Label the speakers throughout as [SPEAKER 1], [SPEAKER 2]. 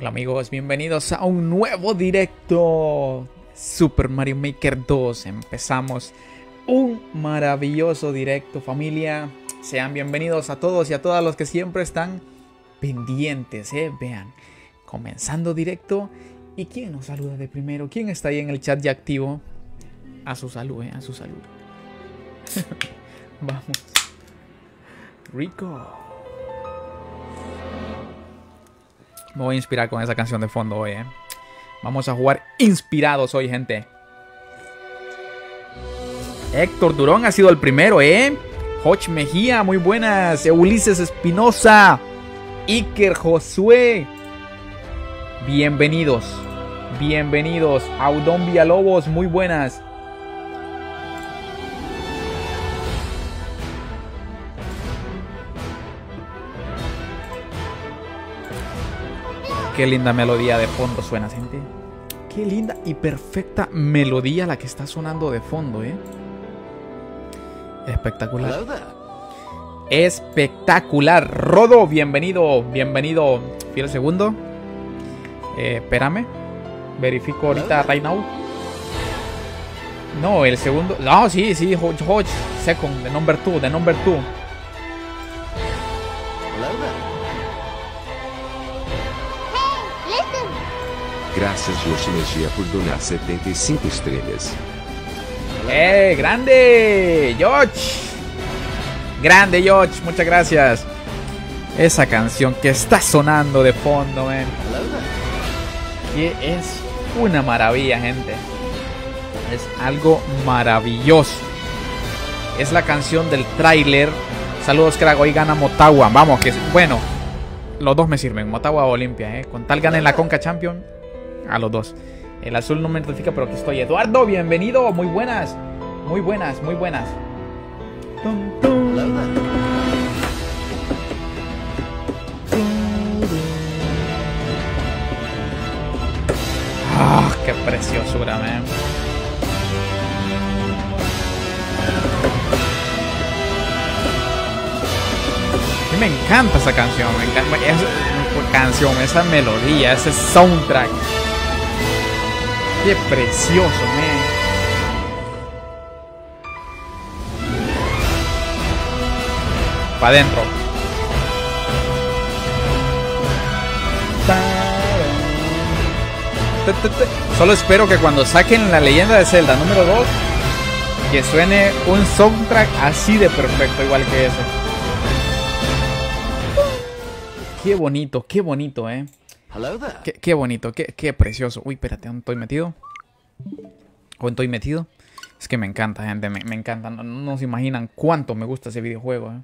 [SPEAKER 1] Hola amigos, bienvenidos a un nuevo directo Super Mario Maker 2. Empezamos un maravilloso directo familia. Sean bienvenidos a todos y a todas los que siempre están pendientes, ¿eh? Vean, comenzando directo. ¿Y quién nos saluda de primero? ¿Quién está ahí en el chat ya activo? A su salud, ¿eh? A su salud. Vamos. Rico. Me voy a inspirar con esa canción de fondo hoy, ¿eh? Vamos a jugar inspirados hoy, gente. Héctor Durón ha sido el primero, ¿eh? Hoch Mejía, muy buenas. Ulises Espinosa. Iker Josué. Bienvenidos. Bienvenidos. Audón Villalobos, muy buenas. Qué linda melodía de fondo suena, gente. Qué linda y perfecta melodía la que está sonando de fondo, ¿eh? Espectacular. Espectacular. Rodo, bienvenido, bienvenido. Fiel segundo. Eh, espérame. Verifico ahorita right now. No, el segundo. No, sí, sí, Hodge, Hodge. Second, the number two, the number two.
[SPEAKER 2] Graças Yoshimejia por donar 75 estrelas.
[SPEAKER 1] ¡Eh! ¡Grande! ¡George! Grande, George, muchas gracias. Esa canción que está sonando de fondo, man. Que es una maravilla, gente. Es algo maravilloso. Es la canción del tráiler. Saludos, crack. Hoy gana Motagua. Vamos, que es bueno. Los dos me sirven, Motagua o Olimpia, ¿eh? Con tal ganen la Conca Champion, a los dos. El azul no me notifica, pero aquí estoy. Eduardo, bienvenido. Muy buenas. Muy buenas, muy buenas. Ah, qué preciosura, man. A me encanta esa canción, me encanta esa canción, esa melodía, ese soundtrack. Qué precioso, man. Pa' adentro. Solo espero que cuando saquen la leyenda de Zelda número 2, que suene un soundtrack así de perfecto, igual que ese. Qué bonito, qué bonito, eh. Qué, qué bonito, qué, precioso. Uy, espérate, ¿dónde estoy metido? ¿O estoy metido? Es que me encanta, gente, me, encanta. No, se imaginan cuánto me gusta ese videojuego, eh.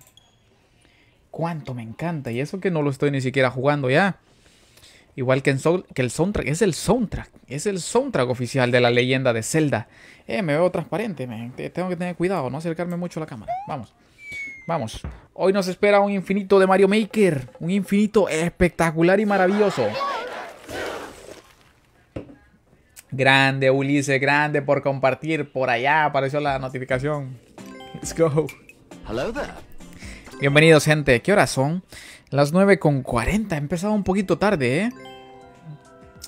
[SPEAKER 1] Cuánto me encanta. Y eso que no lo estoy ni siquiera jugando ya. Igual que el soundtrack. Es el soundtrack. Es el soundtrack oficial de la leyenda de Zelda. Eh, me veo transparente. Me, tengo que tener cuidado. No acercarme mucho a la cámara. Vamos. Vamos. Hoy nos espera un infinito de Mario Maker. Un infinito espectacular y maravilloso. Grande, Ulises. Grande por compartir. Por allá apareció la notificación. Let's go.
[SPEAKER 3] Hello there.
[SPEAKER 1] Bienvenidos, gente. ¿Qué horas son? Las 9.40. He empezado un poquito tarde, ¿eh?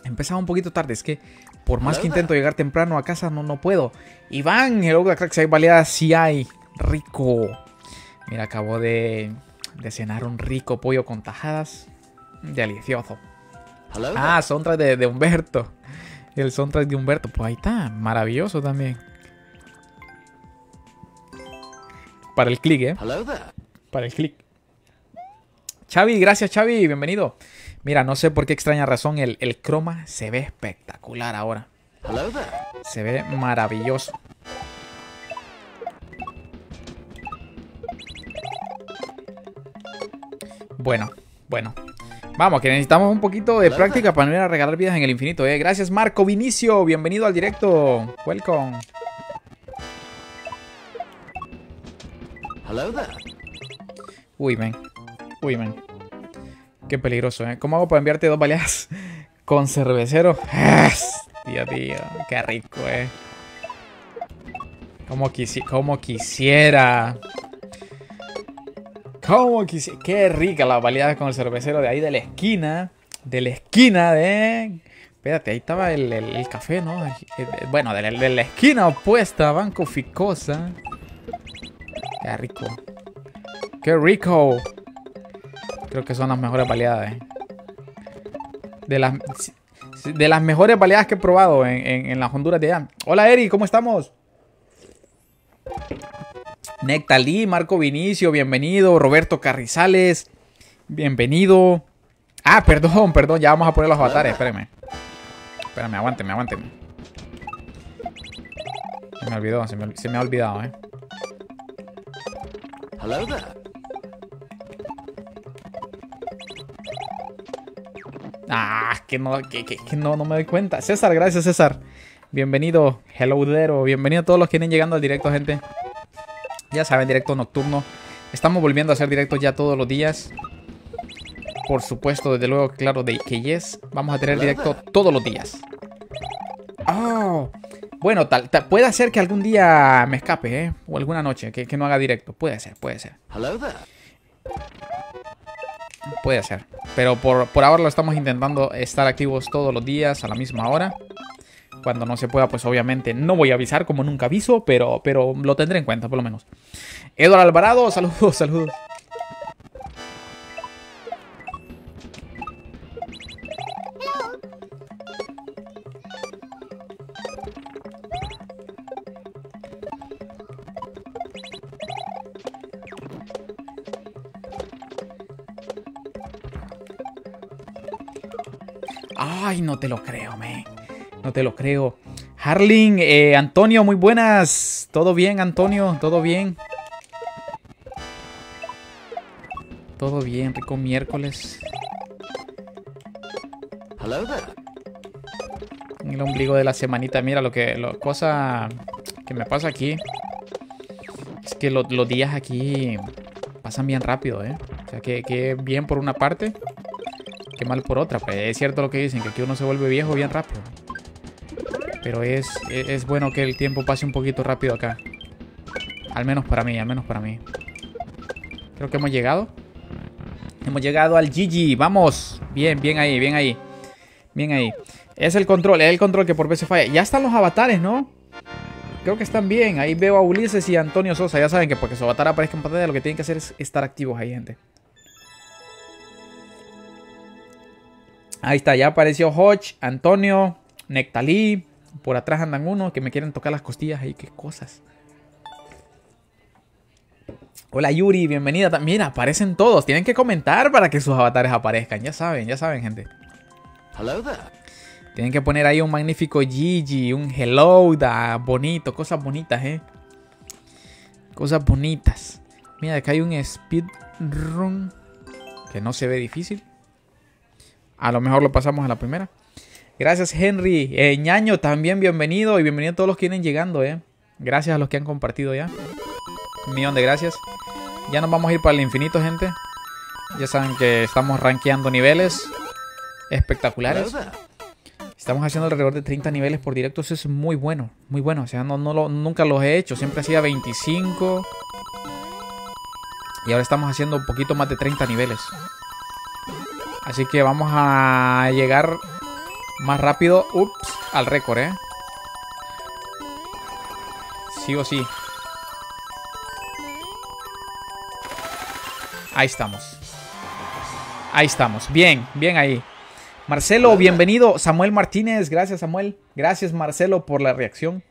[SPEAKER 1] He empezado un poquito tarde. Es que por más que intento llegar temprano a casa, no, no puedo. Iván, el Ogla Crack, si hay baleadas, sí hay. Rico. Mira, acabo de, de cenar un rico pollo con tajadas. Delicioso. Ah, soundtrack de, de Humberto. El soundtrack de Humberto. Pues ahí está. Maravilloso también. Para el click, ¿eh? Para el click. Xavi, gracias Xavi, bienvenido. Mira, no sé por qué extraña razón el, el croma se ve espectacular ahora. Se ve maravilloso. Bueno, bueno. Vamos, que necesitamos un poquito de práctica para no ir a regalar vidas en el infinito, eh. Gracias Marco Vinicio, bienvenido al directo. Welcome. Uy, men. Uy, men. Qué peligroso, ¿eh? ¿Cómo hago para enviarte dos baleadas con cervecero? Tío, tío. Qué rico, ¿eh? Como, quisi como quisiera. Como quisiera. Qué rica la baleada con el cervecero de ahí de la esquina. De la esquina de... Espérate, ahí estaba el, café, ¿no? Bueno, de la, esquina opuesta, Banco Ficosa. Qué rico. Qué rico. Creo que son las mejores baleadas, ¿eh? De las, de las mejores baleadas que he probado en, en, las Honduras de allá. Hola, Eri, ¿cómo estamos? Nectalí, Marco Vinicio, bienvenido. Roberto Carrizales, bienvenido. Ah, perdón, perdón, ya vamos a poner los avatares, espérenme. Espérame, aguánteme, aguánteme. Se me olvidó, se me, ha olvidado, eh. Ah, que no, que, no, no me doy cuenta. César, gracias César. Bienvenido, hello there, bienvenido a todos los que vienen llegando al directo, gente. Ya saben, directo nocturno. Estamos volviendo a hacer directos ya todos los días. Por supuesto, desde luego, claro, de que yes. Vamos a tener directo todos los días. Oh. Bueno, tal, puede ser que algún día me escape, ¿eh? O alguna noche, que, no haga directo. Puede ser, puede ser. Puede ser. Pero por, por ahora lo estamos intentando estar activos todos los días a la misma hora. Cuando no se pueda, pues obviamente no voy a avisar como nunca aviso, pero, pero lo tendré en cuenta por lo menos. Eduardo Alvarado, saludos, saludos. Ay, no te lo creo, me. No te lo creo. Harling, eh, Antonio, muy buenas. ¿Todo bien, Antonio? ¿Todo bien? Todo bien, rico miércoles. El ombligo de la semanita. Mira, lo que... Lo, cosa que me pasa aquí... Es que los días aquí pasan bien rápido, ¿eh? O sea, que, que bien por una parte Qué mal por otra. Pues es cierto lo que dicen, que aquí uno se vuelve viejo bien rápido. Pero es, es, bueno que el tiempo pase un poquito rápido acá. Al menos para mí, al menos para mí. Creo que hemos llegado. Hemos llegado al GG. Vamos. Bien, bien ahí, bien ahí. Bien ahí. Es el control, es el control que por veces falla. Ya están los avatares, ¿no? Creo que están bien. Ahí veo a Ulises y Antonio Sosa. Ya saben que porque su avatar aparezca en pantalla, lo que tienen que hacer es estar activos ahí, gente. Ahí está, ya apareció Hodge, Antonio, Nectalí. Por atrás andan unos que me quieren tocar las costillas ahí, qué cosas. Hola Yuri, bienvenida. Mira, aparecen todos. Tienen que comentar para que sus avatares aparezcan. Ya saben, ya saben, gente. Hello there. Tienen que poner ahí un magnífico Gigi, un hello, da, bonito, cosas bonitas, eh. Cosas bonitas. Mira, acá hay un speedrun que no se ve difícil. A lo mejor lo pasamos a la primera. Gracias, Henry. Eh, ñaño, también bienvenido. Y bienvenido a todos los que vienen llegando, eh. Gracias a los que han compartido ya. Un millón de gracias. Ya nos vamos a ir para el infinito, gente. Ya saben que estamos rankeando niveles espectaculares. Estamos haciendo alrededor de 30 niveles por directo. Eso es muy bueno. Muy bueno. O sea, no, no nunca los he hecho. Siempre hacía 25. Y ahora estamos haciendo un poquito más de 30 niveles. Así que vamos a llegar más rápido ups, al récord, ¿eh? Sí o sí. Ahí estamos. Ahí estamos. Bien, bien ahí. Marcelo, bienvenido. Samuel Martínez, gracias Samuel. Gracias Marcelo por la reacción.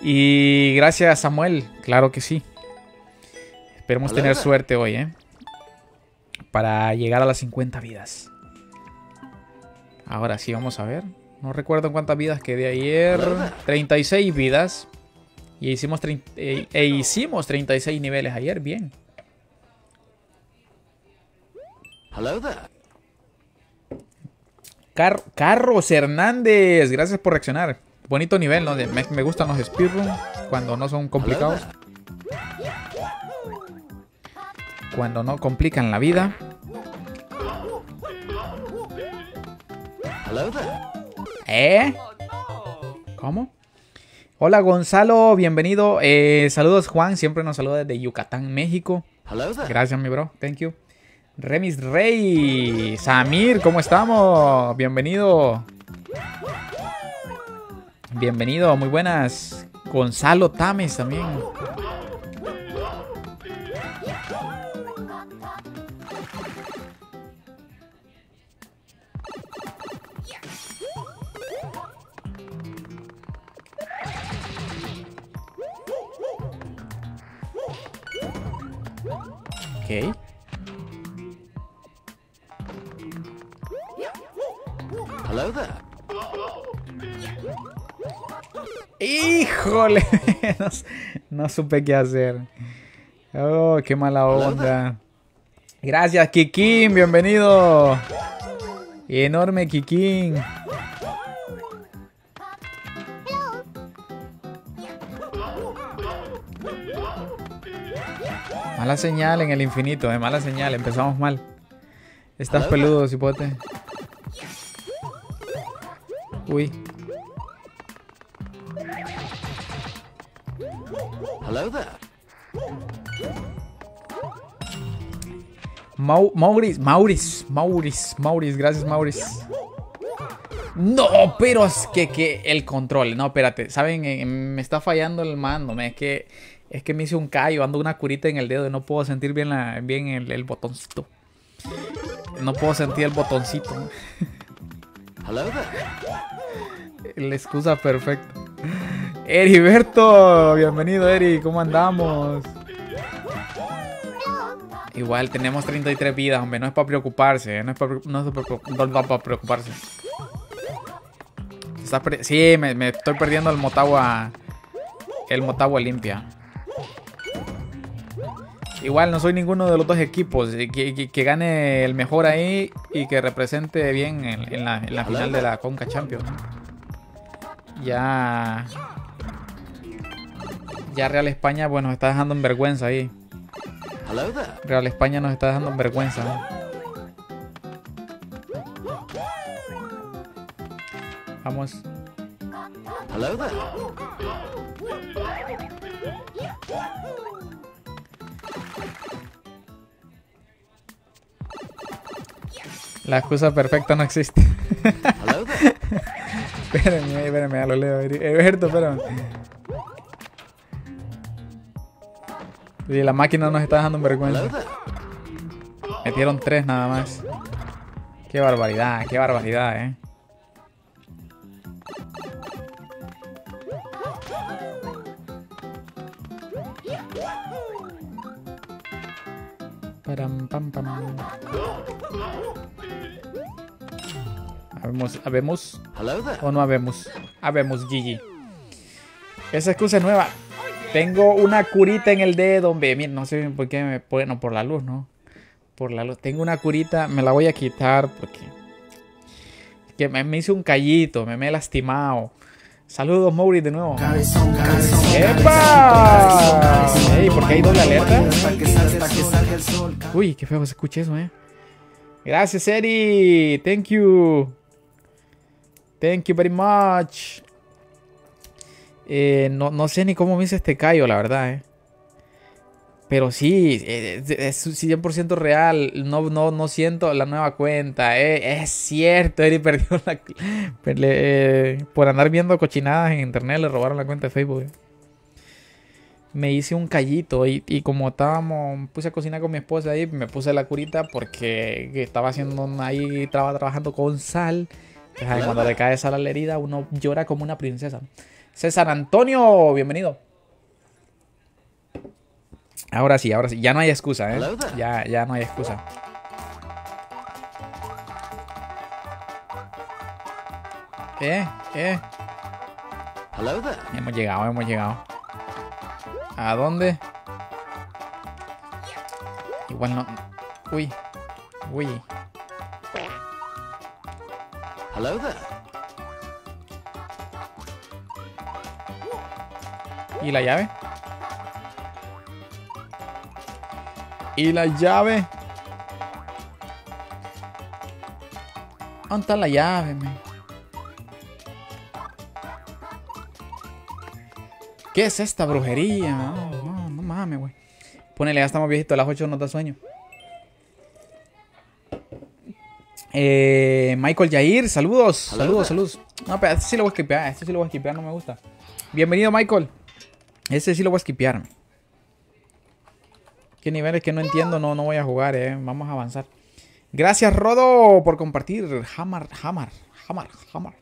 [SPEAKER 1] Y gracias Samuel, claro que sí. Esperemos tener suerte hoy, ¿eh? para llegar a las 50 vidas. Ahora sí, vamos a ver. No recuerdo cuántas vidas quedé ayer. 36 vidas. Y hicimos e, e, hicimos 36 niveles ayer, bien. Carlos Hernández, gracias por reaccionar. Bonito nivel, ¿no? Me, me gustan los speedruns cuando no son complicados. cuando no complican la vida. ¿Eh? ¿Cómo? Hola Gonzalo, bienvenido. Eh, saludos Juan, siempre nos saluda desde Yucatán, México. Gracias mi bro, thank you. Remis Rey. Samir, ¿cómo estamos? Bienvenido. Bienvenido, muy buenas. Gonzalo Tames también. Ok.
[SPEAKER 3] Hello there.
[SPEAKER 1] Híjole, no, no supe qué hacer. Oh, qué mala onda. Gracias, Kikín, bienvenido. Enorme Kikín. Mala señal en el infinito, eh, mala señal, empezamos mal. Estás peludo, cipote. Uy.
[SPEAKER 3] Hello there.
[SPEAKER 1] Mau Mauris, Mauris, Mauris, Mauris, gracias Mauris. No, pero es que, que el control, no, espérate, saben, Eh, me está fallando el mando, me- es que es que me hice un callo, ando una curita en el dedo y no puedo sentir bien la, bien el, el botoncito. No puedo sentir el botoncito. La excusa perfecta. Heriberto, bienvenido Eri, ¿cómo andamos? Igual tenemos 33 vidas, hombre, no es para preocuparse, eh, no es para no es para preocuparse. Sí, me, me estoy perdiendo el Motagua el Motagua limpia. Igual no soy ninguno de los dos equipos. Que, que- que gane el mejor ahí y que represente bien en, en la, en la final de la Conca Champions. Ya. Ya Real España, bueno, nos está dejando en vergüenza ahí.
[SPEAKER 3] Hello there.
[SPEAKER 1] Real España nos está dejando en vergüenza. Vamos.
[SPEAKER 3] Hello there.
[SPEAKER 1] La excusa perfecta no existe. Espérenme, espérenme, ya lo leo. Alberto, espérame. Sí, la máquina nos está dejando en vergüenza. Metieron tres nada más. Qué barbaridad, qué barbaridad, eh. Param, pam, pam. Habemos, habemos o no habemos. Habemos, Gigi. Esa excusa es nueva. Tengo una curita en el dedo, hombre. Mira, no sé por qué me bueno, por la luz, ¿no? Por la luz. Tengo una curita, me la voy a quitar porque que me, me hice un callito, me, me he lastimado. Saludos, Mauri, de nuevo. ¡Epa! Ey, ¿por qué hay doble alerta? Uy, qué feo se escucha eso, eh. Gracias, Eri. Thank you. Thank you very much. Eh, no, no sé ni cómo me hice este callo, la verdad, eh. Pero sí, es, es 100% real. No, no, no siento la nueva cuenta. eh. Es cierto, Eri perdió la... eh, por andar viendo cochinadas en internet le robaron la cuenta de Facebook. eh. Me hice un callito y, como estábamos, puse a cocinar con mi esposa ahí, me puse la curita porque que estaba haciendo ahí, estaba trabajando con sal. Cuando le cae sal a la herida, uno llora como una princesa. César Antonio, bienvenido. Ahora sí, ahora sí. Ya no hay excusa, ¿eh? Ya, ya no hay excusa. Eh, eh. Hemos llegado, hemos llegado. ¿A dónde? Igual no. Uy. Uy.
[SPEAKER 3] Hello there.
[SPEAKER 1] ¿Y la llave? ¿Y la llave? ¿Dónde está la llave, man? ¿Qué es esta brujería? No, no, no mames, güey. Ponele, ya estamos viejitos, a las 8 nos da sueño. Eh, Michael Jair, saludos, saludos, saludos. No, pero este sí lo voy a skipear, este sí lo voy a skipear, no me gusta. Bienvenido, Michael. Este sí lo voy a skipear. ¿Qué niveles que no entiendo? No, no voy a jugar, eh. Vamos a avanzar. Gracias, Rodo, por compartir. Hammer, Hammer, Hammer, Hammer.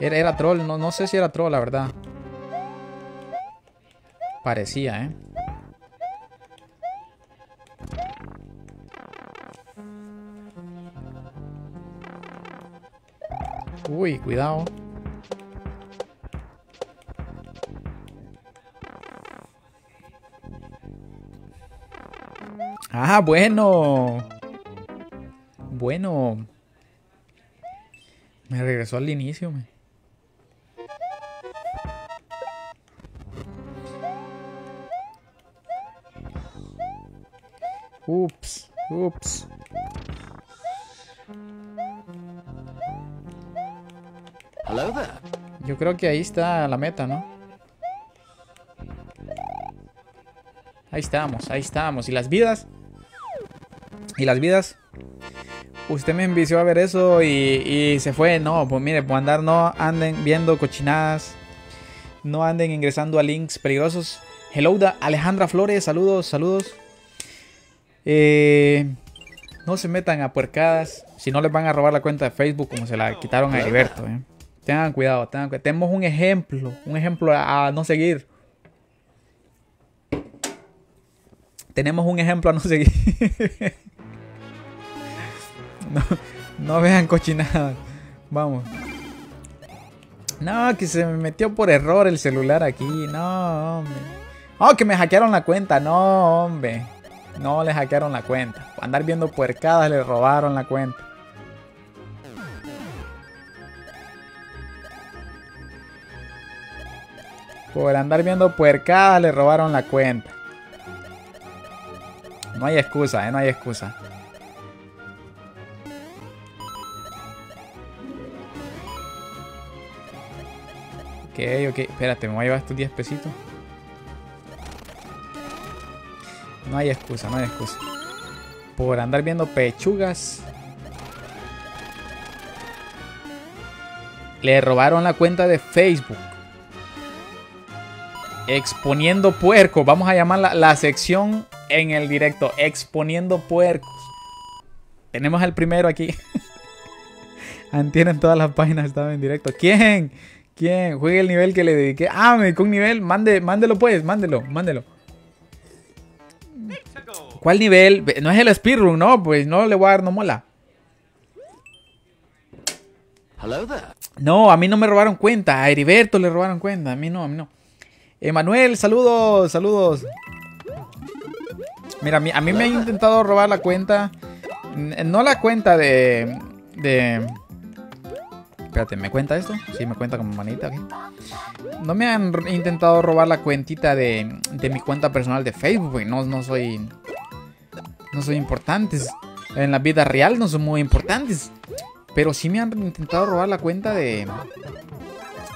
[SPEAKER 1] Era, era troll, no, no sé si era troll, la verdad. Parecía, eh. Uy, cuidado. Ah, bueno. Bueno. Me regresó al inicio. me. Ups, ups.
[SPEAKER 3] Hello there.
[SPEAKER 1] Yo creo que ahí está la meta, ¿no? Ahí estamos, ahí estamos. ¿Y las vidas? ¿Y las vidas? Usted me envició a ver eso y, y se fue. No, pues mire, por andar no anden viendo cochinadas. No anden ingresando a links peligrosos. Hello, Alejandra Flores, saludos, saludos. Eh, no se metan a puercadas. Si no les van a robar la cuenta de Facebook como se la quitaron a Heriberto. eh. Tengan cuidado, tengan cuidado. Tenemos un ejemplo, un ejemplo a no seguir. Tenemos un ejemplo a no seguir. no, no vean cochinadas. Vamos. No, que se me metió por error el celular aquí. No, hombre. Oh, que me hackearon la cuenta. No, hombre. No le hackearon la cuenta. Por andar viendo puercadas le robaron la cuenta. Por andar viendo puercadas le robaron la cuenta. No hay excusa, eh, no hay excusa. Ok. Espérate, me voy a llevar estos 10 pesitos. No hay excusa, no hay excusa. Por andar viendo pechugas. Le robaron la cuenta de Facebook. Exponiendo puercos. Vamos a llamar la, la sección en el directo. Exponiendo puercos. Tenemos el primero aquí. Antier en todas las páginas estaba en directo. ¿Quién? ¿Quién? Juegue el nivel que le dediqué. Ah, me dedicó un nivel. Mande, mándelo pues, mándelo, mándelo. ¿Cuál nivel? Ve- No es el speedrun, no, pues no le voy a dar, no mola.
[SPEAKER 3] Hello there.
[SPEAKER 1] No, a mí no me robaron cuenta. A Heriberto le robaron cuenta. A mí no, a mí no. Emanuel, saludos, saludos. Mira, a mí, a mí me han intentado robar la cuenta. No la cuenta de. de. Espérate, ¿me cuenta esto? Sí, me cuenta como manita. ok. No me han intentado robar la cuentita de, de mi cuenta personal de Facebook. No, no soy. No soy importantes. En la vida real no son muy importantes. Pero sí me han intentado robar la cuenta de.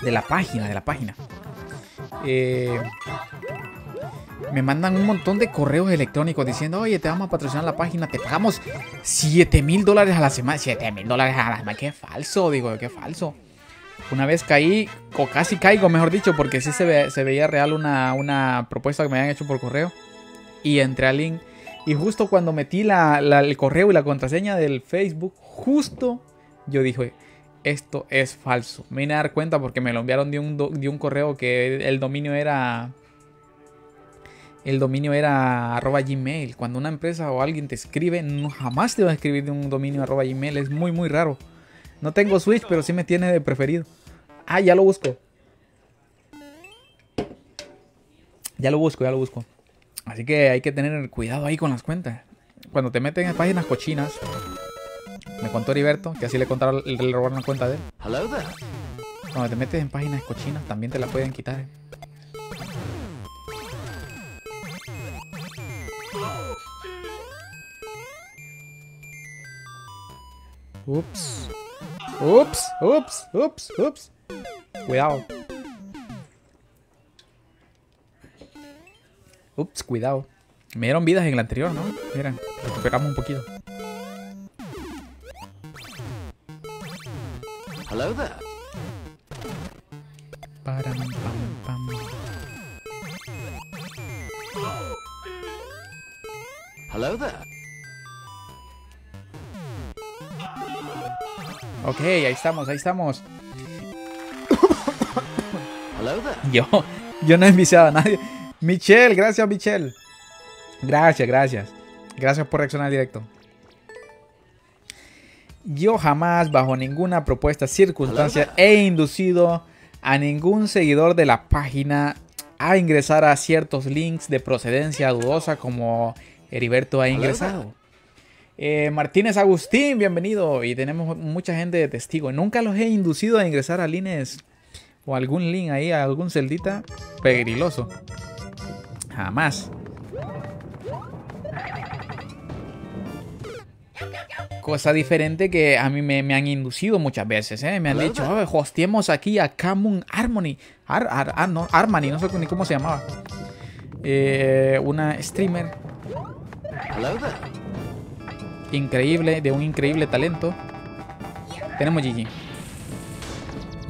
[SPEAKER 1] De la página, de la página. Eh, me mandan un montón de correos electrónicos diciendo, oye, te vamos a patrocinar la página, te pagamos 7 mil dólares a la semana. 7 mil dólares a la semana, qué falso, digo, qué falso. Una vez caí, o casi caigo, mejor dicho, porque sí se, ve- se veía real una, una propuesta que me habían hecho por correo. Y entré al link. Y justo cuando metí la- el correo y la contraseña del Facebook, justo yo dije, esto es falso. Me vine a dar cuenta porque me lo enviaron de un, de un correo que el dominio era... El dominio era arroba gmail. Cuando una empresa o alguien te escribe, no, jamás te va a escribir de un dominio arroba gmail. Es muy, muy raro. No tengo Switch, pero sí me tiene de preferido. Ah, ya lo busco. Ya lo busco, ya lo busco. Así que hay que tener cuidado ahí con las cuentas. Cuando te meten en páginas cochinas, me contó Heriberto que así le contaron, le robaron la cuenta de él.
[SPEAKER 3] Hello there.
[SPEAKER 1] Cuando te metes en páginas cochinas, también te la pueden quitar. eh. Ups. Ups, ups, ups, ups. Cuidado. Ups, cuidado. Me dieron vidas en el anterior, ¿no? Mira, recuperamos un poquito.
[SPEAKER 3] Hello there.
[SPEAKER 1] Param, pam, pam.
[SPEAKER 3] Hello there.
[SPEAKER 1] Ok, ahí estamos, ahí estamos. Yo, yo no he enviciado a nadie. Michelle, gracias Michelle. Gracias, gracias. Gracias por reaccionar directo. Yo jamás, bajo ninguna propuesta, circunstancia, he inducido a ningún seguidor de la página a ingresar a ciertos links de procedencia dudosa como Heriberto ha ingresado. Eh, Martínez Agustín, bienvenido. Y tenemos mucha gente de testigo. Nunca los he inducido a ingresar a links o algún link ahí, a algún celdita pegriloso. Jamás. Cosa diferente que a mí me, han inducido muchas veces, ¿eh? Me han dicho, "Oh, aquí a Camun Harmony. Ar, Ar- ah, no, Armani, no sé ni cómo se llamaba. Eh, una streamer
[SPEAKER 3] Hello there.
[SPEAKER 1] Increíble, de un increíble talento. Tenemos Gigi.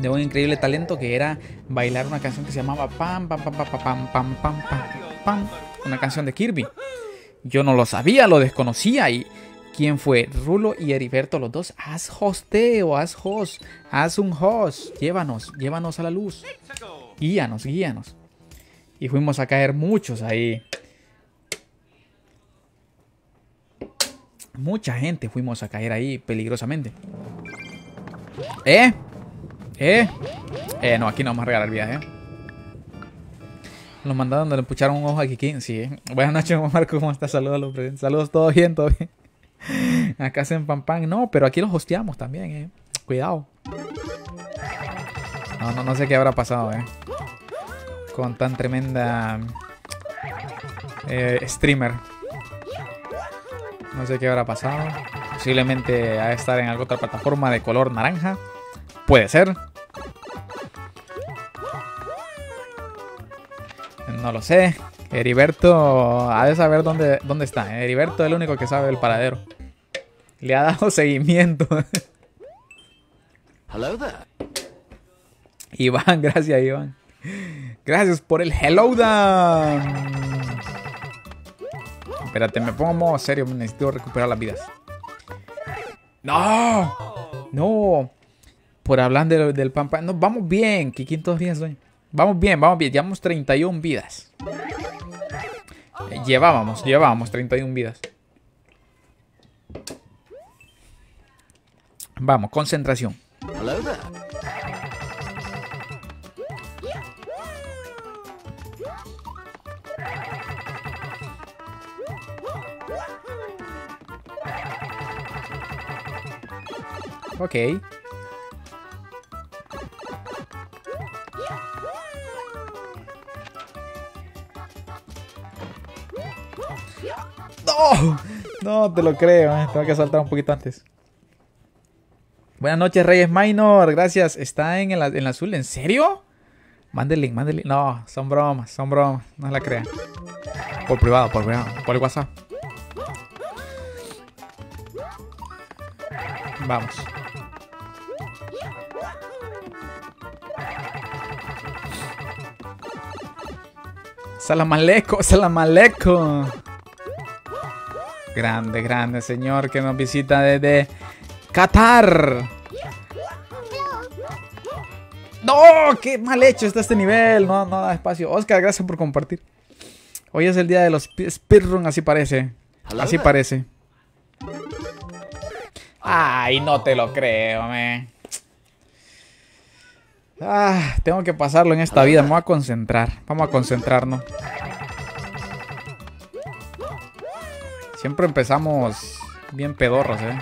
[SPEAKER 1] De un increíble talento que era bailar una canción que se llamaba Pam Pam Pam Pam Pam Pam Pam Pam Pam. Una canción de Kirby. Yo no lo sabía, lo desconocía y ¿quién fue? Rulo y Heriberto, los dos. Haz hosteo, haz host, haz un host. Llévanos, llévanos a la luz. Guíanos, guíanos. Y fuimos a caer muchos ahí. Mucha gente fuimos a caer ahí peligrosamente. ¿Eh? ¿Eh? Eh, no, aquí no vamos a regalar viaje. Nos mandaron le pucharon un ojo a Kikín. Sí. ¿eh? Buenas noches, Marco. ¿Cómo estás? Saludos los presentes. Saludos, todo bien, todo bien. Acá hacen pam pam. No, pero aquí los hosteamos también, eh. Cuidado. No, no, no sé qué habrá pasado, eh. Con tan tremenda eh, streamer. No sé qué habrá pasado. Posiblemente a estar en alguna otra plataforma de color naranja. Puede ser. No lo sé. Heriberto ha de saber dónde, dónde está. Heriberto es el único que sabe el paradero. Le ha dado seguimiento.
[SPEAKER 3] Hello there.
[SPEAKER 1] Iván, gracias Iván. Gracias por el hello down. Espérate, me pongo modo serio. Necesito recuperar las vidas. No, no. Por hablar del, del pan, pan- No, vamos bien. ¿Qué quintos días soy? Vamos bien, vamos bien. Llevamos 31 vidas. Llevábamos, llevábamos 31 vidas. Vamos, concentración.
[SPEAKER 3] Hello.
[SPEAKER 1] Ok. No, no te lo creo, eh. tengo que saltar un poquito antes. Buenas noches, Reyes Minor, gracias. Está en el, en el azul, ¿en serio? El link. No, son bromas, son bromas, no la crean. Por privado, por privado, por el WhatsApp. Vamos. Salam aleikum, salam aleikum. Grande, grande señor que nos visita desde Qatar. No, qué mal hecho está este nivel. No, no da espacio. Oscar, gracias por compartir. Hoy es el día de los sp- speedrun, así parece. Así parece. Ay, no te lo creo, me. Ah, tengo que pasarlo en esta vida. Me voy a concentrar. Vamos a concentrarnos. Siempre empezamos bien pedorros, eh.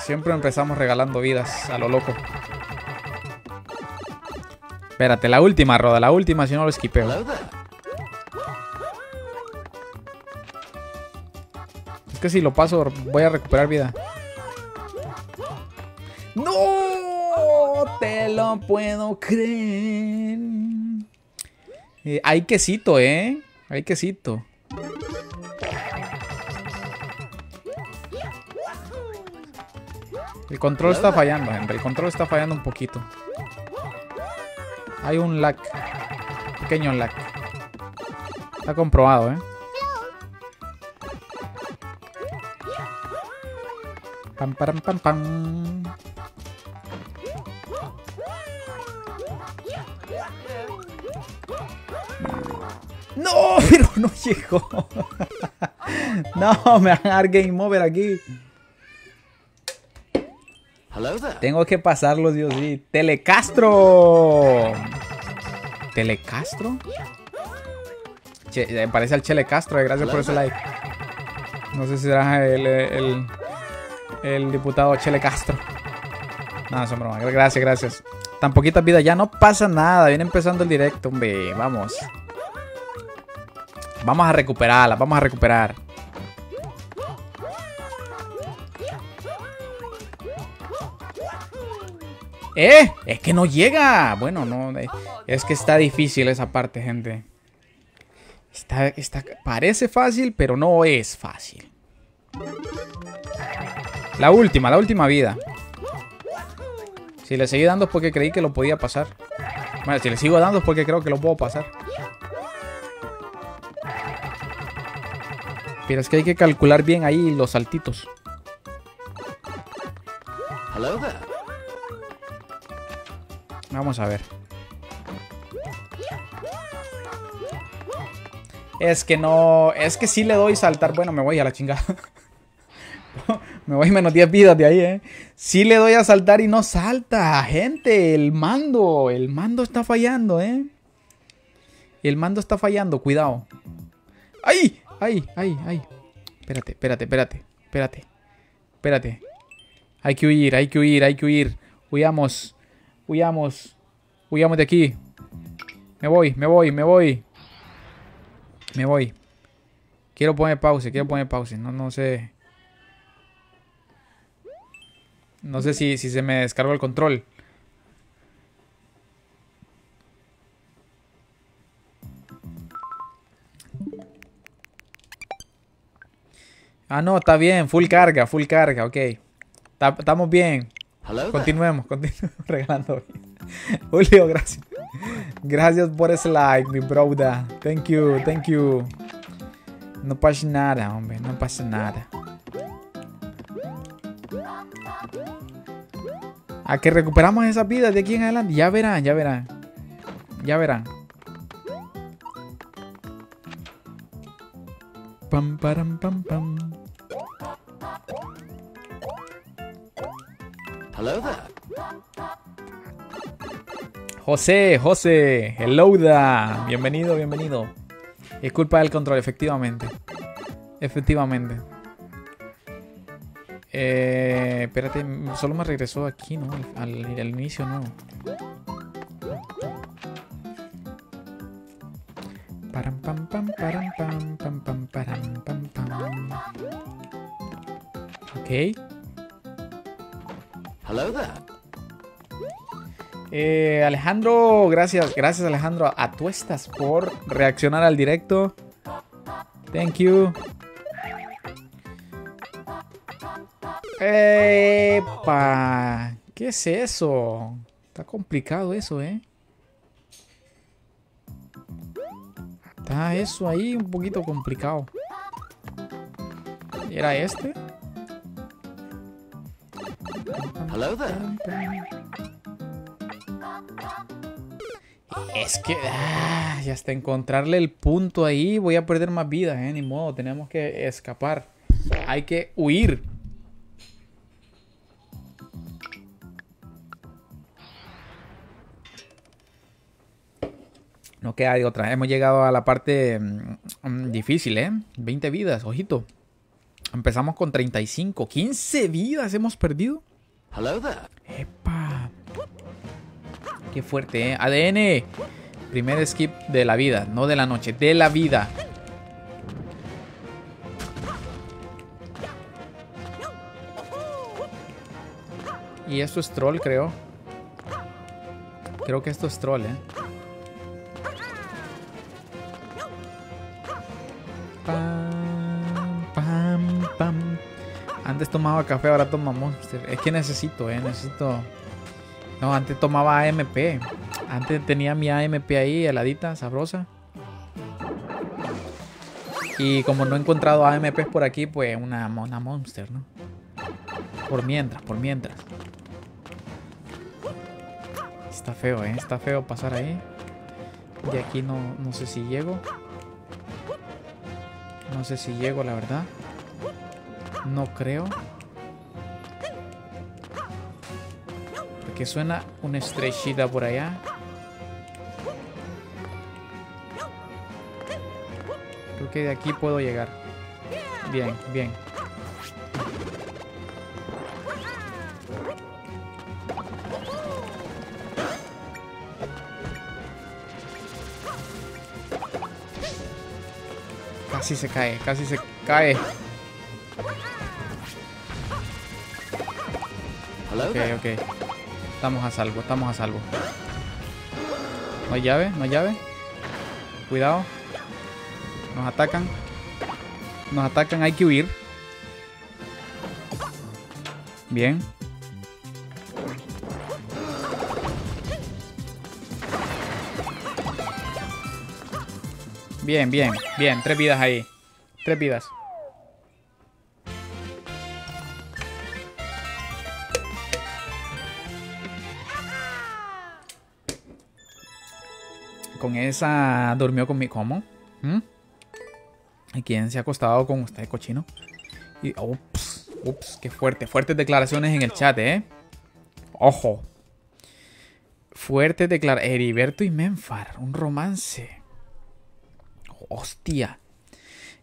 [SPEAKER 1] Siempre empezamos regalando vidas a lo loco. Espérate, la última, Roda, la última, si no lo esquipeo. Es que si lo paso, voy a recuperar vida. ¡No! Te lo puedo creer. Eh, hay quesito, ¿eh? Hay quesito. El control está fallando, gente. El control está fallando un poquito. Hay un lag. Pequeño lag. Está comprobado, ¿eh? Pam, pam, pam, pam. No, pero no llegó. no, me van a dar game over aquí. Tengo que pasarlo, Dios sí. Telecastro. ¿Telecastro? Che, me parece al Chele Castro, eh, gracias por ese like. No sé si será el, el, el diputado Chele Castro. No, es broma. Gracias, gracias. Tan poquitas vidas ya, no pasa nada. Viene empezando el directo, hombre. Vamos. Vamos a recuperarla, vamos a recuperar. ¡Eh! Es que no llega. Bueno, no. eh, Es que está difícil esa parte, gente. Está, está, parece fácil, pero no es fácil. La última, la última vida. Si le seguí dando es porque creí que lo podía pasar. Bueno, si le sigo dando es porque creo que lo puedo pasar. Pero es que hay que calcular bien ahí los saltitos. Vamos a ver. Es que no. Es que sí le doy saltar. Bueno, me voy a la chingada. me voy menos 10 vidas de ahí, eh. Sí le doy a saltar y no salta. Gente, el mando. El mando está fallando, eh. El mando está fallando. Cuidado. ¡Ay! ¡Ay! ¡Ay! ¡Ay! Espérate, espérate, espérate. Espérate. Espérate. Hay que huir, hay que huir, hay que huir. Huyamos. Huyamos. Huyamos de aquí. Me voy, me voy, me voy. Me voy. Quiero poner pausa, quiero poner pausa. No, no sé. No sé si, si se me descargó el control. Ah, no, está bien. Full carga, full carga, ok. Ta- Estamos bien. Continuemos, continuemos regalando. Julio, gracias. Gracias por ese like, mi broda. Thank you, thank you. No pasa nada, hombre, no pasa nada. A que recuperamos esas vidas de aquí en adelante. Ya verán, ya verán. Ya verán. Pam, param, pam, pam.
[SPEAKER 3] Hello there.
[SPEAKER 1] José, José, hello da. Bienvenido, bienvenido. Es culpa del control, efectivamente. Efectivamente. Eh, espérate, solo me regresó aquí, ¿no? Al, al- al inicio, no. Param, pam, pam, param, pam, pam, pam, pam, Ok.
[SPEAKER 3] Hello there.
[SPEAKER 1] Eh, Alejandro, gracias, gracias Alejandro a tuestas por reaccionar al directo. Thank you. ¡Epa! ¿Qué es eso? Está complicado eso, ¿eh? Está eso ahí un poquito complicado. ¿Era este? Es que ah, y hasta encontrarle el punto ahí voy a perder más vidas, eh, ni modo, tenemos que escapar. Hay que huir. No queda de otra. Hemos llegado a la parte mm, mm, difícil, ¿eh? 20 vidas, ojito. Empezamos con 35. 15 vidas hemos perdido.
[SPEAKER 3] Hello there.
[SPEAKER 1] ¡Epa! Qué fuerte, ¿eh? ADN. Primer skip de la vida, no de la noche, de la vida. Y esto es troll, creo. Creo que esto es troll, ¿eh? Antes tomaba café, ahora toma Monster. Es que necesito, eh, necesito. No, antes tomaba AMP. Antes tenía mi AMP ahí, heladita, sabrosa. Y como no he encontrado AMPs por aquí, pues una, una Monster, ¿no? Por mientras, por mientras. Está feo, ¿eh? Está feo pasar ahí. De aquí no, no sé si llego. No sé si llego, la verdad. No creo. Porque suena una estrechita por allá. Creo que de aquí puedo llegar. Bien, bien. Casi se cae, casi se cae. Ok, ok. Estamos a salvo, estamos a salvo. No hay llave, no hay llave. Cuidado. Nos atacan. Nos atacan, hay que huir. Bien. Bien, bien, bien. Tres vidas ahí. Tres vidas. Con esa durmió con mi... ¿Cómo? ¿Mm? ¿Y quién se ha acostado con usted, cochino? Y, ups, ups, qué fuerte. Fuertes declaraciones en el chat, ¿eh? Ojo. Fuertes declaraciones. Heriberto y Menfar. Un romance. Hostia.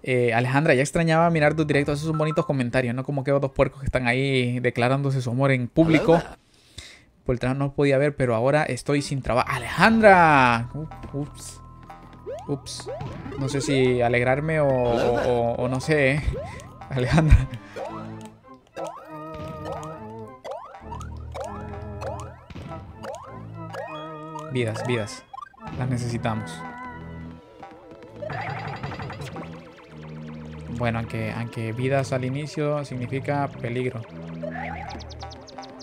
[SPEAKER 1] Eh, Alejandra, ya extrañaba mirar tus directos. Esos son bonitos comentarios, ¿no? Como que dos puercos que están ahí declarándose su amor en público.
[SPEAKER 3] There.
[SPEAKER 1] Por el trabajo no podía ver, pero ahora estoy sin trabajo. ¡Alejandra! Up- Ups. Ups. No sé si alegrarme o, o- o- o no sé, ¿eh? Alejandra. Vidas, vidas. Las necesitamos. Bueno, aunque, aunque vidas al inicio significa peligro.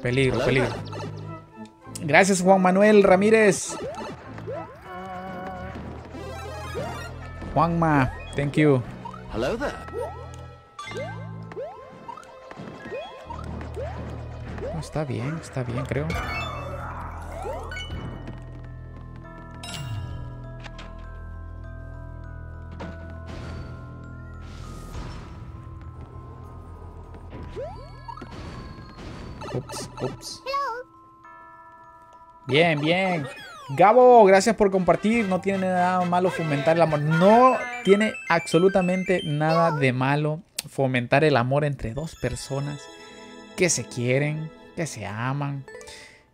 [SPEAKER 1] Peligro, peligro. Gracias, Juan Manuel Ramírez. Juanma, thank you.
[SPEAKER 3] Hello there.
[SPEAKER 1] No, está bien, está bien, creo. Ups, ups. Bien, bien. Gabo, gracias por compartir. No tiene nada malo fomentar el amor. No tiene absolutamente nada de malo fomentar el amor entre dos personas que se quieren, que se aman.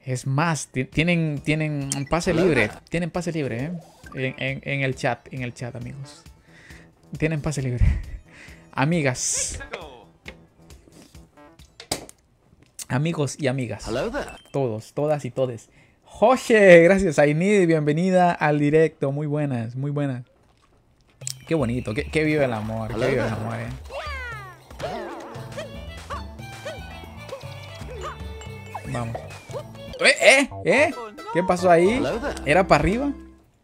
[SPEAKER 1] Es más, ti- tienen, tienen un pase libre. Tienen pase libre, ¿eh? En, en- en el chat, en el chat, amigos. Tienen pase libre. Amigas. Amigos y amigas. Todos, todas y todes. José, gracias. Ainid, bienvenida al directo. Muy buenas, muy buenas. Qué bonito, qué, qué vive el amor, qué vive el amor, eh. Vamos. ¿Eh? ¿Eh? ¿Eh? ¿Qué pasó ahí? ¿Era para arriba?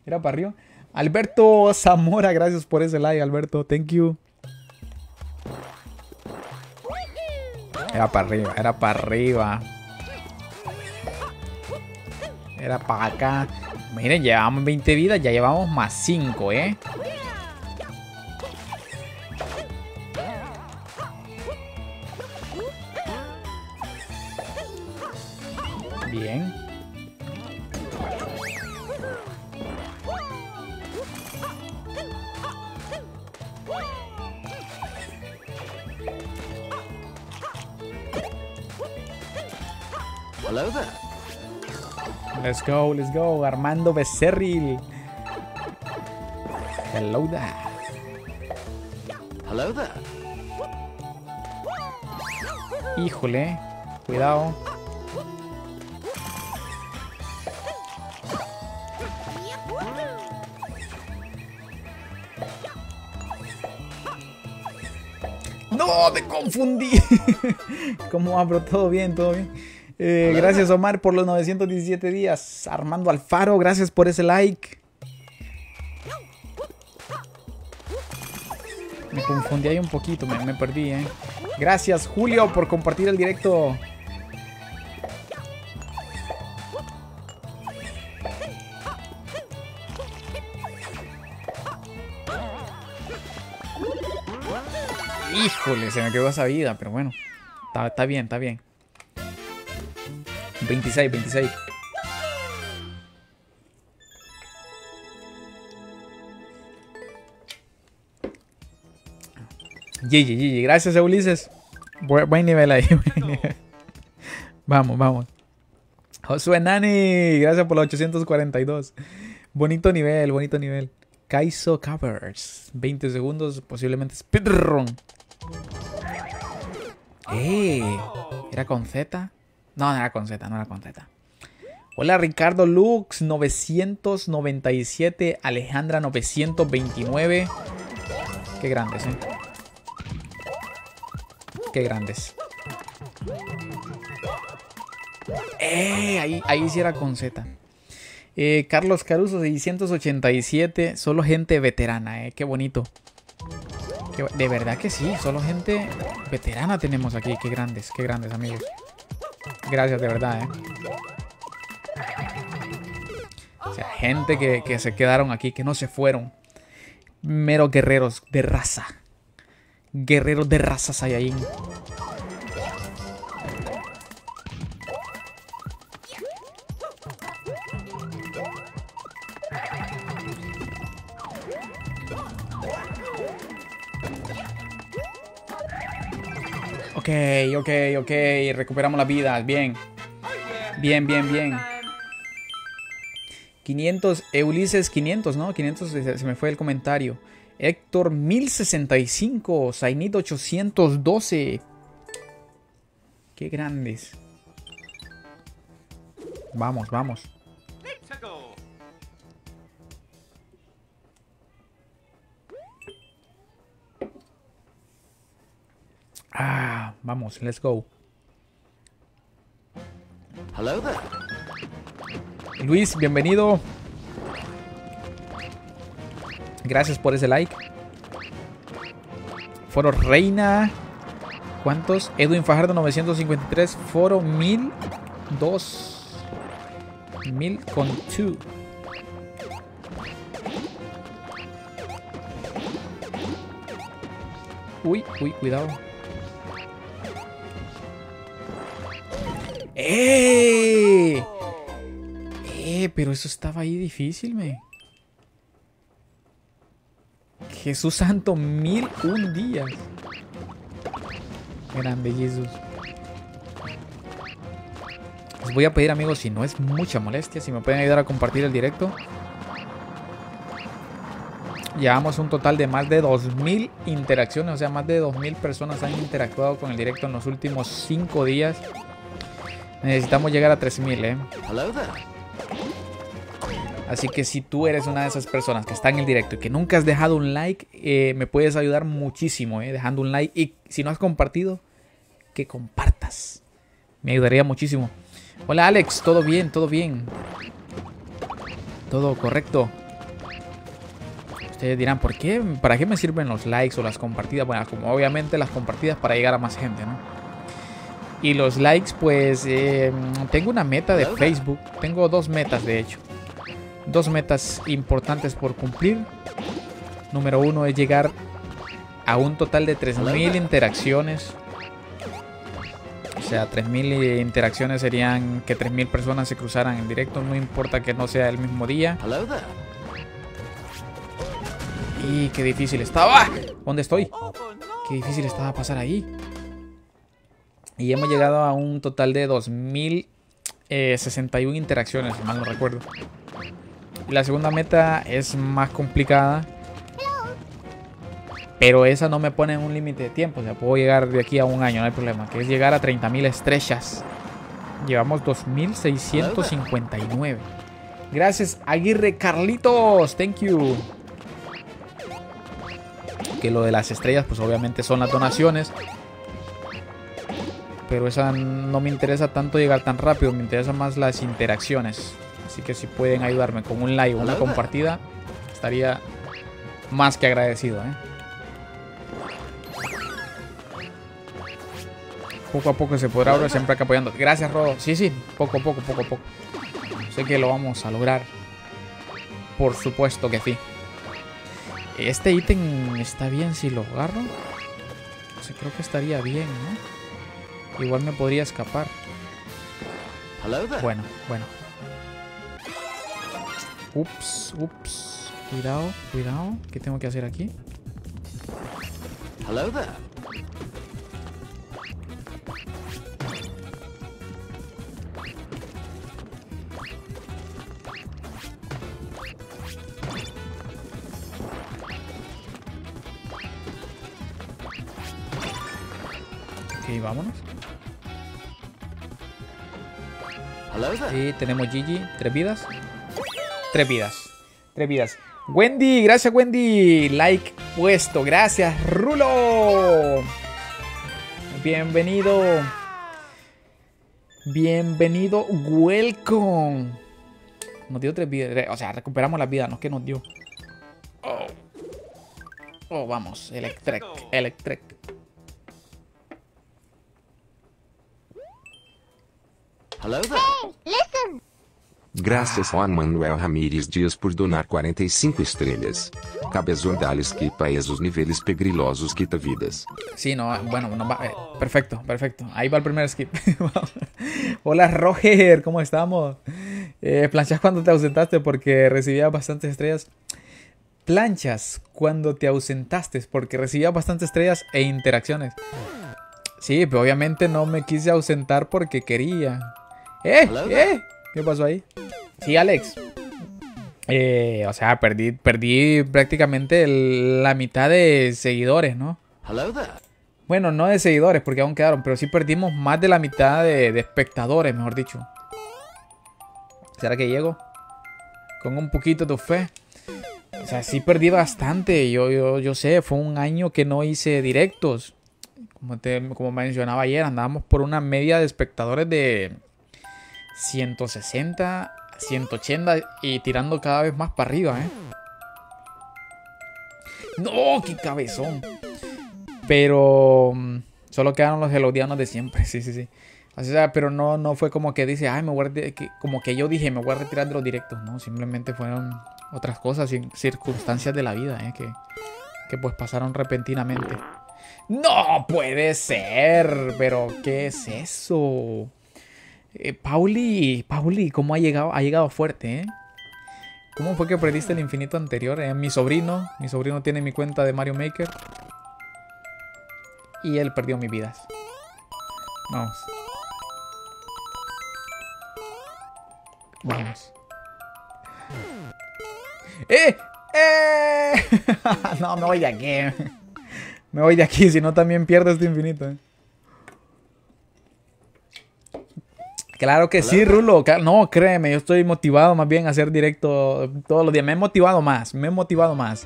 [SPEAKER 1] ¿Era para arriba? Alberto Zamora, gracias por ese like, Alberto. Thank you. Era para arriba, era para arriba. Era para acá. Miren, llevamos 20 vidas, ya llevamos más 5, ¿eh? Bien. Let's go, let's go. Armando Becerril. Hello there.
[SPEAKER 3] Hello there.
[SPEAKER 1] Híjole. Cuidado. No, me confundí. ¿Cómo abro? Todo bien, todo bien. Eh, gracias Omar por los 917 días. Armando Alfaro, gracias por ese like. Me confundí ahí un poquito, me, me perdí, ¿eh? Gracias Julio por compartir el directo. Híjole, se me quedó esa vida, pero bueno. Está, está bien, está bien. 26, 26. Gigi, Gigi, gracias Ulises. Buen, buen nivel ahí. vamos, vamos. Josué Nani, gracias por los 842. Bonito nivel, bonito nivel. Kaizo Covers, 20 segundos, posiblemente speedrun. ¡Eh! ¿Era con Z? No, no era con Z, no era con Z. Hola Ricardo Lux, 997, Alejandra 929. Qué grandes, ¿eh? Qué grandes. ¡Eh! Ahí, ahí sí era con Z. Eh, Carlos Caruso, 687. Solo gente veterana, ¿eh? Qué bonito. De verdad que sí, solo gente veterana tenemos aquí. Qué grandes, qué grandes, amigos. Gracias, de verdad, ¿eh? O sea, gente que, que se quedaron aquí, que no se fueron. Meros guerreros de raza. Guerreros de raza Saiyajin. Ok, ok. Recuperamos las vidas. Bien. Bien, bien, bien. 500, eh, Ulises 500, ¿no? 500, se, se me fue el comentario. Héctor 1065, Zainit 812. Qué grandes. Vamos, vamos. Ah, vamos, let's go.
[SPEAKER 3] Hello there.
[SPEAKER 1] Luis, bienvenido. Gracias por ese like. Foro Reina. ¿Cuántos? Edwin Fajardo 953. Foro 1002. 1000 con 2. Uy, uy, cuidado. ¡Eh! Eh, pero eso estaba ahí difícil, me. Jesús Santo, mil un días. Grande Jesús. Les voy a pedir, amigos, si no es mucha molestia, si me pueden ayudar a compartir el directo. Llevamos un total de más de 2000 interacciones, o sea, más de 2000 personas han interactuado con el directo en los últimos 5 días. Necesitamos llegar a 3000, ¿eh? Así que si tú eres una de esas personas que está en el directo y que nunca has dejado un like, eh, me puedes ayudar muchísimo, eh, dejando un like. Y si no has compartido, que compartas. Me ayudaría muchísimo. Hola Alex, todo bien, todo bien. Todo correcto. Ustedes dirán, ¿por qué? ¿Para qué me sirven los likes o las compartidas? Bueno, como obviamente las compartidas para llegar a más gente, ¿no? Y los likes, pues eh, tengo una meta de Facebook. Tengo dos metas, de hecho dos metas importantes por cumplir. Número uno es llegar a un total de 3.000 interacciones. O sea, 3.000 interacciones serían que 3.000 personas se cruzaran en directo. No importa que no sea el mismo día. Y qué difícil estaba. ¿Dónde estoy? Qué difícil estaba pasar ahí. Y hemos llegado a un total de 2.061 interacciones, si mal no recuerdo. La segunda meta es más complicada. Pero esa no me pone un límite de tiempo. O sea, puedo llegar de aquí a un año, no hay problema. Que es llegar a 30.000 estrellas. Llevamos 2.659. Gracias, Aguirre Carlitos. Thank you. Que lo de las estrellas, pues obviamente son las donaciones. Pero esa no me interesa tanto llegar tan rápido, me interesa más las interacciones. Así que si pueden ayudarme con un like o una compartida, estaría más que agradecido, ¿eh? Poco a poco se podrá ahora siempre acá apoyando. Gracias, Rodo. Sí, sí, poco a poco, poco a poco. Sé que lo vamos a lograr. Por supuesto que sí. Este ítem está bien si lo agarro. Creo que estaría bien, ¿no? Igual me podría escapar.
[SPEAKER 3] Hello there.
[SPEAKER 1] Bueno, bueno. Ups, ups. Cuidado, cuidado. ¿Qué tengo que hacer aquí?
[SPEAKER 3] Hello there.
[SPEAKER 1] Ok, vámonos. Y tenemos Gigi, tres vidas. Tres vidas. Tres vidas. Wendy, gracias Wendy. Like puesto. Gracias, Rulo. Bienvenido. Bienvenido. Welcome. Nos dio tres vidas. O sea, recuperamos las vidas, no es que nos dio. Oh. Oh, vamos. Electrek. Electrek.
[SPEAKER 3] Hello there.
[SPEAKER 2] Graças Juan Manuel Ramírez Dias por donar 45 estrelas. Cabe exortar esquipa esos niveles pegrilosos quita-vidas.
[SPEAKER 1] Sí, no, bueno, no va- eh, perfecto, perfecto. Ahí va el primer skip. Hola Roger, ¿cómo estamos? Eh, planchas cuando te ausentaste porque recibías bastantes estrellas. Planchas cuando te ausentaste porque recibías bastantes estrellas e interacciones. Sí, pero obviamente no me quise ausentar porque quería. ¡Eh! ¡Eh! ¿Qué pasó ahí? Sí, Alex. Eh, o sea, perdí, perdí prácticamente el- la mitad de seguidores, ¿no? Bueno, no de seguidores, porque aún quedaron, pero sí perdimos más de la mitad de, de espectadores, mejor dicho. ¿Será que llego? Con un poquito de fe. O sea, sí perdí bastante. Yo, yo, yo sé, fue un año que no hice directos. Como, te, como mencionaba ayer, andábamos por una media de espectadores de 160, 180 y tirando cada vez más para arriba, ¿eh? ¡No! ¡Qué cabezón! Pero mm, solo quedaron los helodianos de siempre, sí, sí, sí. Sea, pero no, no fue como que dice, ay, me voy a como que yo dije, me voy a retirar de los directos, no, simplemente fueron otras cosas, cir- circunstancias de la vida, ¿eh? que, que pues pasaron repentinamente. No puede ser, pero ¿qué es eso? Eh, Pauli, Pauli, ¿cómo ha llegado? Ha llegado fuerte, ¿eh? ¿Cómo fue que perdiste el infinito anterior? Eh, mi sobrino, mi sobrino tiene mi cuenta de Mario Maker. Y él perdió mis vidas. Vamos. Vamos. ¡Eh! ¡Eh! no, me voy de aquí. Me voy de aquí, si no también pierdo este infinito. eh. Claro que sí, Rulo. No, créeme, yo estoy motivado más bien a hacer directo todos los días. Me he motivado más, me he motivado más.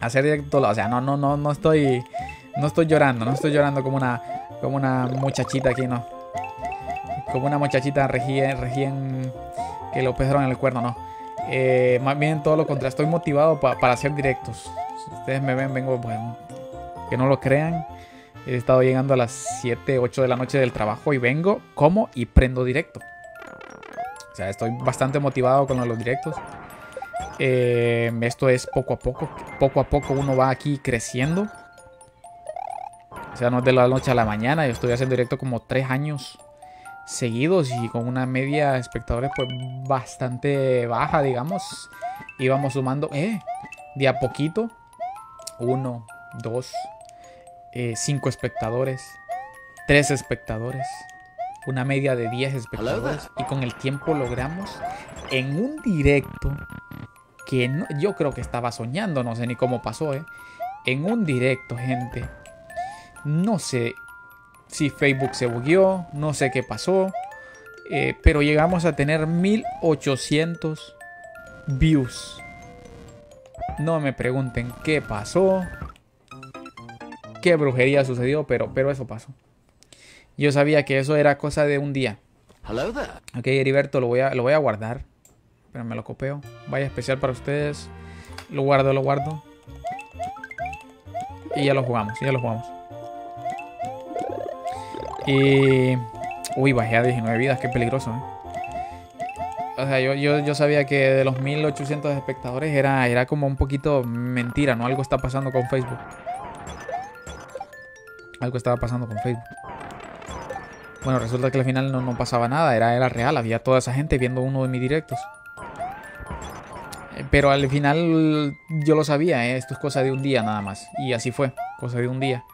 [SPEAKER 1] A hacer directo, o sea, no, no, no, no estoy, no estoy llorando, no estoy llorando como una, como una muchachita aquí, no. Como una muchachita recién, recién que lo pesaron en el cuerno, no. Eh, más bien todo lo contrario, estoy motivado pa- para hacer directos. Si ustedes me ven, vengo, bueno, que no lo crean. He estado llegando a las 7, 8 de la noche del trabajo y vengo, como y prendo directo. O sea, estoy bastante motivado con los directos. Eh, esto es poco a poco. Poco a poco uno va aquí creciendo. O sea, no es de la noche a la mañana. Yo estoy haciendo directo como 3 años seguidos y con una media de espectadores pues bastante baja, digamos. Y vamos sumando, eh, de a poquito. Uno, dos, eh, cinco espectadores, tres espectadores, una media de 10 espectadores. Y con el tiempo logramos en un directo que yo creo que estaba soñando, no sé ni cómo pasó, ¿eh? En un directo, gente. No sé si Facebook se bugueó, no sé qué pasó, eh, pero llegamos a tener 1800 views. No me pregunten qué pasó. Qué brujería sucedió, pero, pero eso pasó. Yo sabía que eso era cosa de un día.
[SPEAKER 3] Hello there.
[SPEAKER 1] Ok, Heriberto, lo voy a, lo voy a guardar. Pero me lo copio. Vaya especial para ustedes. Lo guardo, lo guardo. Y ya lo jugamos, ya lo jugamos. Y... Uy, bajé a 19 vidas, qué peligroso, ¿eh? O sea, yo, yo, yo sabía que de los 1800 espectadores era, era como un poquito mentira, ¿no? Algo está pasando con Facebook. Algo estaba pasando con Facebook. Bueno, resulta que al final no, pasaba nada, era, era real, había toda esa gente viendo uno de mis directos. Pero al final yo lo sabía, ¿eh? esto es cosa de un día nada más. Y así fue, cosa de un día.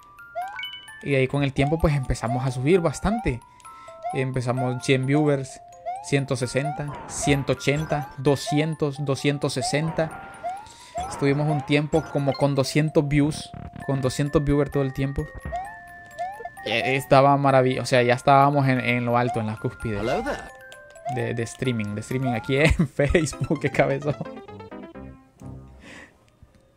[SPEAKER 1] Y ahí con el tiempo pues empezamos a subir bastante. Empezamos 100 viewers, 160, 180, 200, 260. Estuvimos un tiempo como con 200 views, con 200 viewers todo el tiempo. Eh, Estaba maravilloso, o sea, ya estábamos en, en lo alto, en la cúspide de, de streaming, de streaming aquí en Facebook, qué cabezón.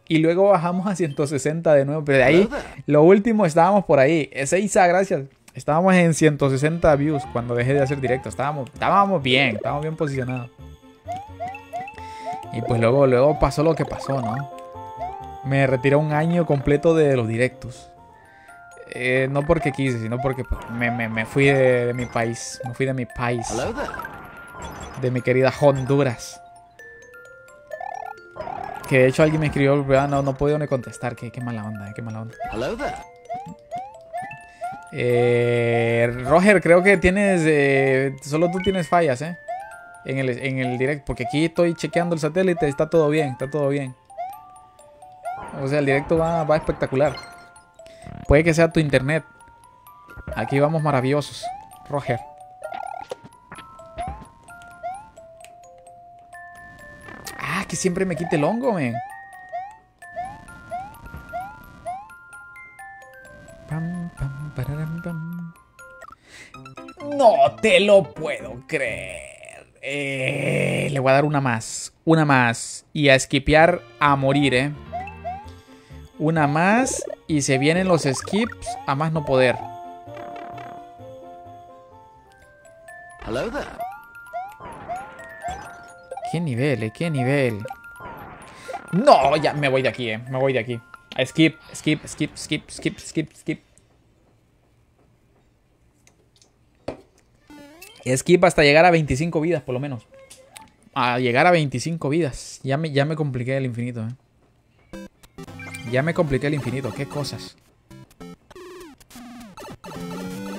[SPEAKER 1] Y luego bajamos a 160 de nuevo, pero de ahí, lo último estábamos por ahí. Ese Isa, gracias. Estábamos en 160 views cuando dejé de hacer directo. Estábamos, estábamos bien, estábamos bien posicionados. Y pues luego, luego pasó lo que pasó, ¿no? Me retiré un año completo de los directos. Eh, no porque quise, sino porque pues, me, me- me fui de, de mi país. Me fui de mi país de mi querida Honduras. Que de hecho alguien me escribió, pero no, no puedo ni contestar. Qué, qué mala onda, eh, qué mala onda.
[SPEAKER 3] Hello there.
[SPEAKER 1] Eh, Roger, creo que tienes. eh, solo tú tienes fallas, ¿eh? En el, en el direct. Porque aquí estoy chequeando el satélite. Está todo bien, está todo bien. O sea, el directo va, va espectacular. Puede que sea tu internet. Aquí vamos maravillosos. Roger. Ah, que siempre me quite el hongo, men. No te lo puedo creer. Eh, le voy a dar una más. Una más. Y a skipear a morir, eh. Una más. Y se vienen los skips a más no poder. ¿Qué nivel, eh? ¿Qué nivel? No, ya me voy de aquí, eh. Me voy de aquí. Skip, skip, skip, skip, skip, skip, skip. Skip hasta llegar a 25 vidas, por lo menos. A llegar a 25 vidas. Ya me, ya me compliqué el infinito, eh. Ya me compliqué el infinito. Qué cosas.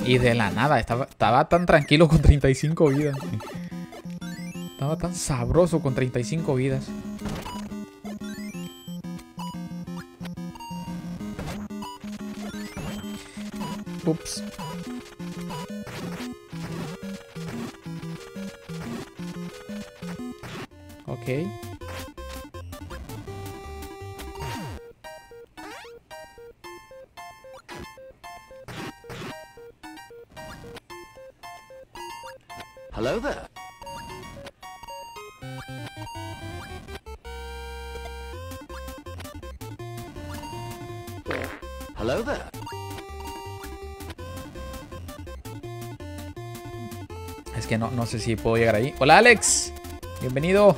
[SPEAKER 1] Y de la nada, estaba, tan tranquilo con 35 vidas. Estaba tan sabroso con 35 vidas. Ups. Ok. Sé si puedo llegar ahí. Hola Alex. Bienvenido.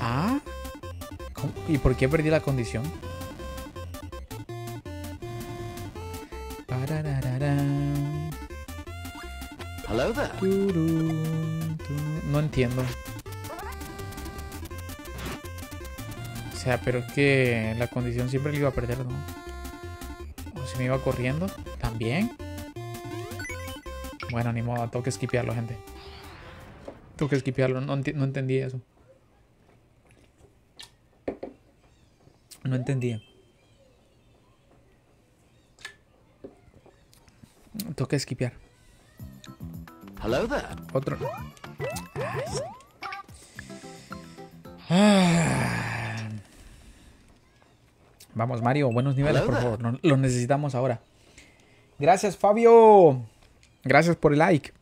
[SPEAKER 1] Ah. ¿Cómo? ¿Y por qué perdí la condición?
[SPEAKER 3] Hello there.
[SPEAKER 1] No entiendo. O sea, pero es que la condición siempre le iba a perder, ¿no? O si me iba corriendo, también. Bueno, ni modo, tengo que skipearlo, gente. Tengo que skipearlo, no, entendí eso. No entendía. Tengo que skipear.
[SPEAKER 3] Hello there.
[SPEAKER 1] Otro. Ah. Vamos, Mario, buenos niveles, por favor. Los necesitamos ahora. Gracias, Fabio. Gracias por el like.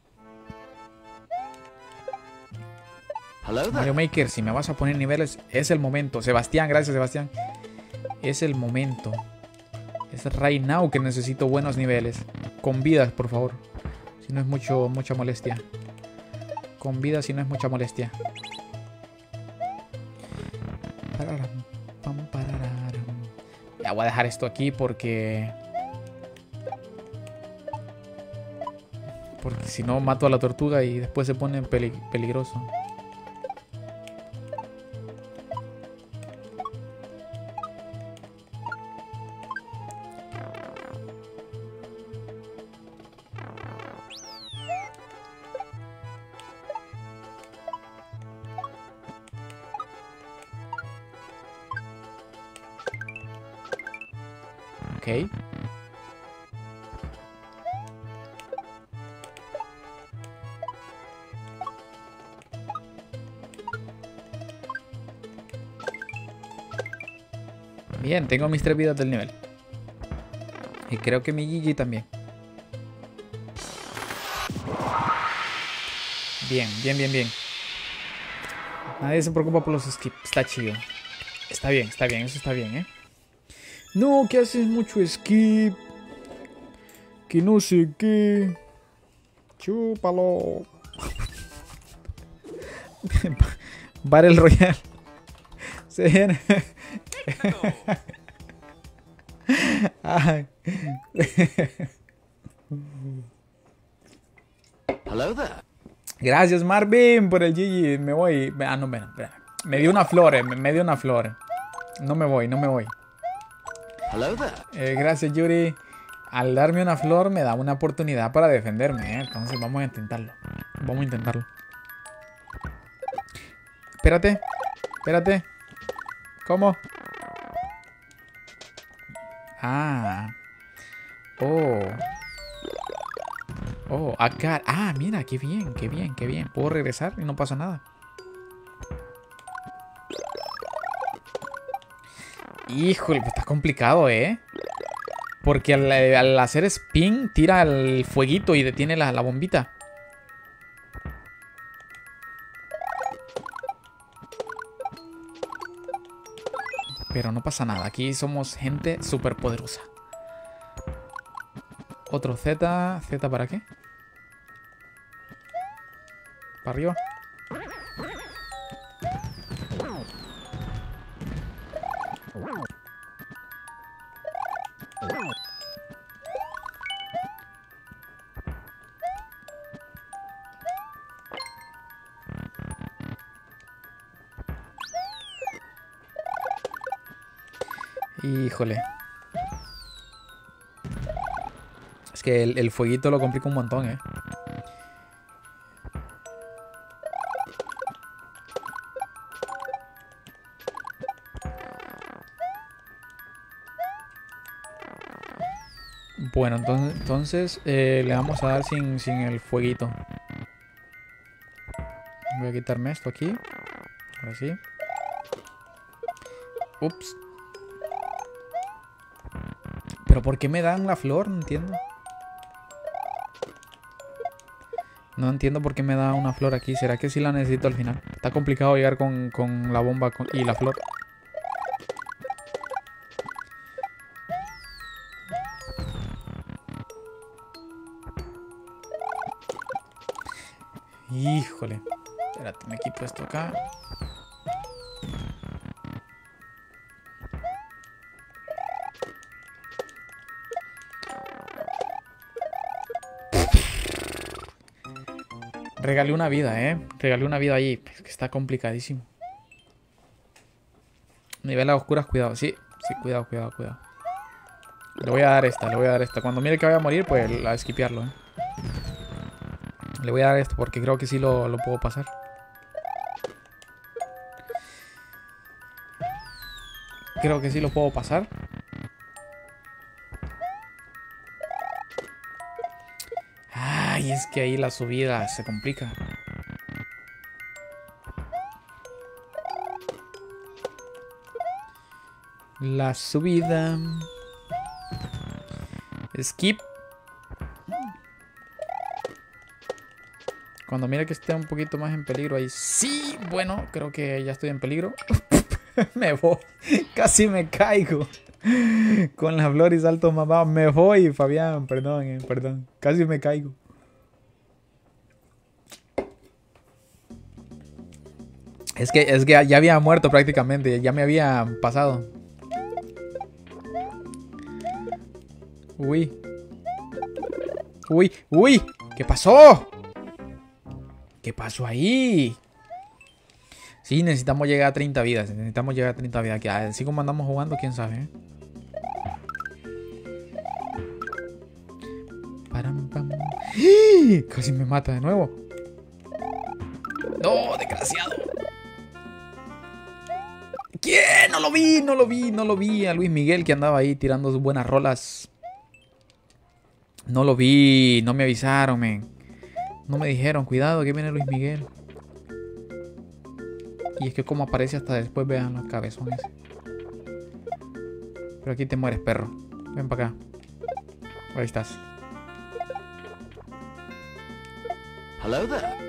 [SPEAKER 1] Mario Maker, si me vas a poner niveles, es el momento. Sebastián, gracias Sebastián. Es el momento. Es right now que necesito buenos niveles. Con vidas, por favor. Si no es mucho, mucha molestia. Con vidas si no es mucha molestia. Ya voy a dejar esto aquí porque... Porque si no mato a la tortuga y después se pone peli- peligroso. Tengo mis tres vidas del nivel. Y creo que mi Gigi también. Bien, bien, bien, bien. Nadie se preocupa por los skips. Está chido. Está bien, está bien, eso está bien, ¿eh? No, que haces mucho skip. Que no sé qué. Chúpalo. Battle Royale. Se viene. Ay.
[SPEAKER 3] Hello there.
[SPEAKER 1] Gracias Marvin por el GG. Me voy. Ah, no, espera, espera. Me dio una flor, eh, me, me dio una flor. No me voy, no me voy.
[SPEAKER 3] Hello there.
[SPEAKER 1] Eh, gracias Yuri. Al darme una flor me da una oportunidad para defenderme. eh. Entonces vamos a intentarlo. Vamos a intentarlo. Espérate. Espérate. ¿Cómo? Ah. Oh. Oh, acá. Ah, mira, qué bien, qué bien, qué bien. Puedo regresar y no pasa nada. Híjole, pues está complicado, ¿eh? Porque al, hacer spin tira el fueguito y detiene la bombita. Pero no pasa nada, aquí somos gente súper poderosa. Otro Z. ¿Z para qué? ¿Para arriba? Híjole. Es que el, fueguito lo complica un montón, eh. Bueno, entonces, entonces eh, le vamos a dar sin, sin el fueguito. Voy a quitarme esto aquí. Ahora sí. Ups. ¿Pero por qué me dan la flor? No entiendo. No entiendo por qué me da una flor aquí. ¿Será que sí la necesito al final? Está complicado llegar con, con la bomba con- y la flor. Híjole. Espérate, me quito esto acá. Regalé una vida, ¿eh? Regalé una vida. Es que está complicadísimo. Nivel a oscuras, cuidado. Sí, sí, cuidado, cuidado, cuidado. Le voy a dar esta, le voy a dar esta. Cuando mire que vaya a morir, pues a esquipearlo, ¿eh? Le voy a dar esto porque creo que sí lo puedo pasar. Creo que sí lo puedo pasar. Que ahí la subida se complica. La subida. Skip. Cuando mire que esté un poquito más en peligro ahí. Sí, bueno, creo que ya estoy en peligro. me voy. Casi me caigo. Con la flor y salto mamá. Me voy, Fabián. Perdón, eh, perdón. Casi me caigo. Es que, es que ya había muerto prácticamente. Ya me había pasado. Uy. Uy, uy. ¿Qué pasó? ¿Qué pasó ahí? Sí, necesitamos llegar a 30 vidas. Necesitamos llegar a 30 vidas. Que así como andamos jugando, quién sabe. ¿eh? ¡Ah! Casi me mata de nuevo. No lo vi, no lo vi. A Luis Miguel que andaba ahí tirando sus buenas rolas. No lo vi, no me avisaron, men. No me dijeron, cuidado que viene Luis Miguel. Y es que como aparece hasta después, vean los cabezones. Pero aquí te mueres, perro. Ven para acá. Ahí estás.
[SPEAKER 3] Hello there.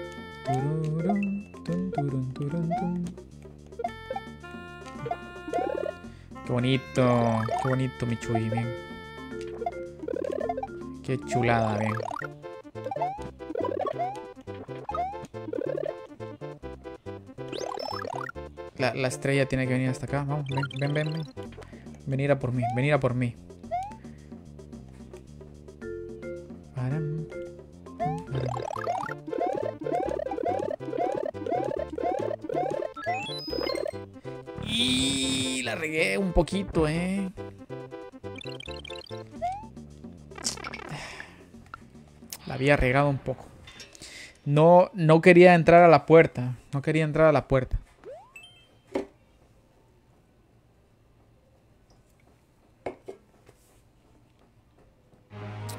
[SPEAKER 1] Qué bonito, qué bonito mi Chuy, bien. Qué chulada, bien. La, la estrella tiene que venir hasta acá. Vamos, ven, ven, ven, ven. Venir a por mí, venir a por mí. Poquito, eh. La había regado un poco. No, no quería entrar a la puerta. No quería entrar a la puerta.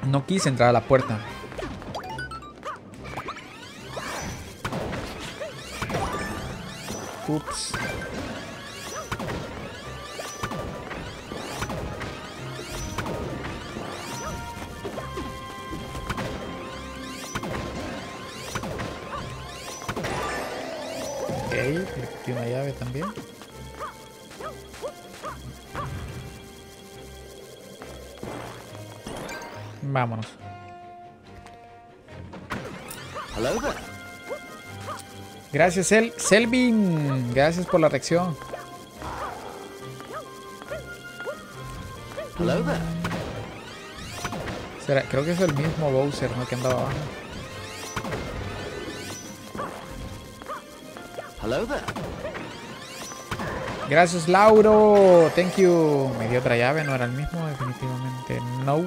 [SPEAKER 1] No quise entrar a la puerta. Ups. También. Vámonos. Gracias, El Selvin. Gracias por la reacción. Será- creo que es el mismo Bowser, ¿no? Que andaba abajo.
[SPEAKER 3] Hello there.
[SPEAKER 1] Gracias, Lauro. Thank you. Me dio otra llave, no era el mismo, definitivamente. No.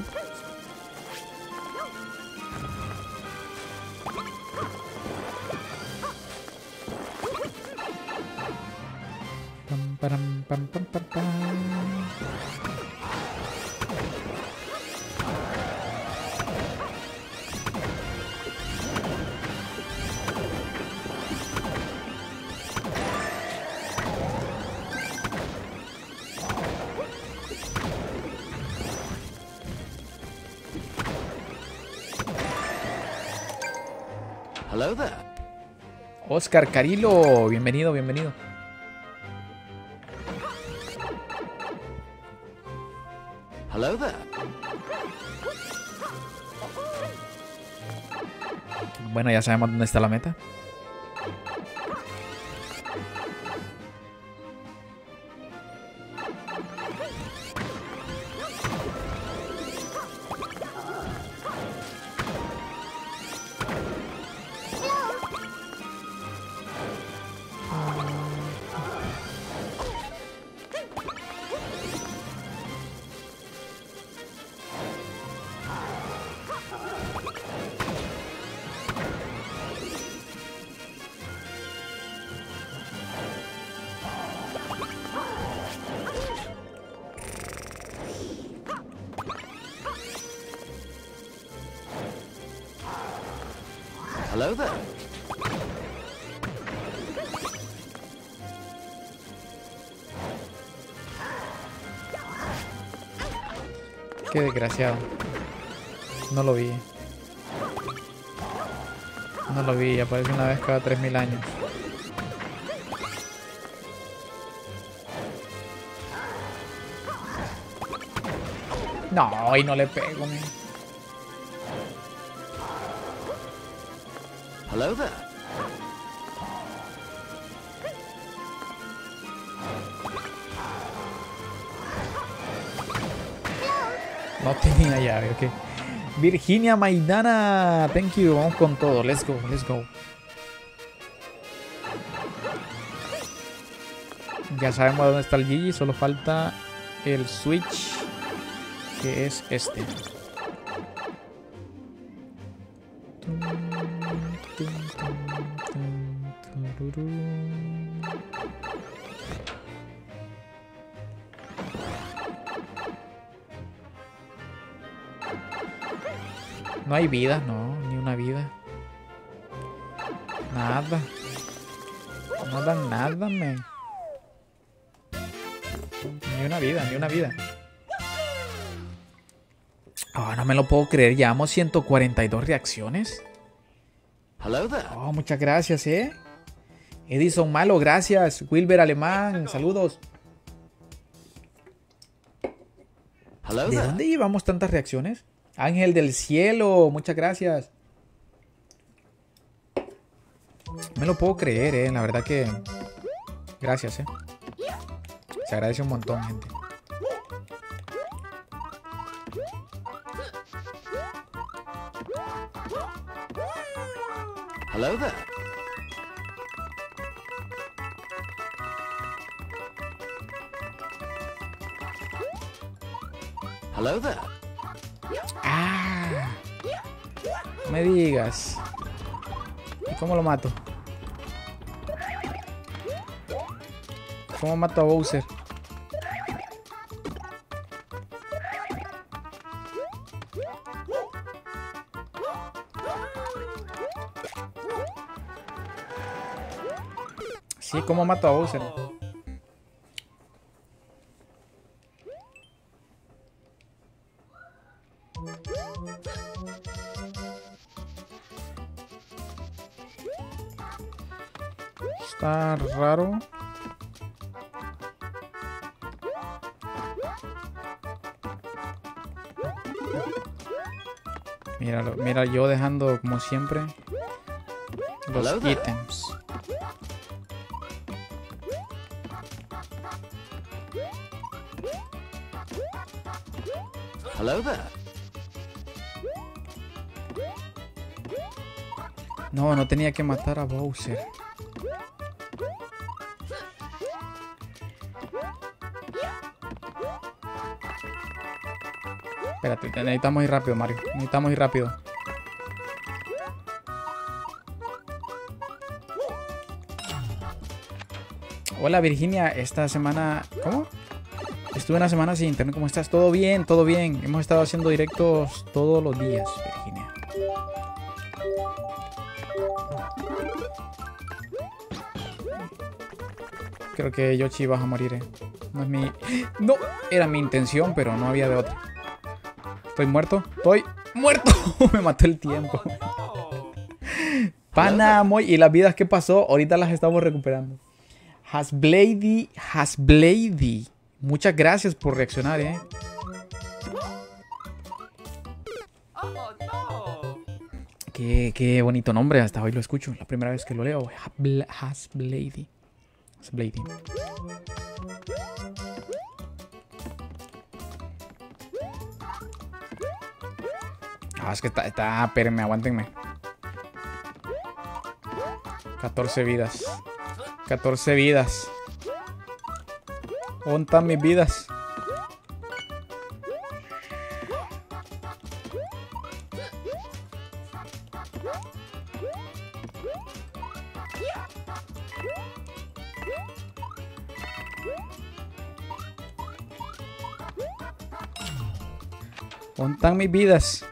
[SPEAKER 1] Oscar Carilo, bienvenido, bienvenido.
[SPEAKER 3] Hello there.
[SPEAKER 1] Bueno, ya sabemos dónde está la meta. Cada 3000 años. No, y no le pego, man.
[SPEAKER 3] Hello there.
[SPEAKER 1] No tenía llave, ok. Virginia Maidana, thank you. Vamos con todo. Let's go, let's go. Ya sabemos dónde está el Gigi, solo falta el Switch, que es este. No hay vida, no, vida. Oh, no me lo puedo creer. Llevamos 142 reacciones. Oh, muchas gracias, eh. Edison Malo, gracias. Wilber Alemán, saludos. ¿De dónde llevamos tantas reacciones? Ángel del cielo, muchas gracias. No me lo puedo creer, eh. La verdad que. Gracias, eh. Se agradece un montón, gente.
[SPEAKER 3] Hello there. Hello there.
[SPEAKER 1] ¡Ah! Me digas. ¿Y cómo lo mato? ¿Cómo mato a Bowser? Sí, ¿cómo mato a Bowser? Está raro. Míralo, mira yo dejando como siempre los ítems.
[SPEAKER 3] Hello there.
[SPEAKER 1] No, no tenía que matar a Bowser. Espérate, necesitamos ir rápido, Mario. Necesitamos ir rápido. Hola Virginia, esta semana... ¿Cómo? Estuve una semana sin internet. ¿Cómo estás? ¿Todo bien? ¿Todo bien? Hemos estado haciendo directos todos los días, Virginia. Creo que Yoshi vas a morir, eh. No es mi. No, era mi intención, pero no había de otra. Estoy muerto. Estoy muerto. Me mató el tiempo. Pana, Moy. ¿Y las vidas que pasó? Ahorita las estamos recuperando. Hasblady, Hasblady. Muchas gracias por reaccionar, eh. Qué, qué bonito nombre, hasta hoy lo escucho. La primera vez que lo leo. Hasblady. Hasblady. Ah, es que está, está, espérenme, aguántenme. 14 vidas. 14 vidas. ¿Dónde están mis vidas? ¿Dónde están mis vidas?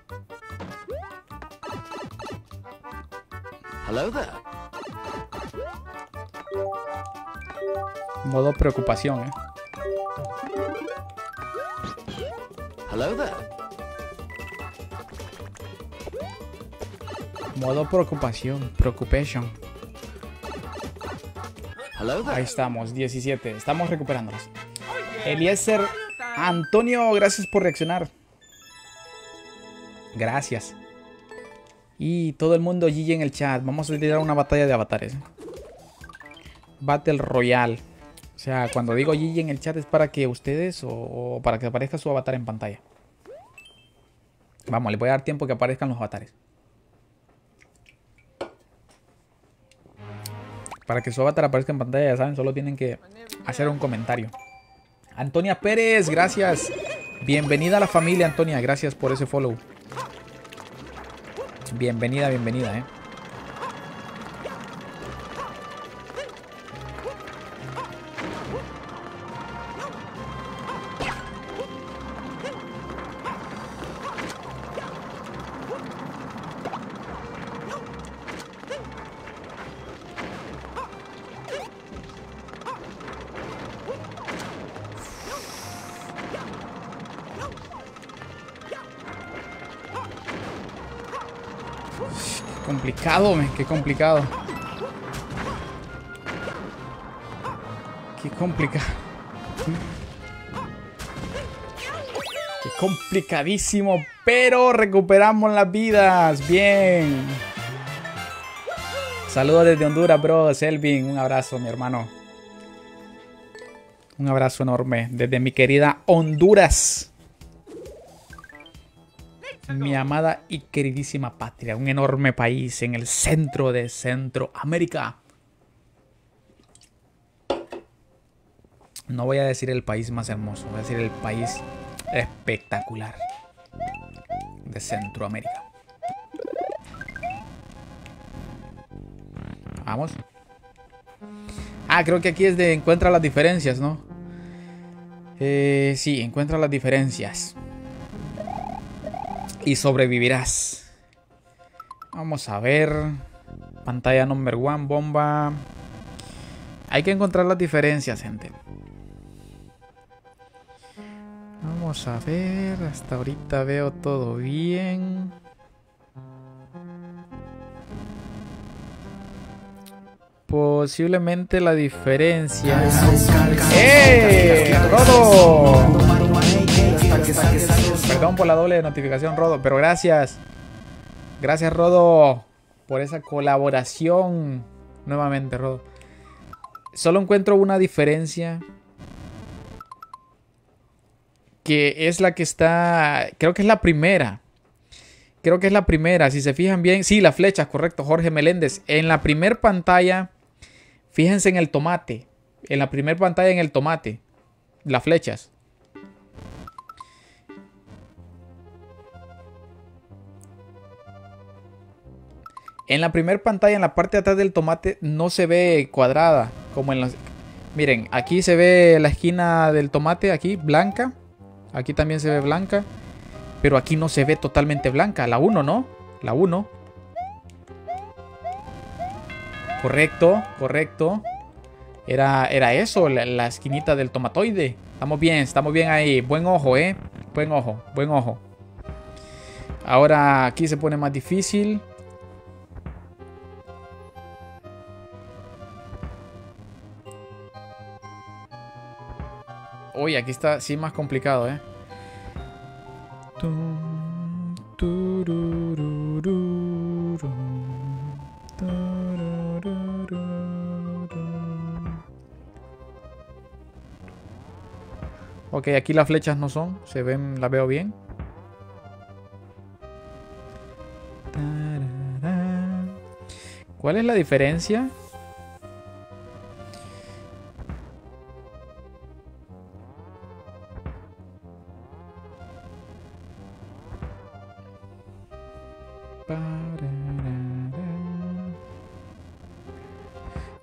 [SPEAKER 3] Hello there.
[SPEAKER 1] Modo preocupación, eh.
[SPEAKER 3] Hello there.
[SPEAKER 1] Modo preocupación. Preoccupation.
[SPEAKER 3] Hello
[SPEAKER 1] Ahí
[SPEAKER 3] there.
[SPEAKER 1] estamos, 17. Estamos recuperándolas. Eliezer Antonio, gracias por reaccionar. Gracias. Y todo el mundo GG en el chat. Vamos a tirar una batalla de avatares. Battle Royale. O sea, cuando digo GG en el chat es para que ustedes o, o para que aparezca su avatar en pantalla. Vamos, le voy a dar tiempo que aparezcan los avatares. Para que su avatar aparezca en pantalla, ya saben, solo tienen que hacer un comentario. Antonia Pérez, gracias. Bienvenida a la familia, Antonia. Gracias por ese follow. Bienvenida, bienvenida, eh. Complicado. Qué complicado. Qué complicadísimo, pero recuperamos las vidas. Bien. Saludos desde Honduras, bro. Selvin, un abrazo, mi hermano. Un abrazo enorme desde mi querida Honduras. Mi amada y queridísima patria, un enorme país en el centro de Centroamérica. No voy a decir el país más hermoso, voy a decir el país espectacular de Centroamérica. Vamos. Ah, creo que aquí es de encuentra las diferencias, ¿no? Eh, sí, encuentra las diferencias y sobrevivirás. Vamos a ver. Pantalla number one, bomba. Hay que encontrar las diferencias, gente. Vamos a ver. Hasta ahorita veo todo bien. Posiblemente la diferencia. ¡Eh! ¡Rodo! Perdón por la doble notificación, Rodo, pero gracias. Gracias, Rodo, por esa colaboración. Nuevamente, Rodo. Solo encuentro una diferencia. Que es la que está. Creo que es la primera. Creo que es la primera. Si se fijan bien. Sí, las flechas, correcto, Jorge Meléndez. En la primer pantalla. Fíjense en el tomate. En la primera pantalla en el tomate. Las flechas. En la primera pantalla, en la parte de atrás del tomate, no se ve cuadrada. Como en las. Miren, aquí se ve la esquina del tomate, aquí, blanca. Aquí también se ve blanca. Pero aquí no se ve totalmente blanca. La 1, ¿no? La 1. Correcto, correcto. Era, era eso, la, la esquinita del tomatoide. Estamos bien, estamos bien ahí. Buen ojo, ¿eh? Buen ojo, buen ojo. Ahora aquí se pone más difícil. Uy, aquí está sí más complicado, ¿eh? Ok, aquí las flechas no son, se ven, las veo bien. ¿Cuál es la diferencia?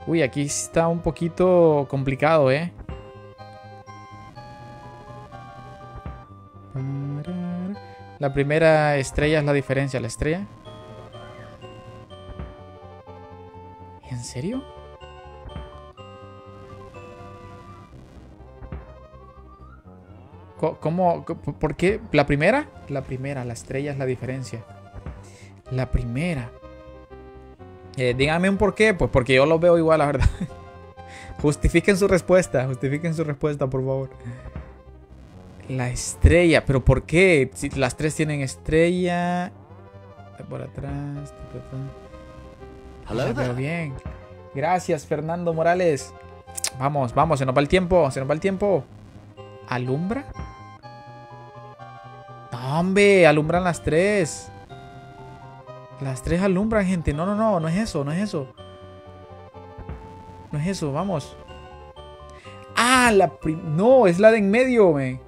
[SPEAKER 1] Uy, aquí está un poquito complicado, ¿eh? La primera estrella es la diferencia, la estrella. ¿En serio? ¿Cómo? ¿Por qué? ¿La primera? La primera, la estrella es la diferencia. La primera. Eh, díganme un por qué. Pues porque yo lo veo igual, la verdad. justifiquen su respuesta. Justifiquen su respuesta, por favor. La estrella. ¿Pero por qué? Si las tres tienen estrella. Por atrás. Bien. Gracias, Fernando Morales. Vamos, vamos, se nos va el tiempo, se nos va el tiempo. ¿Alumbra? No, hombre, alumbran las tres. Las tres alumbran, gente. No, no, no, no es eso, no es eso. No es eso, vamos. Ah, la No, es la de en medio, me.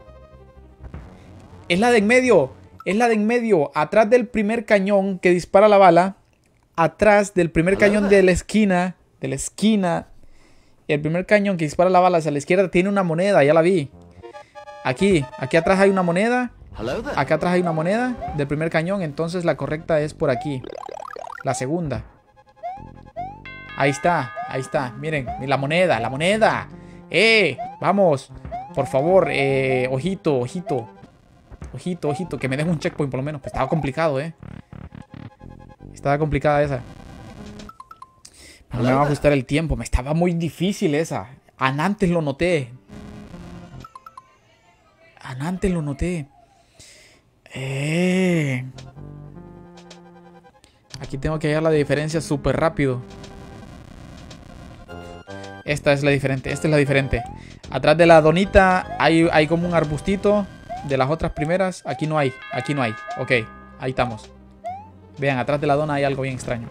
[SPEAKER 1] Es la de en medio. Es la de en medio. Atrás del primer cañón que dispara la bala. Atrás del primer cañón de la esquina. De la esquina. El primer cañón que dispara la bala hacia la izquierda tiene una moneda, ya la vi. Aquí, aquí atrás hay una moneda. Acá atrás hay una moneda del primer cañón, entonces la correcta es por aquí. La segunda. Ahí está, ahí está. Miren, la moneda, la moneda. ¡Eh! Vamos. Por favor, eh, ojito, ojito. Ojito, ojito, que me den un checkpoint por lo menos. que estaba complicado, ¿eh? Estaba complicada esa. No me va a ajustar el tiempo. Me estaba muy difícil esa. Antes lo noté. Antes lo noté. Eh. Aquí tengo que hallar la diferencia súper rápido. Esta es la diferente, esta es la diferente. Atrás de la donita hay, hay como un arbustito. De las otras primeras, aquí no hay, aquí no hay. Ok, ahí estamos. Vean, atrás de la dona hay algo bien extraño.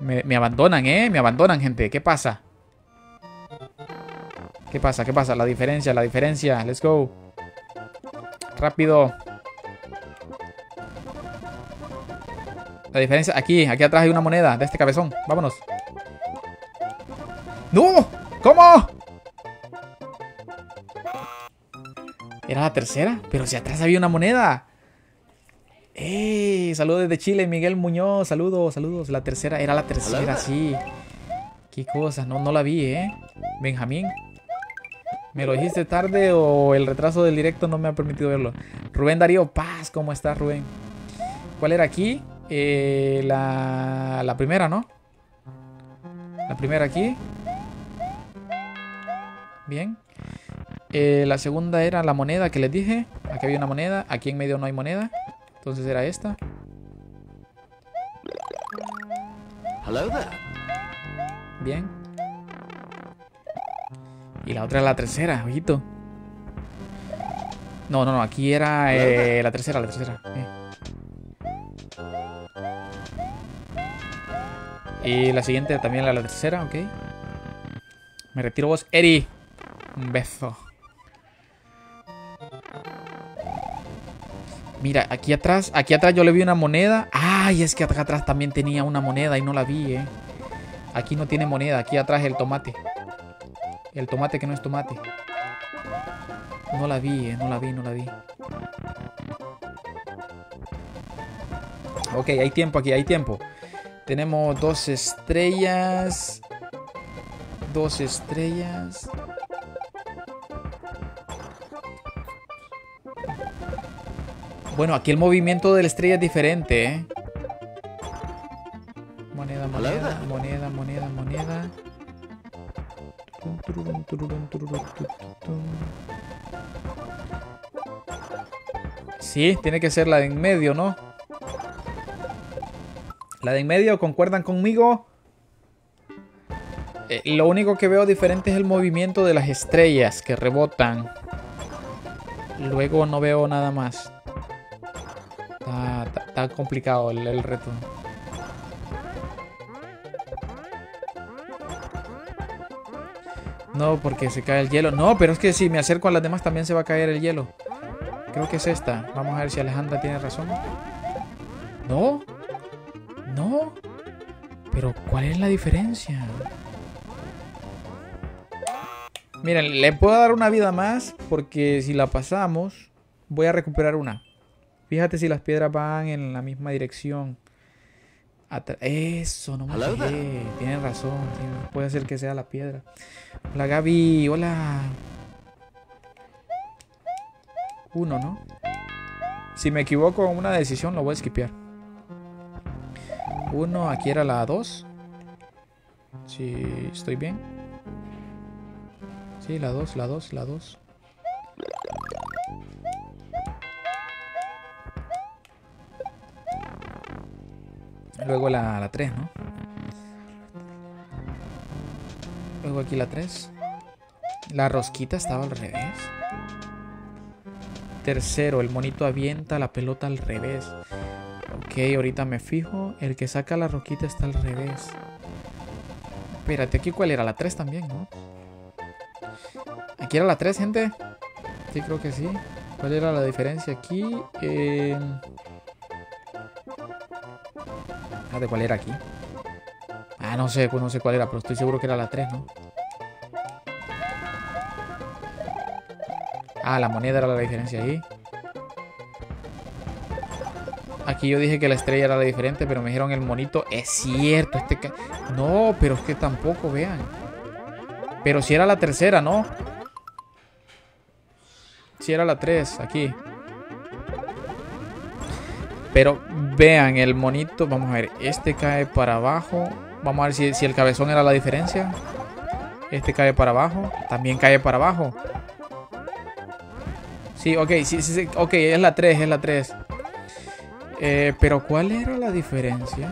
[SPEAKER 1] Me, me abandonan, ¿eh? Me abandonan, gente. ¿Qué pasa? ¿Qué pasa? ¿Qué pasa? La diferencia, la diferencia. Let's go. Rápido. La diferencia, aquí, aquí atrás hay una moneda de este cabezón. Vámonos. ¡No! ¿Cómo? ¿Era la tercera? Pero si atrás había una moneda. ¡Eh! Saludos desde Chile, Miguel Muñoz. Saludos, saludos. La tercera, era la tercera,
[SPEAKER 3] Hola.
[SPEAKER 1] sí. Qué cosa, no, no la vi, ¿eh? Benjamín. ¿Me lo dijiste tarde o el retraso del directo no me ha permitido verlo? Rubén Darío Paz, ¿cómo estás, Rubén? ¿Cuál era aquí? Eh, la, la primera, ¿no? La primera aquí. Bien. Eh, la segunda era la moneda que les dije. Aquí había una moneda. Aquí en medio no hay moneda. Entonces era esta. Bien. Y la otra era la tercera, ojito. No, no, no. Aquí era eh, la tercera, la tercera. eh. Y la siguiente también era la tercera, ok. Me retiro vos, Eri. Un beso. Mira, aquí atrás, aquí atrás yo le vi una moneda. Ay, es que acá atrás también tenía una moneda y no la vi, eh. Aquí no tiene moneda, aquí atrás el tomate. El tomate que no es tomate. No la vi, eh, no la vi, no la vi. Ok, hay tiempo aquí, hay tiempo. Tenemos dos estrellas. Dos estrellas. Bueno, aquí el movimiento de la estrella es diferente, ¿eh? Moneda, moneda, moneda, moneda, moneda. Sí, tiene que ser la de en medio, ¿no? La de en medio, ¿concuerdan conmigo? Eh, lo único que veo diferente es el movimiento de las estrellas que rebotan. Luego no veo nada más. Está, complicado el, el reto. No, porque se cae el hielo. No, pero es que si me acerco a las demás también se va a caer el hielo. Creo que es esta. Vamos a ver si Alejandra tiene razón. No. No. Pero ¿cuál es la diferencia? Miren, le puedo dar una vida más porque si la pasamos voy a recuperar una. Fíjate si las piedras van en la misma dirección. Atra- Eso, no me fijé. Tienen razón. Puede ser que sea la piedra. Hola Gaby, hola. Uno, ¿no? Si me equivoco en una decisión, lo voy a skipear. 1, aquí era la 2. Si estoy bien. Sí, la 2, la 2, la 2. Luego la, la 3, ¿no? Luego aquí la 3. La rosquita estaba al revés. Tercero, el monito avienta la pelota al revés. Ok, ahorita me fijo. El que saca la rosquita está al revés. Espérate, aquí cuál era la 3 también, ¿no? Aquí era la 3, gente. Sí, creo que sí. ¿Cuál era la diferencia aquí? Eh... Ah, ¿de cuál era aquí? Ah, no sé, pues no sé cuál era, pero estoy seguro que era la 3, ¿no? Ah, la moneda era la diferencia ahí. Aquí yo dije que la estrella era la diferente, pero me dijeron el monito. Es cierto, este... No, pero es que tampoco, vean. Pero si era la tercera, ¿no? Si era la 3, aquí. Pero vean, el monito, vamos a ver, este cae para abajo. Vamos a ver si, si el cabezón era la diferencia. Este cae para abajo. También cae para abajo. Sí, ok, sí, sí, sí, ok, es la 3, es la 3. Eh, pero ¿cuál era la diferencia?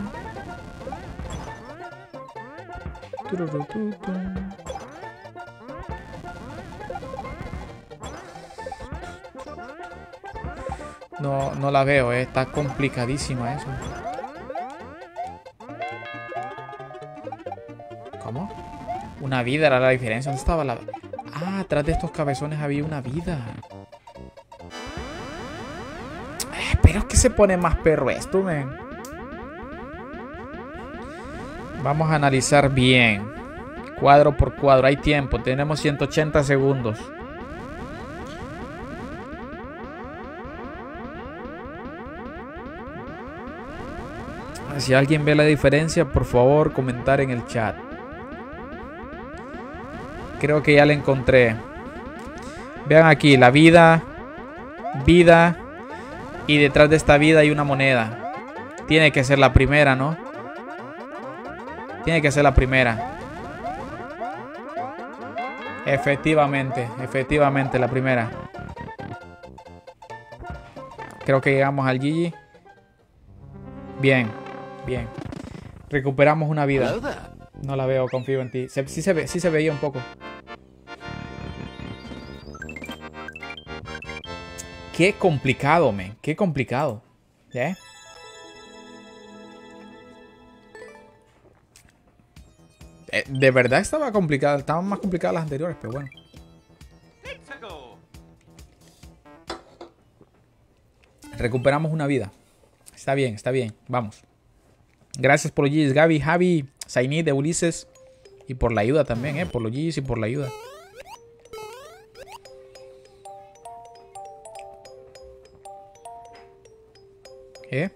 [SPEAKER 1] No, no la veo, eh. está complicadísima eso. ¿Cómo? Una vida era la diferencia. ¿Dónde estaba la...? Ah, atrás de estos cabezones había una vida. Se pone más perro esto, men. Vamos a analizar bien. Cuadro por cuadro. Hay tiempo. Tenemos 180 segundos. Si alguien ve la diferencia, por favor, comentar en el chat. Creo que ya la encontré. Vean aquí, la vida, vida, y detrás de esta vida hay una moneda. Tiene que ser la primera, ¿no? Tiene que ser la primera. Efectivamente, efectivamente, la primera. Creo que llegamos al Gigi. Bien. Bien. Recuperamos una vida. No la veo, confío en ti. sí, se ve, sí se veía un poco. Qué complicado, men. Qué complicado. ¿Eh? De verdad estaba complicada. Estaban más complicadas las anteriores, pero bueno. Recuperamos una vida. Está bien, está bien. Vamos. Gracias por los GGs, Gaby, Javi, Zainid de Ulises. Y por la ayuda también, ¿eh? Por los GGs y por la ayuda. ¿Eh?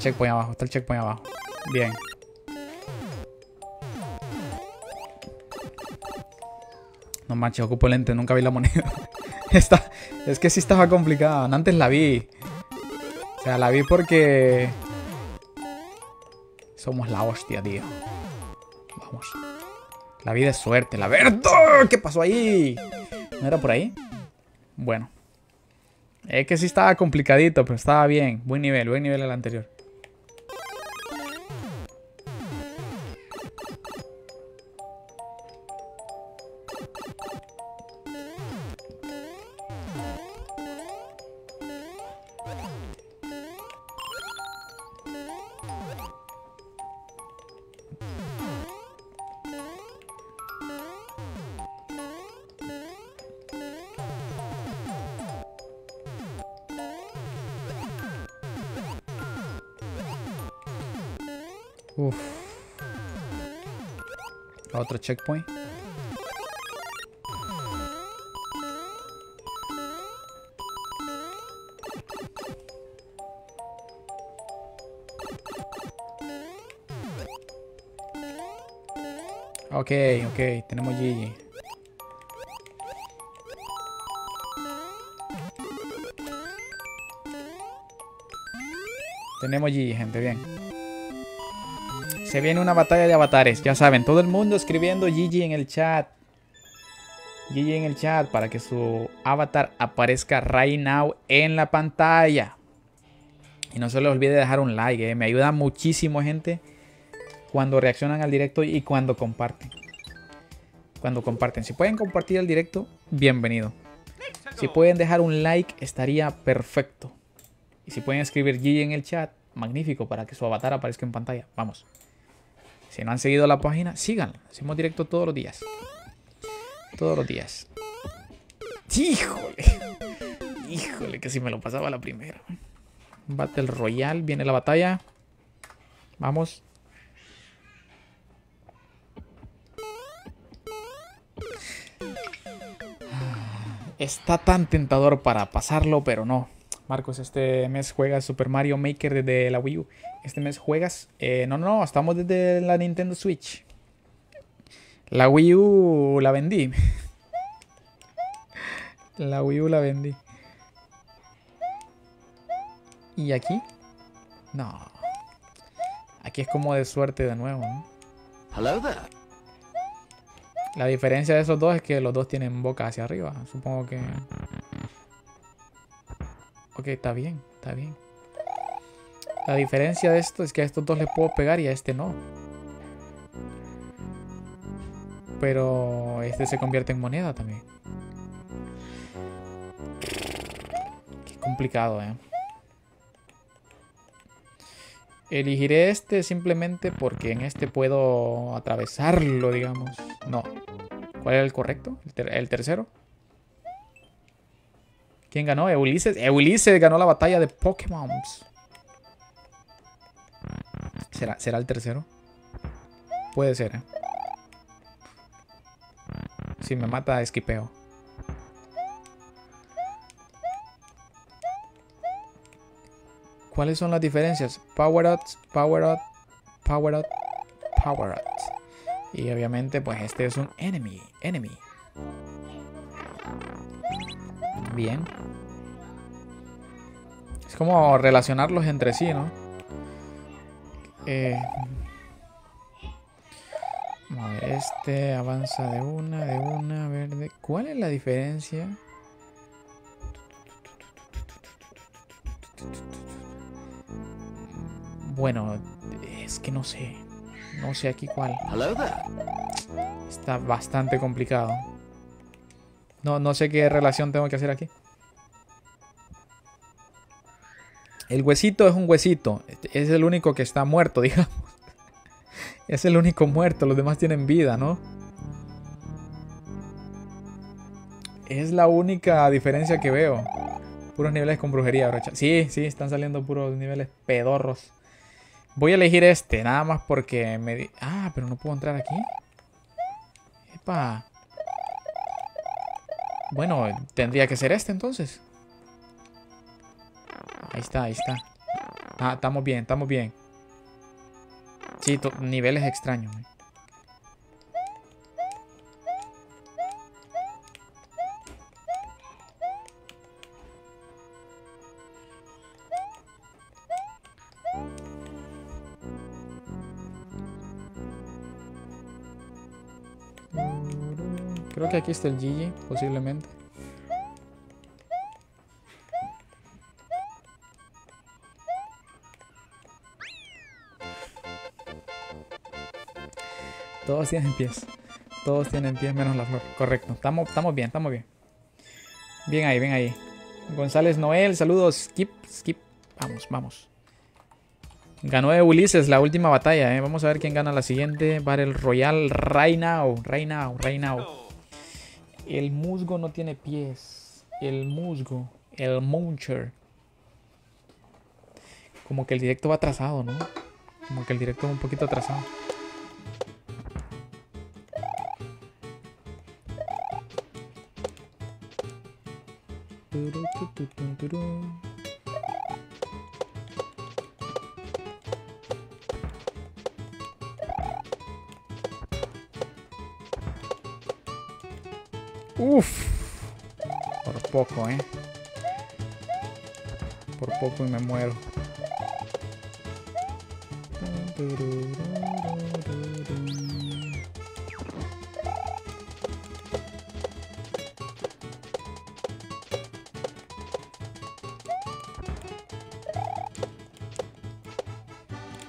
[SPEAKER 1] Checkpoint abajo, está el checkpoint abajo. Bien. No manches, ocupo lente, nunca vi la moneda. Esta, es que sí estaba complicada. Antes la vi. O sea, la vi porque... Somos la hostia, tío. Vamos. La vida es suerte. La verdad. ¿Qué pasó ahí? ¿No era por ahí? Bueno. Es que sí estaba complicadito, pero estaba bien. Buen nivel, buen nivel el anterior. Checkpoint. Ok, ok, tenemos Gigi. Tenemos Gigi, gente, bien. Se viene una batalla de avatares, ya saben, todo el mundo escribiendo Gigi en el chat. Gigi en el chat para que su avatar aparezca right now en la pantalla. Y no se les olvide dejar un like, eh. me ayuda muchísimo, gente, cuando reaccionan al directo y cuando comparten. Cuando comparten. Si pueden compartir el directo, bienvenido. Si pueden dejar un like, estaría perfecto. Y si pueden escribir Gigi en el chat, magnífico para que su avatar aparezca en pantalla. Vamos. Si no han seguido la página, síganla. Hacemos directo todos los días. Todos los días. Híjole. Híjole, que si me lo pasaba la primera. Battle Royale, viene la batalla. Vamos. Está tan tentador para pasarlo, pero no. Marcos, este mes juegas Super Mario Maker desde la Wii U. Este mes juegas... Eh, no, no, estamos desde la Nintendo Switch. La Wii U la vendí. la Wii U la vendí. ¿Y aquí? No. Aquí es como de suerte de nuevo, ¿no?
[SPEAKER 3] Hello there.
[SPEAKER 1] La diferencia de esos dos es que los dos tienen boca hacia arriba. Supongo que... Ok, está bien, está bien. La diferencia de esto es que a estos dos les puedo pegar y a este no. Pero este se convierte en moneda también. Qué complicado, eh. Elegiré este simplemente porque en este puedo atravesarlo, digamos. No. ¿Cuál era el correcto? ¿El, ter el tercero? ¿Quién ganó? Eulises. Eulises ganó la batalla de Pokémon. ¿Será, ¿Será el tercero? Puede ser, ¿eh? Si me mata, esquipeo. ¿Cuáles son las diferencias? Power up, power up, power up, power up. Y obviamente, pues este es un enemy, enemy. Bien. Es como relacionarlos entre sí, ¿no? Eh, a ver, este avanza de una, de una, verde. ¿Cuál es la diferencia? Bueno, es que no sé. No sé aquí cuál. Está bastante complicado. No, no sé qué relación tengo que hacer aquí. El huesito es un huesito. Es el único que está muerto, digamos. Es el único muerto. Los demás tienen vida, ¿no? Es la única diferencia que veo. Puros niveles con brujería, brocha. Sí, sí, están saliendo puros niveles pedorros. Voy a elegir este, nada más porque me... Di ah, pero no puedo entrar aquí. Epa. Bueno, tendría que ser este entonces. Ahí está, ahí está. Ah, estamos bien, estamos bien. Sí, niveles extraños. Que aquí está el Gigi, posiblemente. Todos tienen pies. Todos tienen pies menos la flor. Correcto. Estamos, estamos bien, estamos bien. Bien ahí, bien ahí. González Noel, saludos. Skip, skip. Vamos, vamos. Ganó Ulises la última batalla, ¿eh? Vamos a ver quién gana la siguiente. Battle Royale right now, right now, now. El musgo no tiene pies. El musgo. El muncher. Como que el directo va atrasado, ¿no? Como que el directo va un poquito atrasado. Turu, tu, tu, tu, turu. Uf. Por poco, ¿eh? Por poco y me muero.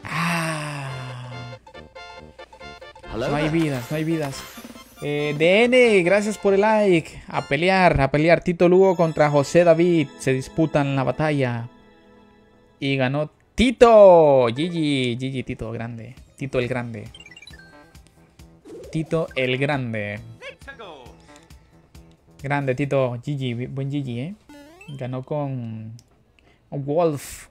[SPEAKER 1] Ah. No hay vidas, no hay vidas. Eh, DN, gracias por el like. A pelear, a pelear. Tito Lugo contra José David. Se disputan la batalla. Y ganó Tito. Gigi, Gigi, Tito grande. Tito el grande. Tito el grande. Grande, Tito. Gigi, buen Gigi, ¿eh? Ganó con Wolf.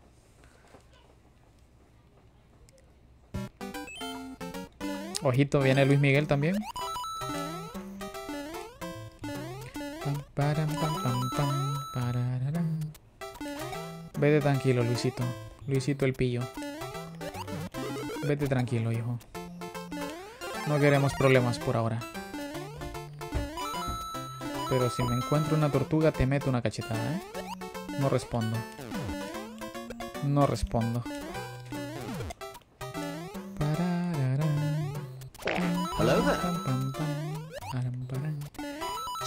[SPEAKER 1] Ojito, viene Luis Miguel también. Vete tranquilo, Luisito. Luisito el pillo. Vete tranquilo, hijo. No queremos problemas por ahora. Pero si me encuentro una tortuga, te meto una cachetada, ¿eh? No respondo. No respondo.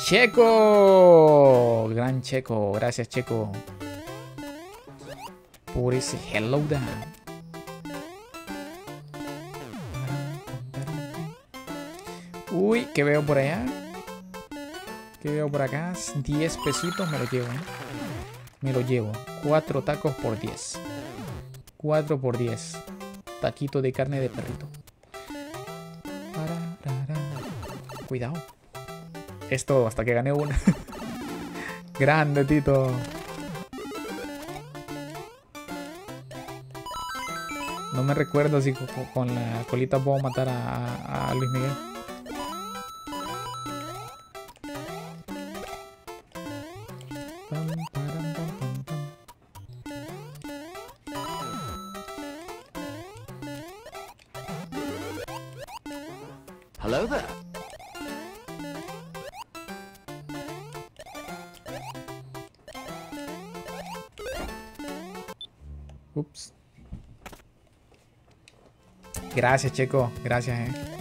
[SPEAKER 1] Checo, gran Checo, gracias Checo por ese hello there. Uy, ¿qué veo por allá? ¿Qué veo por acá? 10 pesitos me lo llevo, ¿eh? Me lo llevo. 4 tacos por 10. 4 por 10. Taquito de carne de perrito. Cuidado. Esto hasta que gané una. Grande, Tito. No me recuerdo si co- co- con la colita puedo matar a Luis Miguel. Gracias, Checo. Gracias, eh.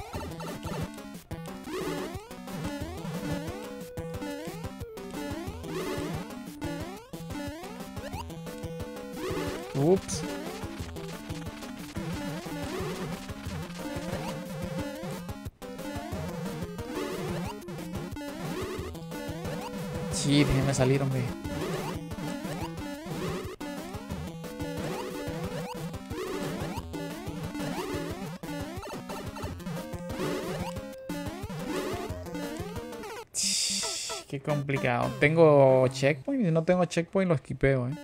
[SPEAKER 1] Complicado. Tengo checkpoint si no tengo checkpoint lo esquipeo, eh.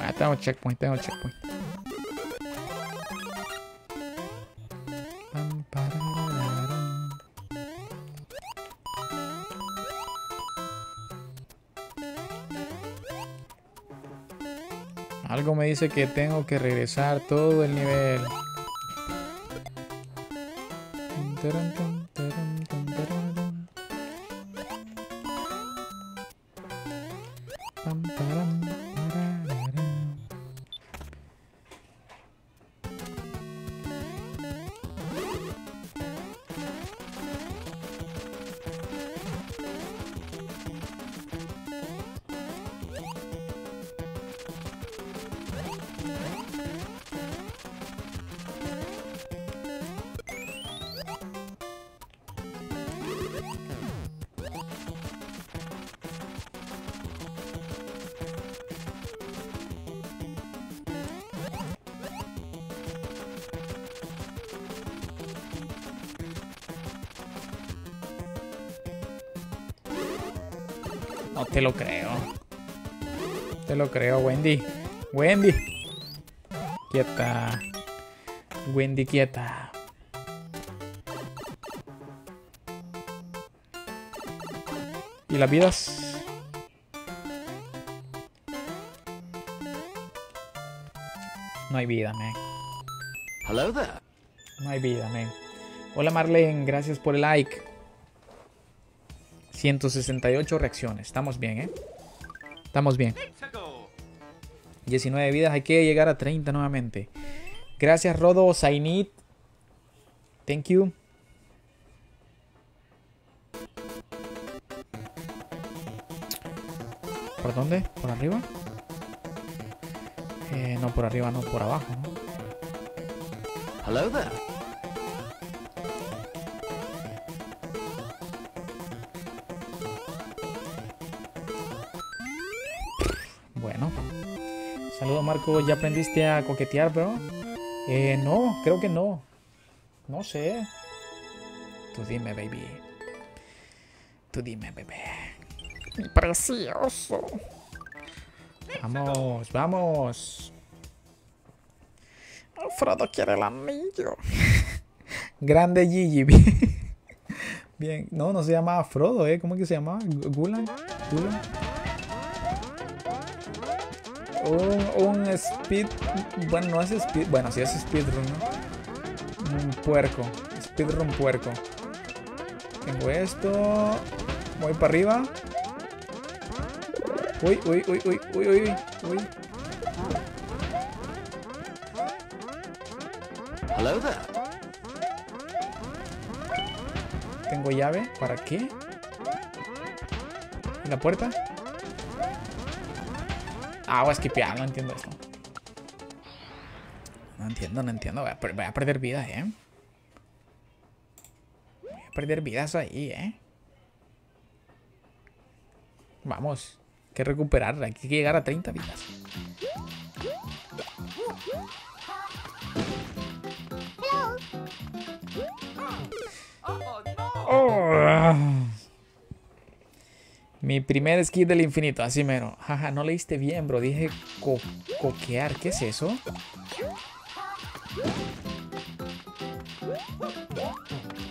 [SPEAKER 1] Ah, tengo checkpoint, tengo checkpoint. Algo me dice que tengo que regresar todo el nivel. Wendy. Quieta. Wendy, quieta. ¿Y las vidas? No hay vida, man.
[SPEAKER 3] Hello there.
[SPEAKER 1] No hay vida, man. Hola Marlene, gracias por el like. 168 reacciones. Estamos bien, ¿eh? Estamos bien. 19 vidas, hay que llegar a 30 nuevamente. Gracias Rodo Zainit. Thank you. ¿Por dónde? ¿Por arriba? Eh, no, por arriba, no, por abajo.
[SPEAKER 3] Hello there.
[SPEAKER 1] Marco, ¿ya aprendiste a coquetear, bro? Eh, no, creo que no. No sé. Tú dime, baby. Tú dime, bebé. Precioso. Vamos, vamos. Frodo quiere el anillo. Grande Gigi. Bien. No, no se llama Frodo, ¿eh? ¿Cómo es que se llama? Gulan. Gulan. Un, un speed. Bueno, no es speed. Bueno, sí es speedrun, ¿no? Un puerco. Speedrun puerco. Tengo esto. Voy para arriba. Uy, uy, uy, uy, uy, uy, uy.
[SPEAKER 3] Hello there.
[SPEAKER 1] Tengo llave. ¿Para qué? ¿Y la puerta? Ah, voy a no entiendo esto. No entiendo, no entiendo. Voy a, per- voy a perder vidas, eh. Voy a perder vidas ahí, eh. Vamos. Hay que recuperar. Hay que llegar a 30 vidas. Oh. Mi primer skill del infinito, así mero. Jaja, no leíste bien, bro. Dije co- coquear. ¿Qué es eso?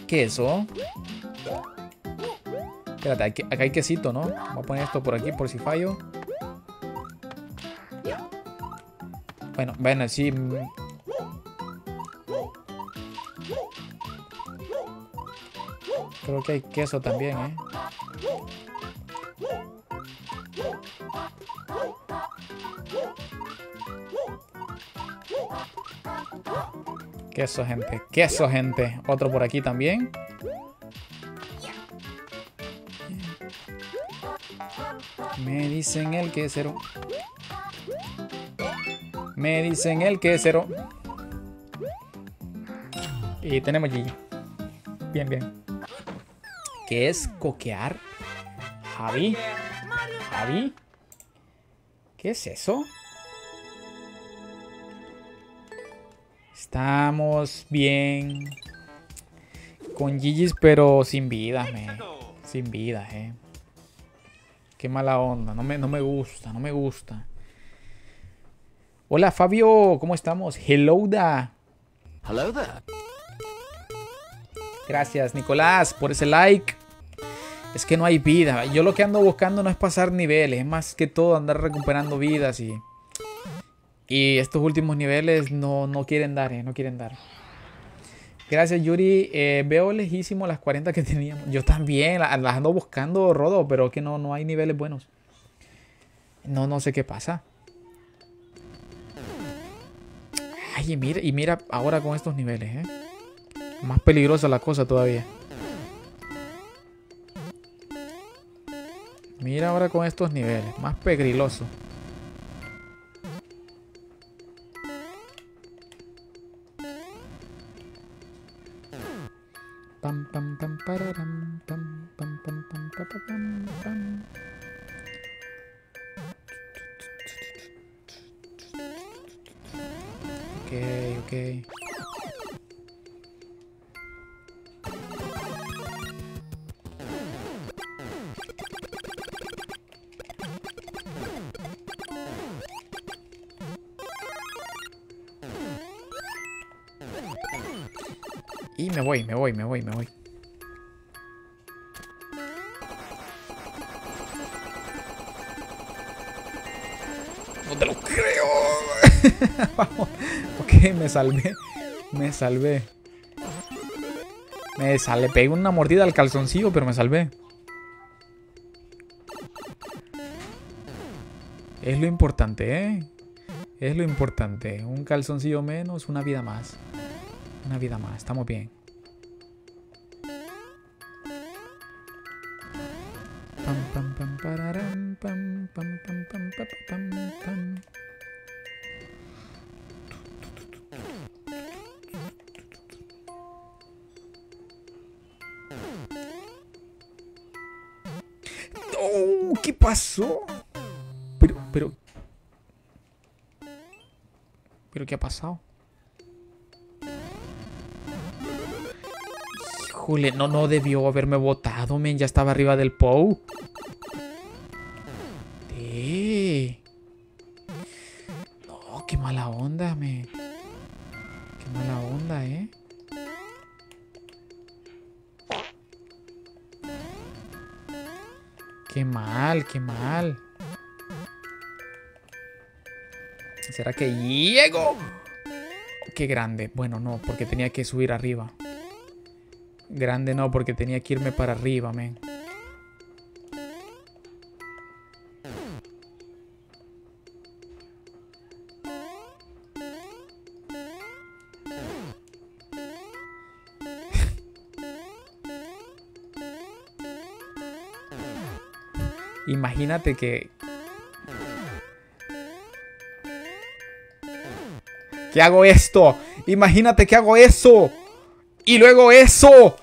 [SPEAKER 1] ¿Qué es eso? Espérate, acá hay quesito, ¿no? Voy a poner esto por aquí por si fallo. Bueno, bueno, sí. Creo que hay queso también, ¿eh? Queso, gente. Queso, gente. Otro por aquí también. Me dicen el quesero. Me dicen el quesero. Y tenemos Gigi. Bien, bien. ¿Qué es coquear? Javi. Javi. ¿Qué es eso? Estamos bien. Con Gigi's, pero sin vida, me. Sin vida, eh. Qué mala onda. No me, no me gusta, no me gusta. Hola, Fabio. ¿Cómo estamos? Hello, da.
[SPEAKER 3] Hello there.
[SPEAKER 1] Gracias, Nicolás, por ese like. Es que no hay vida. Yo lo que ando buscando no es pasar niveles, es más que todo andar recuperando vidas y. Y estos últimos niveles no, no quieren dar, eh, no quieren dar. Gracias, Yuri. Eh, veo lejísimo las 40 que teníamos. Yo también, la- las ando buscando, Rodo, pero que no, no hay niveles buenos. No, no sé qué pasa. Ay, y mira, y mira ahora con estos niveles, ¿eh? Más peligrosa la cosa todavía. Mira ahora con estos niveles. Más pegriloso. Pam pam pam pararam, pam pam pam pam pa, pa, pam pam. Ok, ok. Y me voy, me voy, me voy, me voy. No te lo creo. Vamos. Ok, me salvé. Me salvé. Me salvé. Pegué una mordida al calzoncillo, pero me salvé. Es lo importante, ¿eh? Es lo importante. Un calzoncillo menos, una vida más. Una vida más. Estamos bien. Pam, pam, pam, pararam, pam, pam, pam, pam, pa, pa, pam, pam. ¡Oh! ¿Qué pasó? Pero, pero. ¿Pero qué ha pasado? Híjole, no, no debió haberme votado, men. Ya estaba arriba del POU. No, qué mala onda, men. Qué mala onda, eh. Qué mal, qué mal. ¿Será que llego? Qué grande. Bueno, no, porque tenía que subir arriba. Grande no, porque tenía que irme para arriba, men. Imagínate que... Que hago esto. Imagínate que hago eso. Y luego eso.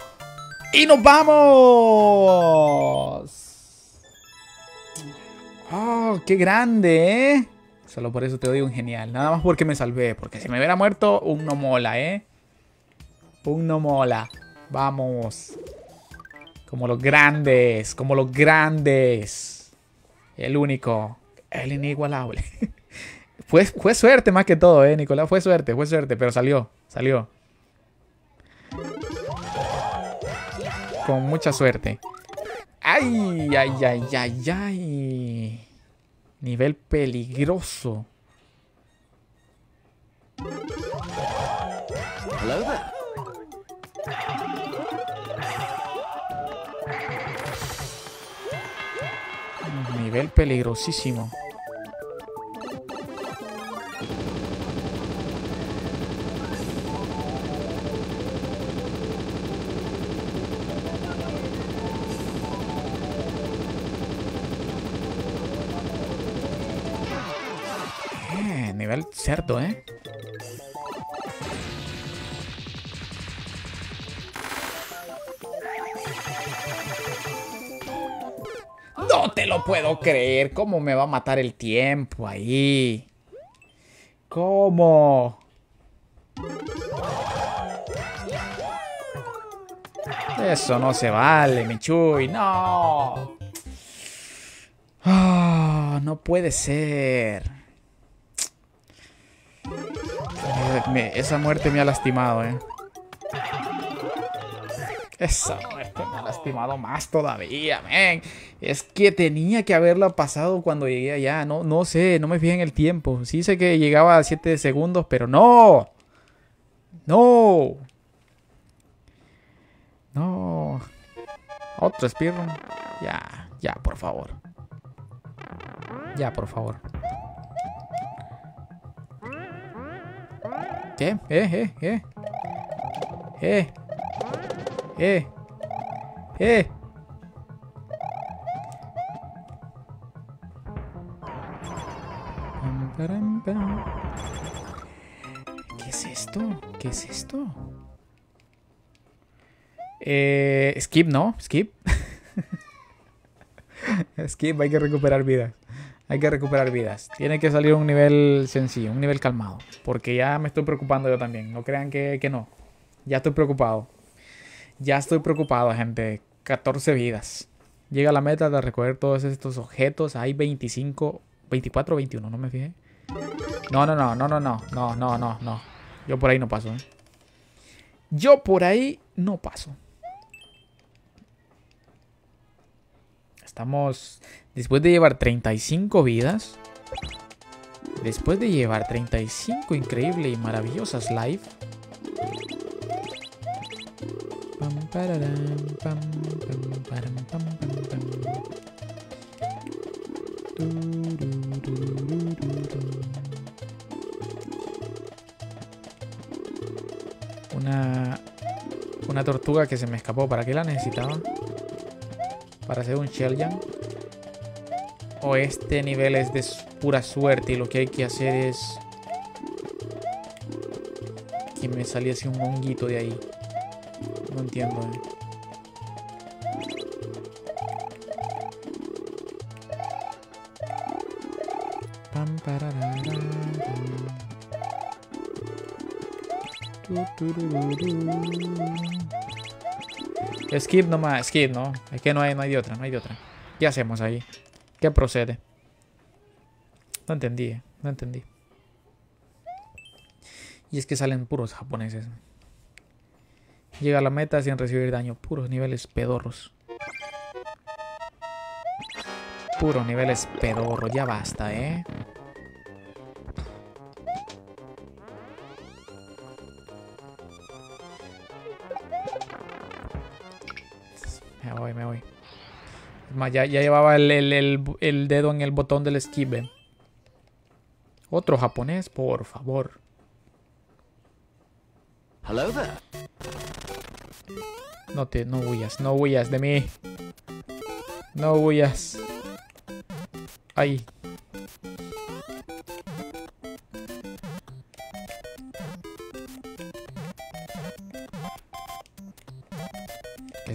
[SPEAKER 1] Y nos vamos. Oh, qué grande, ¿eh? Solo por eso te doy un genial. Nada más porque me salvé. Porque si me hubiera muerto, un no mola, ¿eh? Un no mola. Vamos. Como los grandes. Como los grandes. El único. El inigualable. fue, fue suerte más que todo, ¿eh, Nicolás? Fue suerte, fue suerte. Pero salió. Salió. Con mucha suerte. ¡Ay, ay, ay, ay, ay! Nivel peligroso. Nivel peligrosísimo. Cerdo, ¿eh? No te lo puedo creer. ¿Cómo me va a matar el tiempo ahí? ¿Cómo? Eso no se vale, Michuy. No. Ah, no puede ser. Esa muerte me ha lastimado, eh. Esa muerte me ha lastimado más todavía, men. Es que tenía que haberla pasado cuando llegué allá. No, no sé, no me fijé en el tiempo. Sí sé que llegaba a 7 segundos, pero no. No. No. Otro speedrun. Ya, ya, por favor. Ya, por favor. ¿Qué? ¿Eh? ¿Eh? ¿Eh? ¿Eh? ¿Eh? ¿Eh? ¿Qué es esto? ¿Qué es esto? Eh, skip, ¿no? Skip. skip, hay que recuperar vidas. Hay que recuperar vidas. Tiene que salir un nivel sencillo, un nivel calmado. Porque ya me estoy preocupando yo también. No crean que, que no. Ya estoy preocupado. Ya estoy preocupado, gente. 14 vidas. Llega la meta de recoger todos estos objetos. Hay 25, 24 o 21, no me fijé. No, no, no, no, no, no, no, no, no, no. Yo por ahí no paso, ¿eh? Yo por ahí no paso. Estamos... Después de llevar 35 vidas... Después de llevar 35 increíbles y maravillosas live... Una... Una tortuga que se me escapó. ¿Para qué la necesitaba? Para hacer un shell jam. O este nivel es de pura suerte y lo que hay que hacer es... Que me saliese un honguito de ahí. No entiendo, eh. Skip nomás, skip, ¿no? Es que no hay, no hay de otra, no hay de otra. ¿Qué hacemos ahí? ¿Qué procede? No entendí, eh, no entendí. Y es que salen puros japoneses. Llega a la meta sin recibir daño. Puros niveles pedorros. Puros niveles pedorros. Ya basta, ¿eh? Voy, me voy. Es más, ya, ya llevaba el, el- el- el dedo en el botón del esquive. Otro japonés, por favor.
[SPEAKER 3] Hello there.
[SPEAKER 1] No te, no huyas, no huyas de mí. No huyas. Ahí.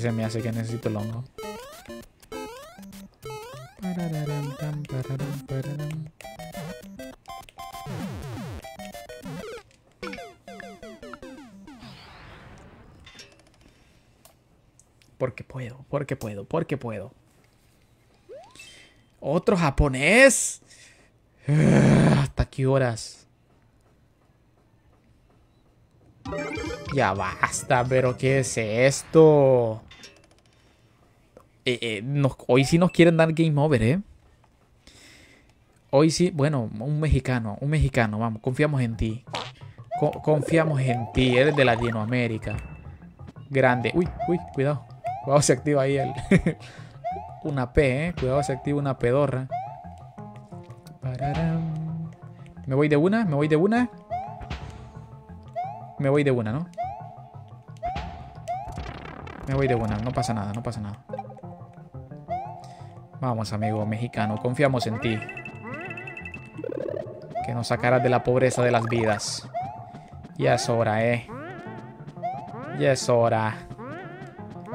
[SPEAKER 1] Ese me hace que necesito el hongo. Porque puedo, porque puedo, porque puedo. ¿Otro japonés? Ah, ¿Hasta qué horas? Ya basta, pero ¿qué es esto? Eh, eh, hoy sí nos quieren dar game over, ¿eh? Hoy sí, bueno, un mexicano, un mexicano, vamos, confiamos en ti. Co- confiamos en ti, eres de Latinoamérica. Grande. Uy, uy, cuidado. Cuidado, se activa ahí el. una P, eh. Cuidado, se activa una pedorra. Me voy de una, me voy de una. Me voy de una, ¿no? Me voy de una, no pasa nada, no pasa nada. Vamos, amigo mexicano, confiamos en ti. Que nos sacarás de la pobreza de las vidas. Ya es hora, eh. Ya es hora.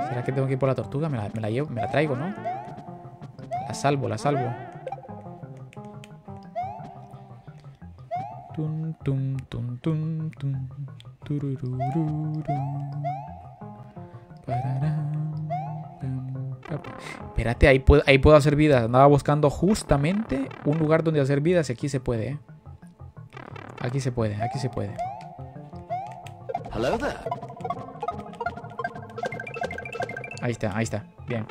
[SPEAKER 1] ¿Será que tengo que ir por la tortuga? Me la, la llevo, me la traigo, ¿no? La salvo, la salvo. Tum, tum, tum, tum, tum. Tururururu. Pam. Espérate, ahí puedo, ahí puedo hacer vidas. Andaba buscando justamente un lugar donde hacer vidas y aquí se puede, ¿eh? Aquí se puede, aquí se puede.
[SPEAKER 3] Hello there.
[SPEAKER 1] Ahí está, ahí está. Bien.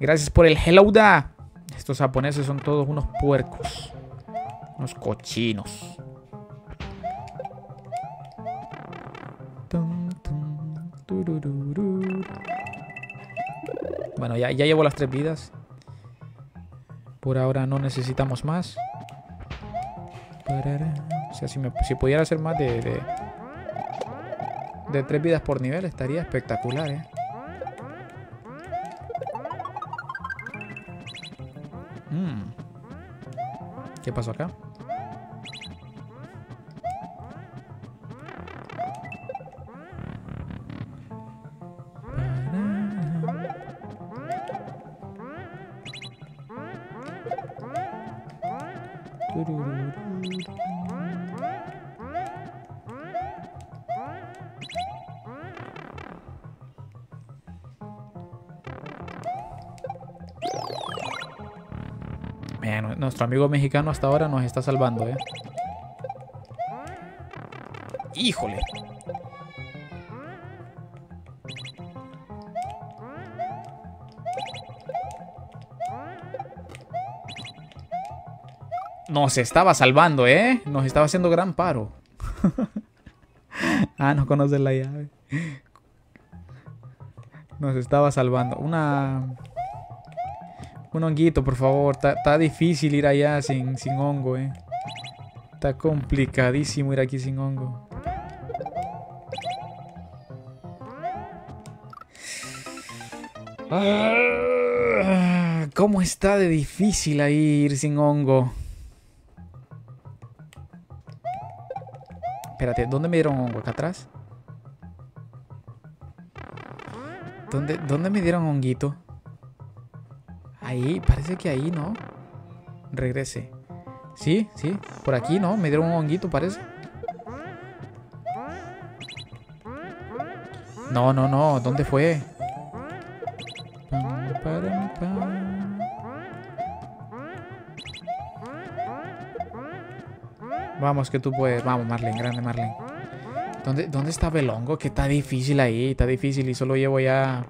[SPEAKER 1] Gracias por el hello da. Estos japoneses son todos unos puercos. Unos cochinos. Bueno, ya, ya llevo las tres vidas. Por ahora no necesitamos más. O sea, si, me, si pudiera hacer más de, de, de tres vidas por nivel, estaría espectacular, ¿eh? Mm. ¿Qué pasó acá? Nuestro amigo mexicano hasta ahora nos está salvando, ¿eh? Híjole. Nos estaba salvando, ¿eh? Nos estaba haciendo gran paro. ah, no conoces la llave. Nos estaba salvando. Una... Un honguito, por favor. Está difícil ir allá sin, sin hongo, eh. Está complicadísimo ir aquí sin hongo. Ah, ¿Cómo está de difícil ahí ir sin hongo? Espérate, ¿dónde me dieron hongo? ¿Acá atrás? ¿Dónde, ¿Dónde me dieron honguito? Ahí, parece que ahí, ¿no? Regrese. Sí, sí, por aquí, ¿no? Me dieron un honguito, parece. No, no, no, ¿dónde fue? Vamos, que tú puedes. Vamos, Marlene, grande Marlene. ¿Dónde, ¿Dónde está Belongo? Que está difícil ahí, está difícil y solo llevo ya...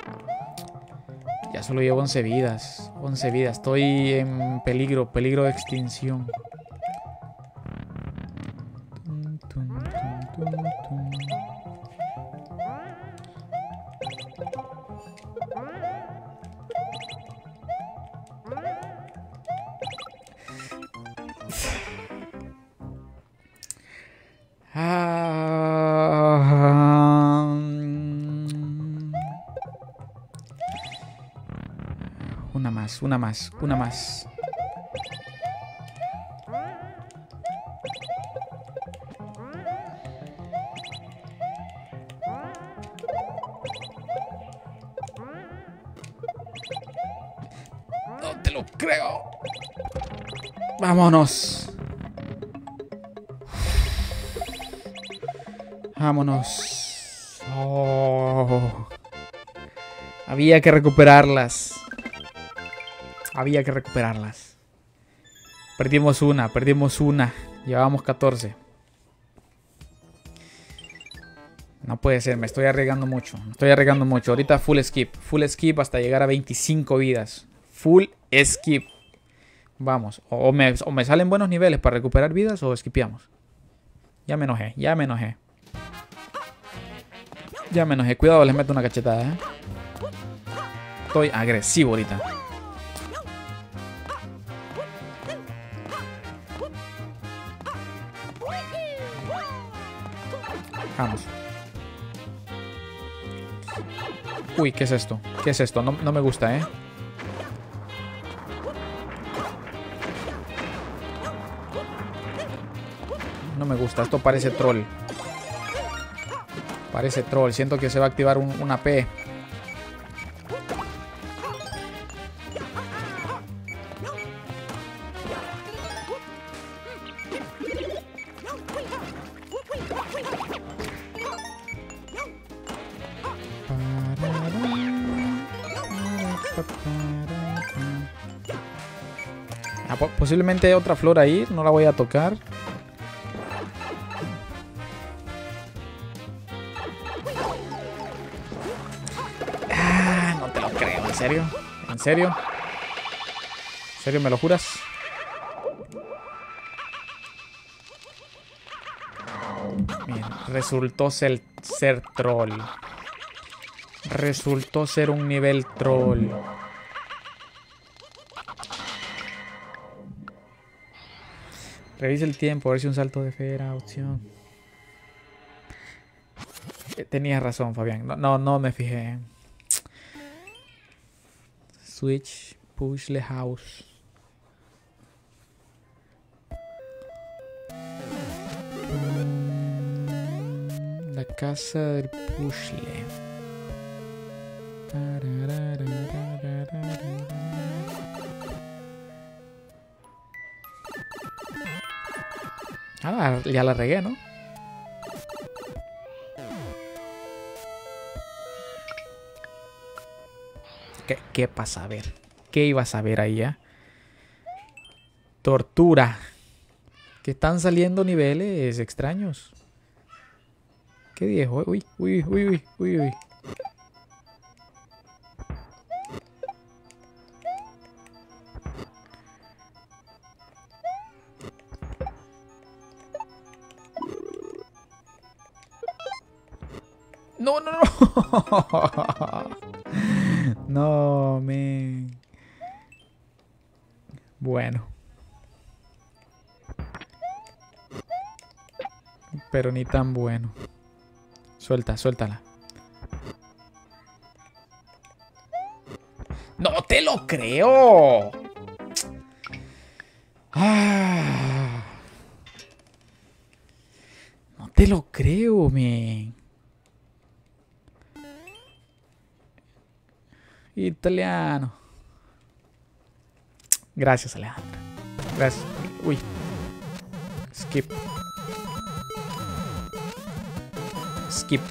[SPEAKER 1] Ya solo llevo 11 vidas. 11 vidas. Estoy en peligro, peligro de extinción. Una más. No te lo creo. Vámonos. Vámonos. Oh. Había que recuperarlas. Había que recuperarlas. Perdimos una, perdimos una. Llevábamos 14. No puede ser, me estoy arriesgando mucho. Me estoy arriesgando mucho. Ahorita full skip. Full skip hasta llegar a 25 vidas. Full skip. Vamos. O, me, o me salen buenos niveles para recuperar vidas o skipiamos. Ya me enojé, ya me enojé. Ya me enojé. Cuidado, les meto una cachetada, ¿eh? Estoy agresivo ahorita. Uy, ¿qué es esto? ¿Qué es esto? No, no me gusta, ¿eh? No me gusta. Esto parece troll. Parece troll. Siento que se va a activar un, una P. Posiblemente otra flor ahí, no la voy a tocar. Ah, no te lo creo, ¿en serio? ¿En serio? ¿En serio me lo juras? resultó ser, ser troll. Resultó ser un nivel troll. Revisa el tiempo, a ver si un salto de fe era opción. Eh, tenías razón, Fabián. No, no, no me fijé. Switch, push the house. La casa del puzzle. Ah, ya la regué, ¿no? ¿Qué, ¿Qué, pasa? A ver. ¿Qué ibas a ver ahí ya? Tortura. Que están saliendo niveles extraños. ¿Qué viejo? Uy, uy, uy, uy, uy, uy. no. No, me. Bueno. Pero ni tan bueno. Suelta, suéltala. ¡No te lo creo! Italiano. Gracias, Alejandro. Gracias. Uy. Skip. Skip.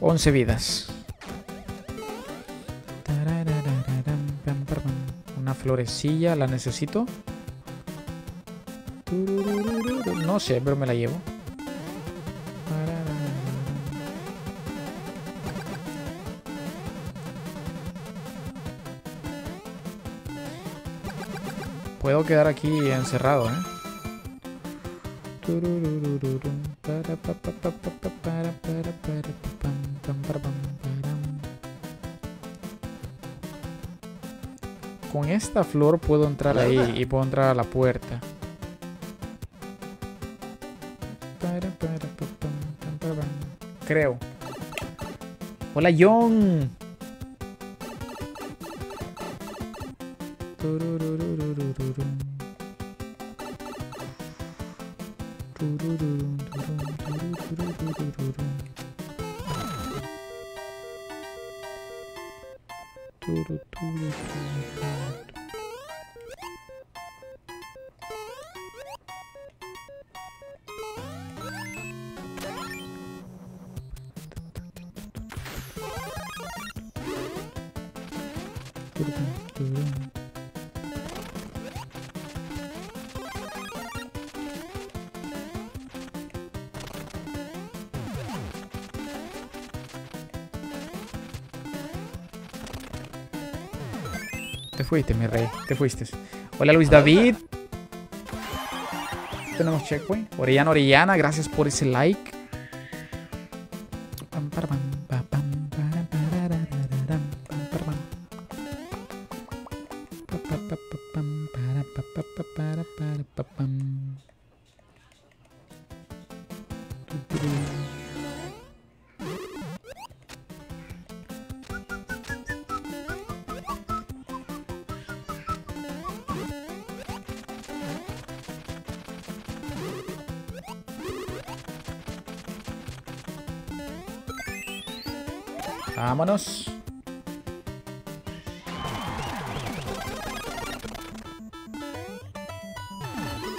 [SPEAKER 1] Once vidas. Una florecilla, la necesito. No sé, pero me la llevo. Puedo quedar aquí encerrado, ¿eh? Con esta flor puedo entrar ahí y puedo entrar a la puerta. Creo. Hola, John. Fuiste, mi rey. Te fuiste. Hola, Luis David. Tenemos checkpoint. Orellana, Orellana, gracias por ese like.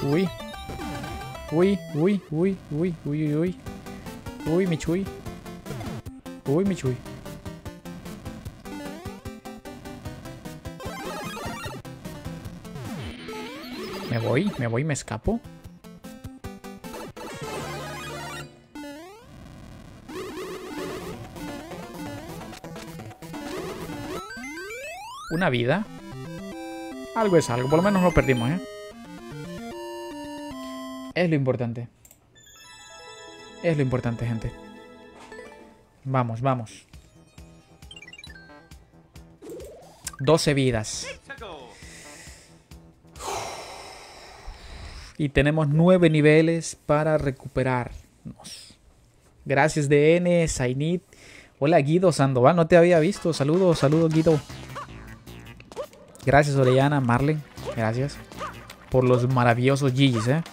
[SPEAKER 1] Uy. Uy, uy, uy, uy, uy, uy, uy. Uy, mi chuy. Uy, mi chuy. Me voy, me voy, me escapo. Una vida. Algo es algo, por lo menos lo perdimos, ¿eh? Es lo importante. Es lo importante, gente. Vamos, vamos. 12 vidas. Y tenemos 9 niveles para recuperarnos. Gracias DN, Zainit. Hola Guido Sandoval, no te había visto. Saludos, saludos Guido. Gracias Orellana, Marlene. Gracias por los maravillosos GGs, ¿eh?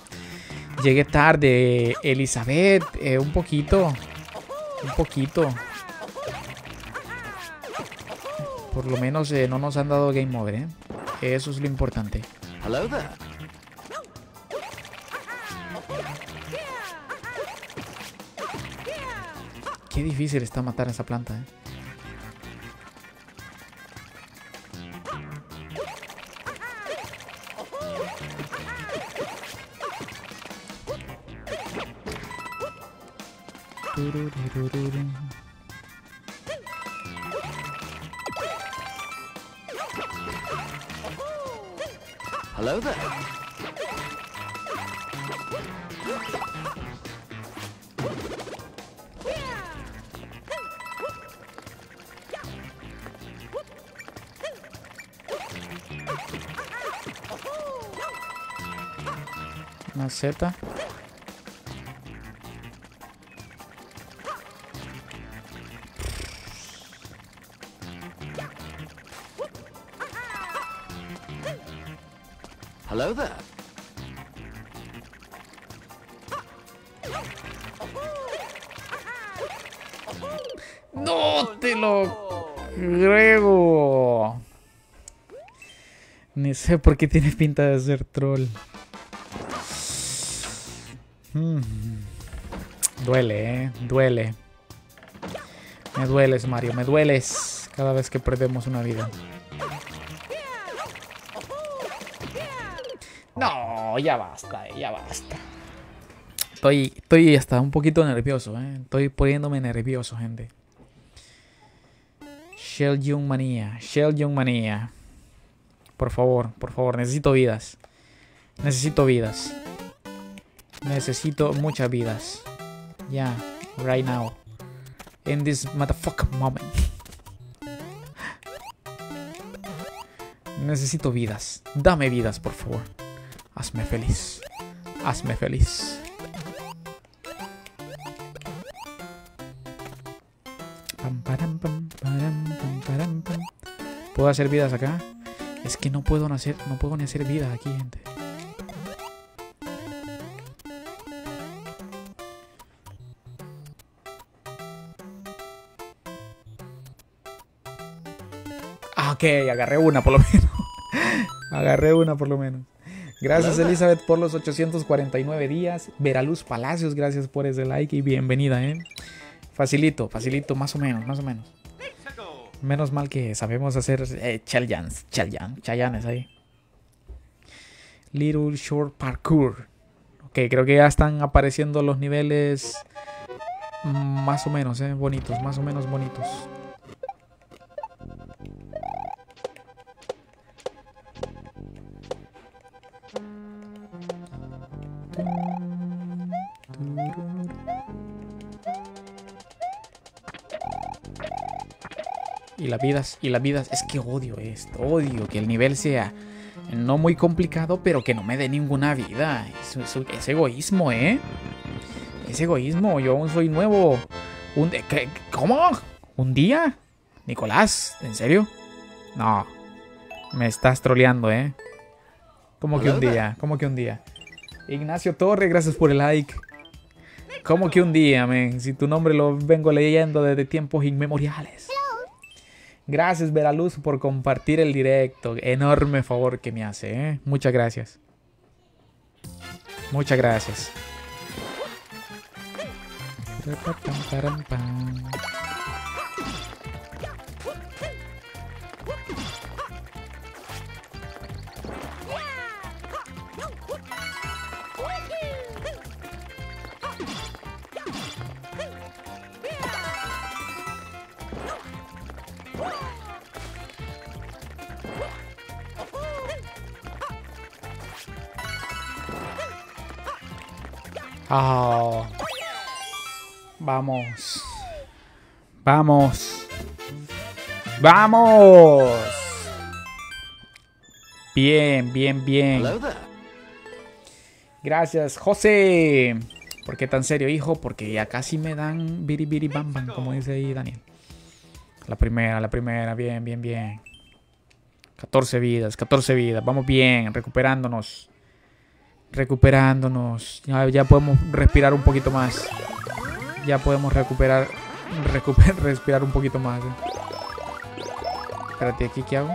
[SPEAKER 1] Llegué tarde, Elizabeth, eh, un poquito. Un poquito. Por lo menos eh, no nos han dado game over, ¿eh? Eso es lo importante.
[SPEAKER 3] Hello there.
[SPEAKER 1] Qué difícil está matar a esa planta, ¿eh? Z.
[SPEAKER 3] Hello there.
[SPEAKER 1] ¡No te lo creo! Ni sé por qué tienes pinta de ser troll. Duele, eh. Duele. Me dueles, Mario. Me dueles cada vez que perdemos una vida. No, ya basta, eh, ya basta. Estoy, estoy hasta un poquito nervioso, eh. Estoy poniéndome nervioso, gente. Shell Young Manía, Shell Young Manía. Por favor, por favor, necesito vidas. Necesito vidas. Necesito muchas vidas. Ya, right now. In this motherfucking moment. Necesito vidas. Dame vidas, por favor. Hazme feliz. Hazme feliz. ¿Puedo hacer vidas acá? Es que no puedo hacer, no puedo ni hacer vidas aquí, gente. Ok, agarré una por lo menos. agarré una por lo menos. Gracias Elizabeth por los 849 días. Veraluz Palacios, gracias por ese like y bienvenida, ¿eh? Facilito, facilito, más o menos, más o menos. Menos mal que sabemos hacer eh, Chalyans, Chalyan, Chayanes ahí. Little Short Parkour. Ok, creo que ya están apareciendo los niveles mm, más o menos, eh, bonitos, más o menos bonitos. Y las vidas, y las vidas, es que odio esto, odio que el nivel sea no muy complicado, pero que no me dé ninguna vida. Es, es- es egoísmo, ¿eh? Es egoísmo, yo aún soy nuevo. Un, ¿qué- ¿Cómo? ¿Un día? Nicolás, ¿en serio? No, me estás troleando, ¿eh? ¿Cómo que un día? ¿Cómo que un día? Ignacio Torre, gracias por el like. ¿Cómo que un día, men? Si tu nombre lo vengo leyendo desde tiempos inmemoriales. Gracias, Veraluz, por compartir el directo. Enorme favor que me hace, ¿eh? Muchas gracias. Muchas gracias. Ah. Vamos. Vamos. Vamos. Bien, bien, bien. Gracias, José. ¿Por qué tan serio, hijo? Porque ya casi me dan biri biri bam bam, como dice ahí Daniel. La primera, la primera, bien, bien, bien. 14 vidas, 14 vidas. Vamos bien, recuperándonos. Recuperándonos. Ya, ya podemos respirar un poquito más. Ya podemos recuperar. recuper- respirar un poquito más. eh. Espérate, ¿aquí qué hago?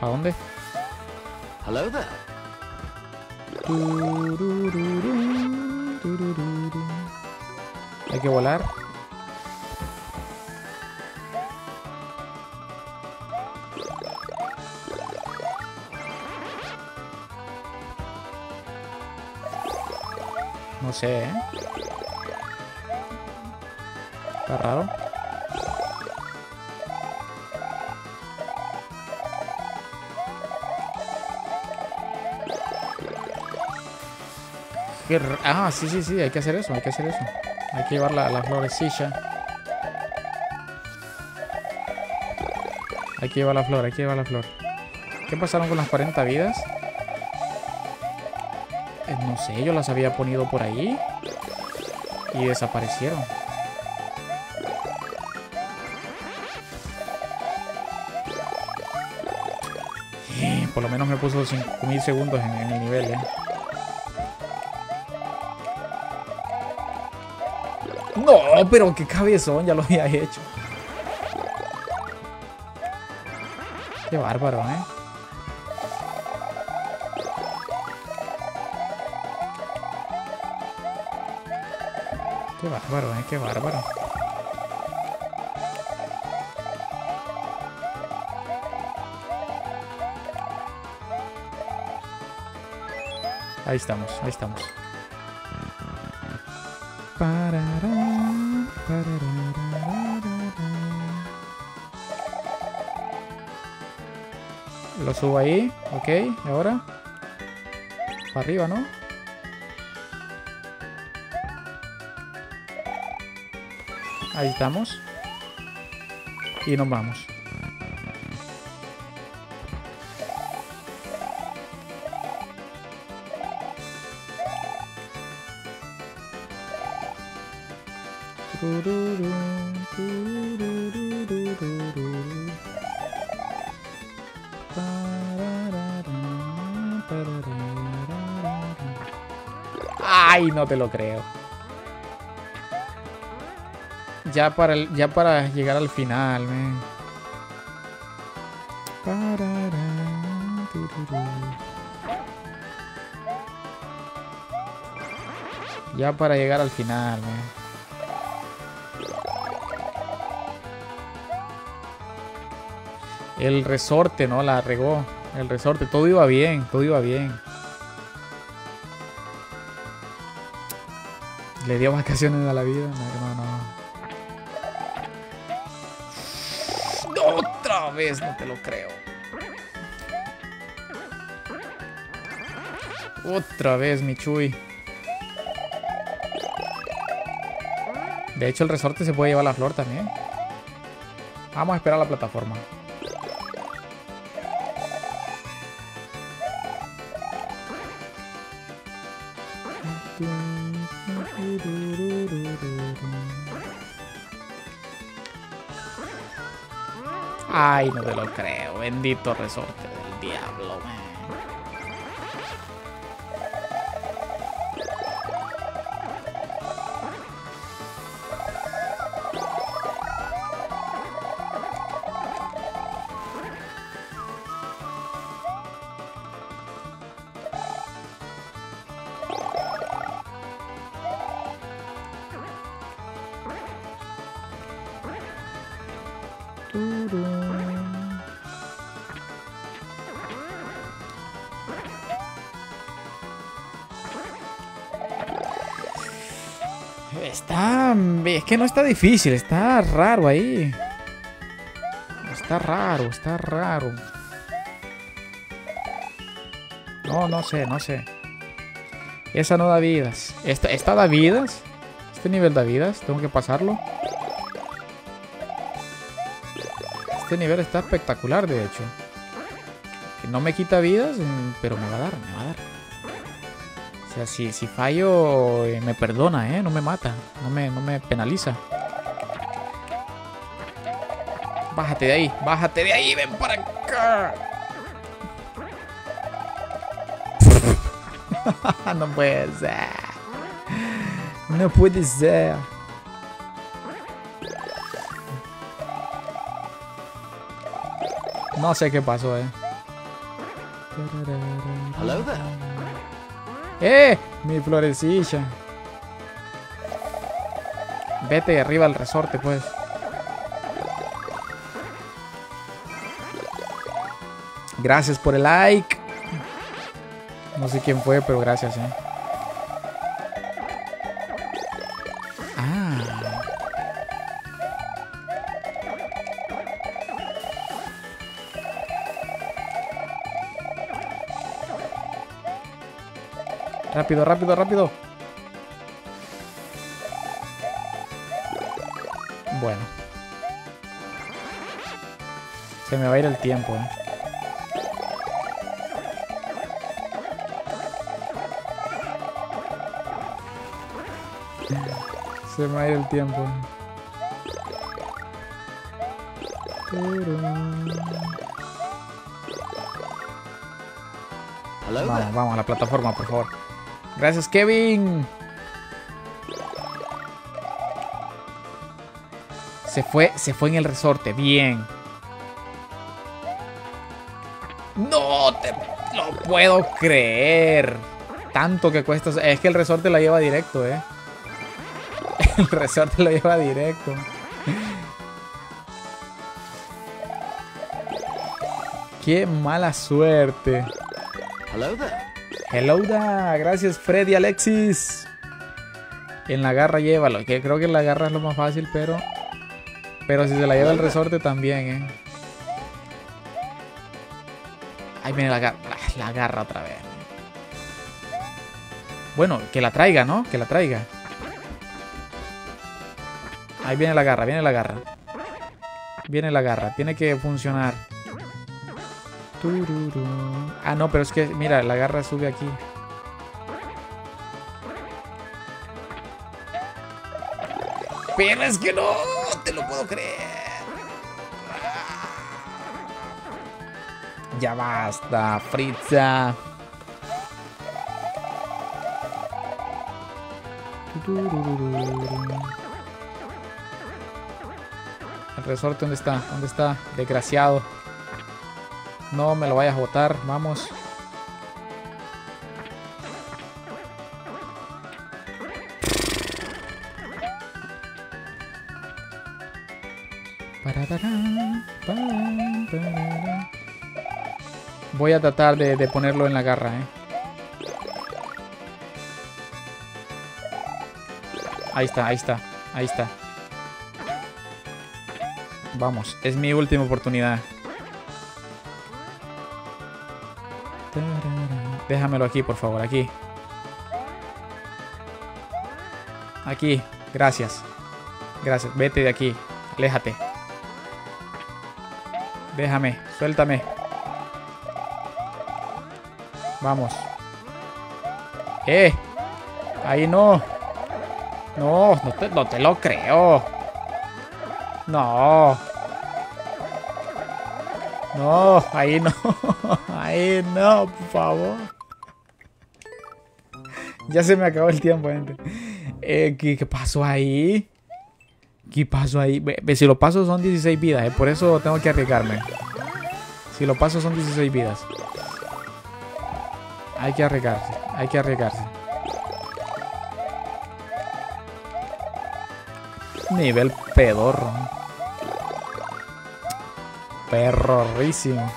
[SPEAKER 1] ¿A dónde?
[SPEAKER 3] Hello there.
[SPEAKER 1] Hay que volar. No sé, ¿eh? Está raro. Qué ah, sí, sí, sí, hay que hacer eso, hay que hacer eso. Hay que llevar la, la florecilla. Hay que la flor, hay que llevar la flor. ¿Qué pasaron con las 40 vidas? Sé, yo las había ponido por ahí. Y desaparecieron. Eh, Por lo menos me puso 5000 segundos en, en el nivel, eh. No, pero qué cabezón, ya lo había hecho. Qué bárbaro, ¿eh? Qué bárbaro, ¿eh? Qué bárbaro. Ahí estamos, ahí estamos. Lo subo ahí, ok, ¿y ahora? Para arriba, ¿no? Ahí estamos. Y nos vamos. Ay, no te lo creo. Ya para, ya para llegar al final, man. Ya para llegar al final. El resorte, ¿no? La regó. El resorte. Todo iba bien. Todo iba bien. Le dio vacaciones a la vida. No, no, Otra vez, no te lo creo. Otra vez, mi Chuy. De hecho, el resorte se puede llevar la flor también. Vamos a esperar la plataforma. Ay, no te lo creo. Bendito resorte del diablo. Está... Es que no está difícil, está raro ahí. Está raro, está raro. No, no sé, no sé. Esa no da vidas. ¿Esta, esta da vidas? ¿Este nivel da vidas? ¿Tengo que pasarlo? Este nivel está espectacular, de hecho. Que no me quita vidas, mm, pero me va a dar, me va a dar. Si, si fallo, eh, me perdona, ¿eh? No me mata, no me, no me penaliza. Bájate de ahí, bájate de ahí, ven para acá. no puede ser. No puede ser. No sé qué pasó, eh.
[SPEAKER 3] Hello there.
[SPEAKER 1] ¡Eh! Mi florecilla. Vete arriba al resorte, pues. Gracias por el like. No sé quién fue, pero gracias, eh. Rápido, rápido, rápido. Bueno. Se me va a ir el tiempo, eh. Se me va a ir el tiempo. Vamos, vamos a la plataforma, por favor. Gracias, Kevin. Se fue, se fue en el resorte. Bien. No te lo puedo creer. Tanto que cuesta. Es que el resorte la lleva directo, eh. El resorte lo lleva directo. Qué mala suerte.
[SPEAKER 3] Hello there.
[SPEAKER 1] Hello da, gracias Freddy Alexis. En la garra llévalo, que creo que en la garra es lo más fácil, pero pero si se la lleva el resorte también, eh. Ahí viene la garra, la garra otra vez. Bueno, que la traiga, ¿no? Que la traiga. Ahí viene la garra, viene la garra. Viene la garra, tiene que funcionar. Ah, no, pero es que, mira, la garra sube aquí. Pero es que no, te lo puedo creer. Ya basta, Fritza. El resorte, ¿dónde está? ¿Dónde está? Desgraciado. No me lo vayas a botar, vamos. Voy a tratar de, de ponerlo en la garra, eh. Ahí está, ahí está, ahí está. Vamos, es mi última oportunidad. Déjamelo aquí, por favor, aquí. Aquí, gracias. Gracias, vete de aquí. Aléjate. Déjame, suéltame. Vamos. ¡Eh! Ahí no. No, no te, no te lo creo. No. No, ahí no. Ahí no, por favor. Ya se me acabó el tiempo, gente. Eh, ¿qué, pasó ahí? ¿Qué pasó ahí? Si lo paso son 16 vidas, eh, por eso tengo que arriesgarme. Si lo paso son 16 vidas. Hay que arriesgarse, hay que arriesgarse. Nivel pedorro. Perrorísimo.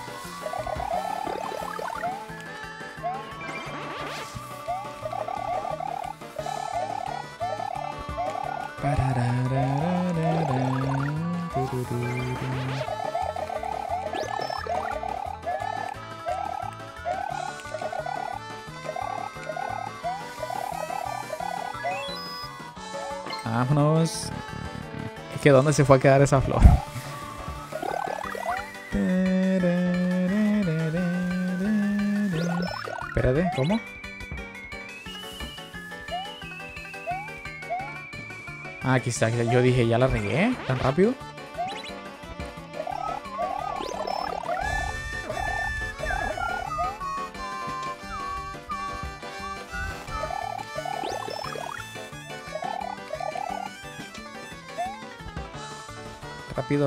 [SPEAKER 1] Que ¿dónde se fue a quedar esa flor? Espérate, ¿cómo? Ah, aquí está. Yo dije, ¿ya la regué? ¿Tan rápido?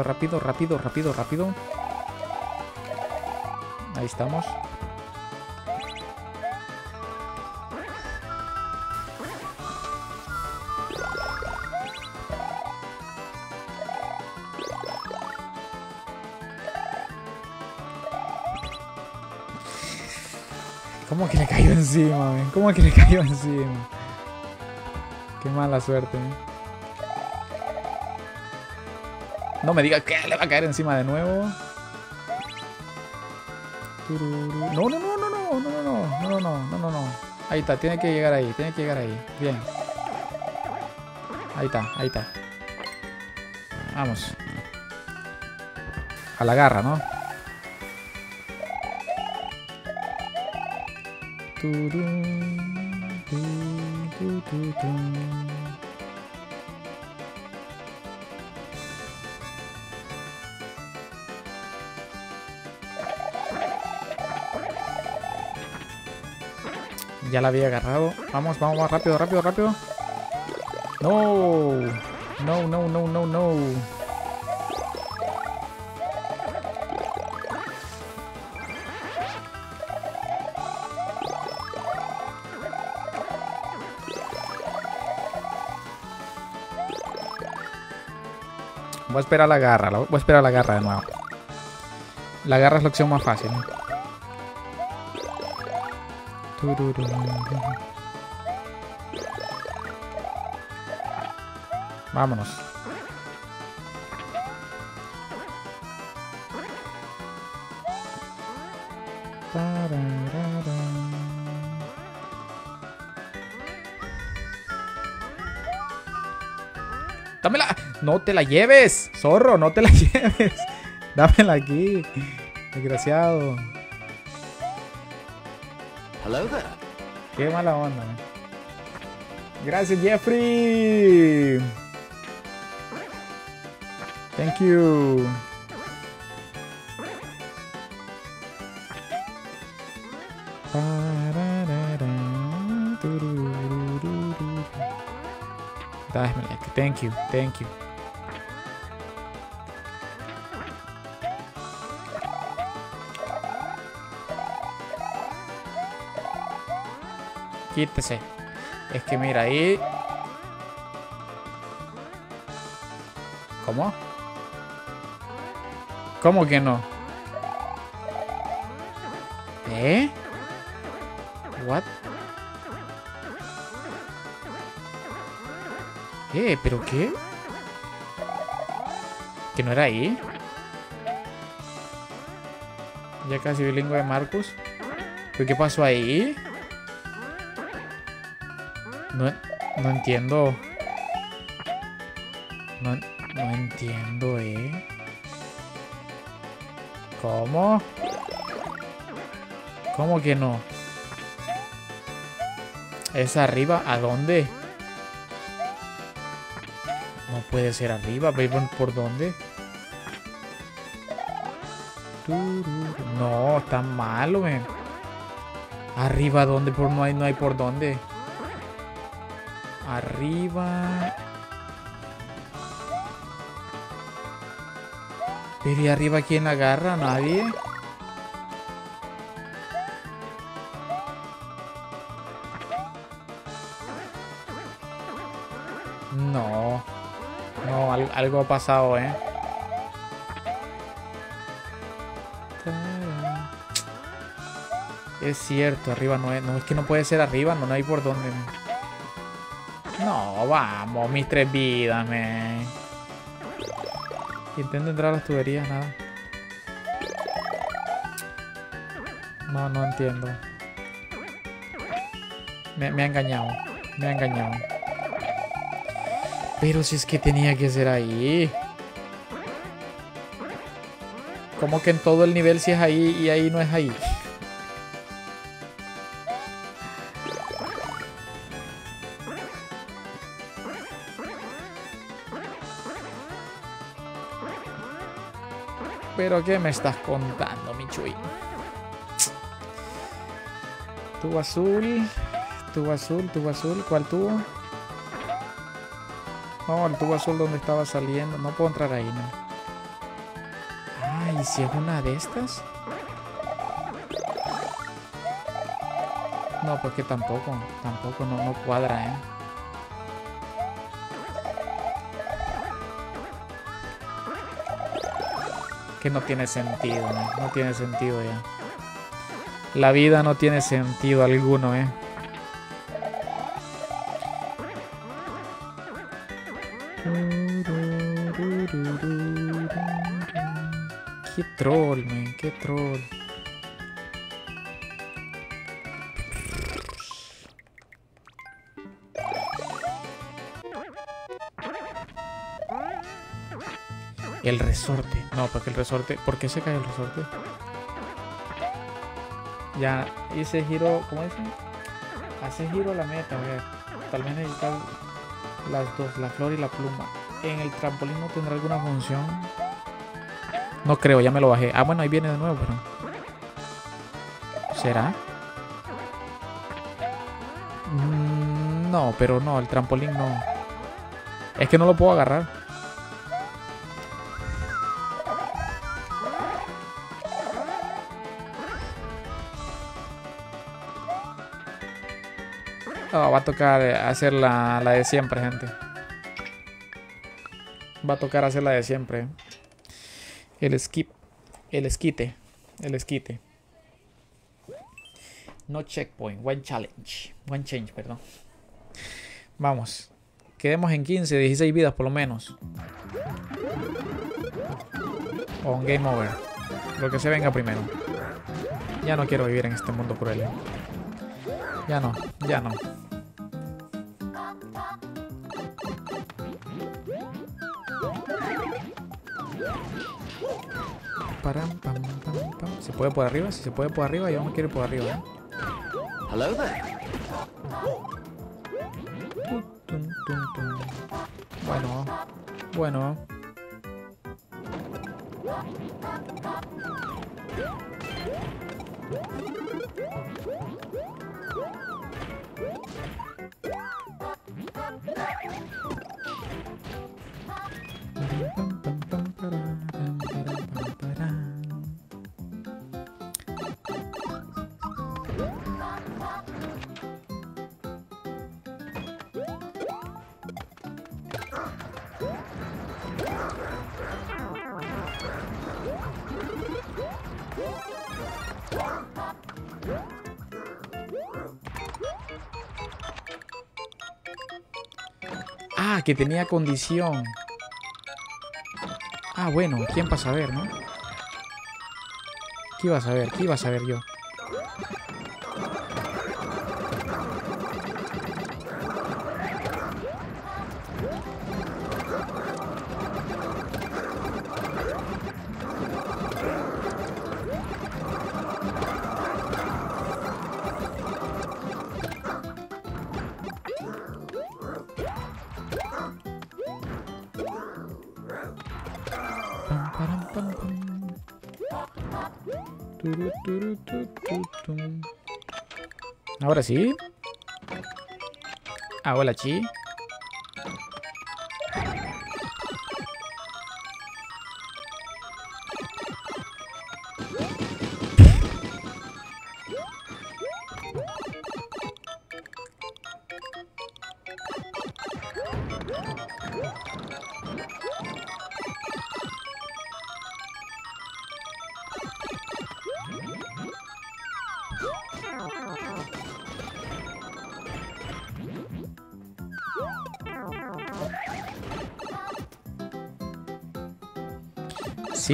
[SPEAKER 1] Rápido, rápido, rápido, rápido. Ahí estamos. ¿Cómo que le cayó encima, men? ¿Cómo que le cayó encima? Qué mala suerte, men. No me diga que le va a caer encima de nuevo. No, no, no, no, no, no, no, no, no, no, no, no. Ahí está, tiene que llegar ahí, tiene que llegar ahí. Bien. Ahí está, ahí está. Vamos. A la garra, ¿no? Turun, tu, tu, tu, Ya la había agarrado. Vamos, vamos, vamos, rápido, rápido, rápido. No. No, no, no, no, no. Voy a esperar la garra, voy a esperar la garra de nuevo. La garra es la opción más fácil. ¿no? Vámonos. Dámela. No te la lleves, zorro, no te la lleves. Dámela aquí. Desgraciado.
[SPEAKER 3] Hello there.
[SPEAKER 1] Qué mala onda. man. Gracias, Jeffrey. Thank you. Thank you, thank you. Quítese. Es que mira, ahí... ¿Cómo? ¿Cómo que no? ¿Eh? ¿What? ¿Eh? ¿Pero qué? ¿Que no era ahí? Ya casi bilingüe de Marcus. ¿Pero qué pasó ahí? No entiendo. No, no entiendo, ¿eh? ¿Cómo? ¿Cómo que no? ¿Es arriba? ¿A dónde? No puede ser arriba. ¿Ve por, dónde? No, está malo, men. ¿Arriba dónde? Por no hay, no hay por dónde. Arriba. Pero ¿y arriba quién agarra? Nadie. No. No, al- algo ha pasado, ¿eh? Es cierto, arriba no es. No, es que no puede ser arriba, no, no hay por dónde. Vamos, mis tres vidas, man. Intento entrar a las tuberías, nada. No, no entiendo. Me, me ha engañado. Me ha engañado. Pero si es que tenía que ser ahí. Como que en todo el nivel si es ahí y ahí no es ahí? ¿Pero qué me estás contando, mi Chuy? Tubo azul, tubo azul, tubo azul, ¿cuál tubo? No, el tubo azul donde estaba saliendo. No puedo entrar ahí, no. Ah, ¿y si es una de estas? No, pues que tampoco, tampoco, no, no cuadra, ¿eh? que no tiene sentido, ¿eh? No tiene sentido ya. La vida no tiene sentido alguno, ¿eh? Qué troll, man, qué troll. El resorte. No, porque el resorte. ¿Por qué se cae el resorte? Ya hice giro. ¿Cómo dice? Hace giro la meta, a. Tal vez necesitas las dos, la flor y la pluma. En el trampolín no tendrá alguna función. No creo, ya me lo bajé. Ah, bueno, ahí viene de nuevo, pero. ¿Será? Mm, No, pero no, el trampolín no. Es que no lo puedo agarrar. Va a tocar hacer la, la de siempre, gente. Va a tocar hacer la de siempre. El skip. El esquite. El esquite. No checkpoint. One challenge. One change, perdón. Vamos. Quedemos en 15, 16 vidas por lo menos. O un game over. Lo que se venga primero. Ya no quiero vivir en este mundo cruel. Ya no, ya no. ¿Se puede por arriba? Si se puede por arriba, yo no quiero por arriba. ¿eh?
[SPEAKER 3] Hello.
[SPEAKER 1] Que tenía condición. Ah, bueno, ¿quién va a saber, no? ¿Qué iba a saber? ¿Qué iba a saber yo? Ahora sí. Ah, hola, chi.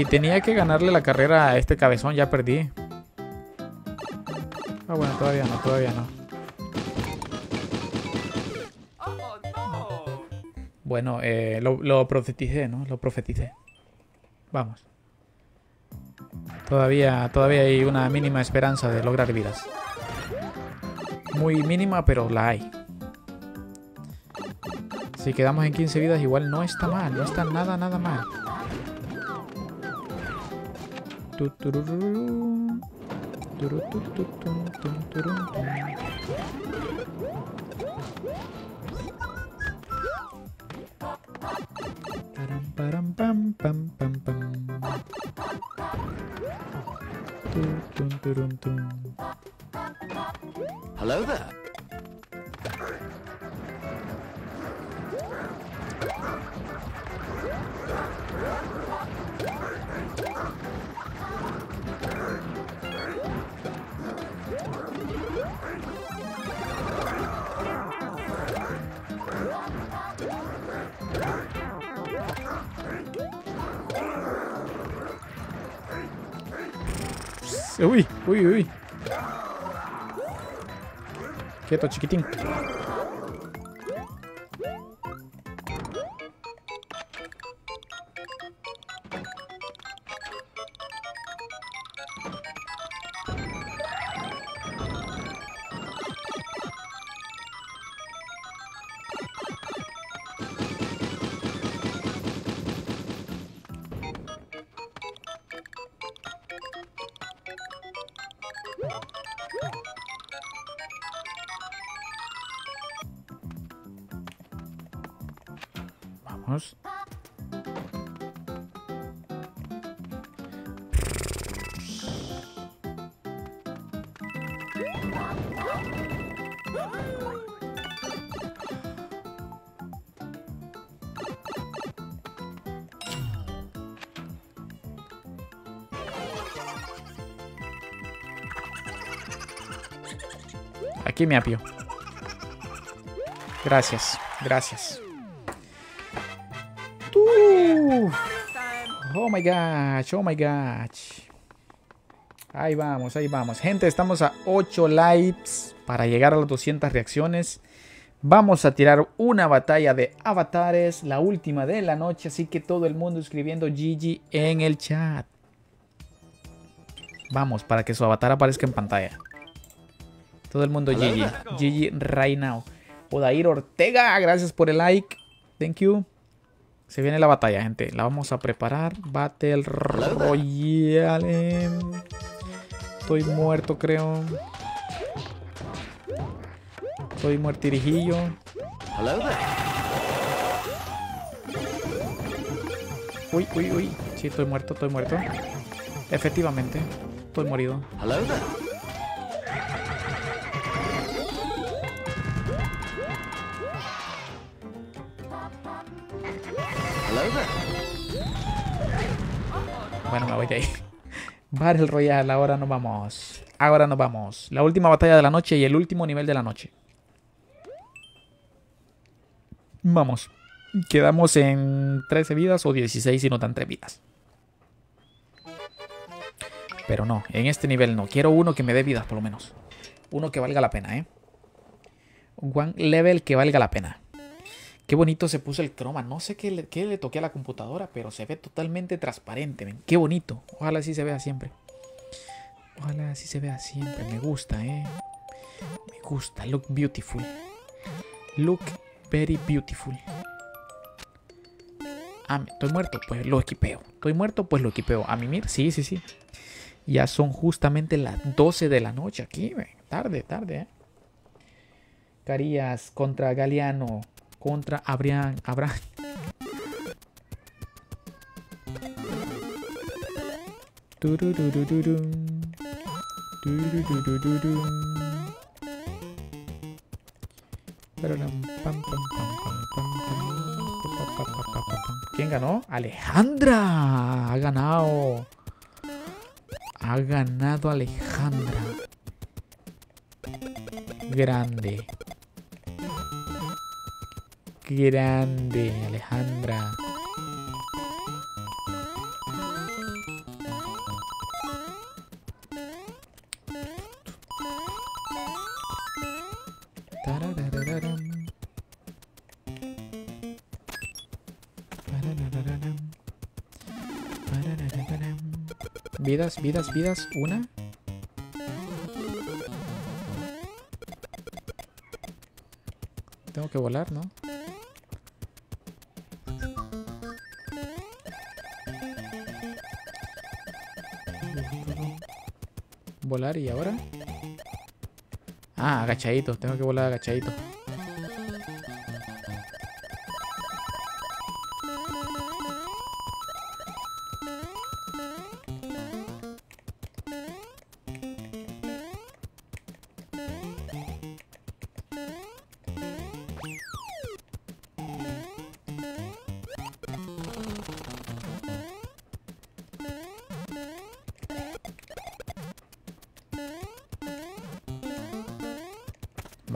[SPEAKER 1] Si tenía que ganarle la carrera a este cabezón, ya perdí. Ah, bueno, todavía no, todavía no. Bueno, eh, lo, lo profeticé, ¿no? Lo profeticé. Vamos. Todavía, todavía hay una mínima esperanza de lograr vidas. Muy mínima, pero la hay. Si quedamos en 15 vidas, igual no está mal. No está nada, nada mal.
[SPEAKER 3] Hello there.
[SPEAKER 1] Uy, uy, uy. Quieto, chiquitín. Aquí me apio. Gracias, gracias. Oh my gosh, oh my gosh. Ahí vamos, ahí vamos. Gente, estamos a 8 likes para llegar a las 200 reacciones. Vamos a tirar una batalla de avatares, la última de la noche, así que todo el mundo escribiendo GG en el chat. Vamos, para que su avatar aparezca en pantalla. Todo el mundo GG. GG right now. Odair Ortega, gracias por el like. Thank you. Se viene la batalla, gente. La vamos a preparar. Battle Royale. Estoy muerto, creo. Estoy muertirijillo. Uy, uy, uy. Sí, estoy muerto, estoy muerto. Efectivamente, estoy morido. Bueno, me voy de ahí. Battle Royale, ahora nos vamos. Ahora nos vamos. La última batalla de la noche y el último nivel de la noche. Vamos. Quedamos en 13 vidas o 16 si no dan 3 vidas. Pero no, en este nivel no. Quiero uno que me dé vidas por lo menos. Uno que valga la pena, ¿eh? One level que valga la pena. Qué bonito se puso el croma. No sé qué le, qué toqué a la computadora, pero se ve totalmente transparente. ¿ven? Qué bonito. Ojalá así se vea siempre. Ojalá así se vea siempre. Me gusta, ¿eh? Me gusta. Look beautiful. Look very beautiful. Ah, estoy muerto, pues lo equipeo. Estoy muerto, pues lo equipeo. A mimir, sí, sí, sí. Ya son justamente las 12 de la noche aquí, ¿ven? Tarde, tarde, ¿eh? Carías contra Galeano contra Abraham. Abraham. ¿Quién ganó? Alejandra. Ha ganado. Ha ganado Alejandra. Grande. Grande, Alejandra. Vidas, vidas, vidas. Una. Tengo que volar, ¿no? Volar y ahora. Ah, agachadito. Tengo que volar agachadito.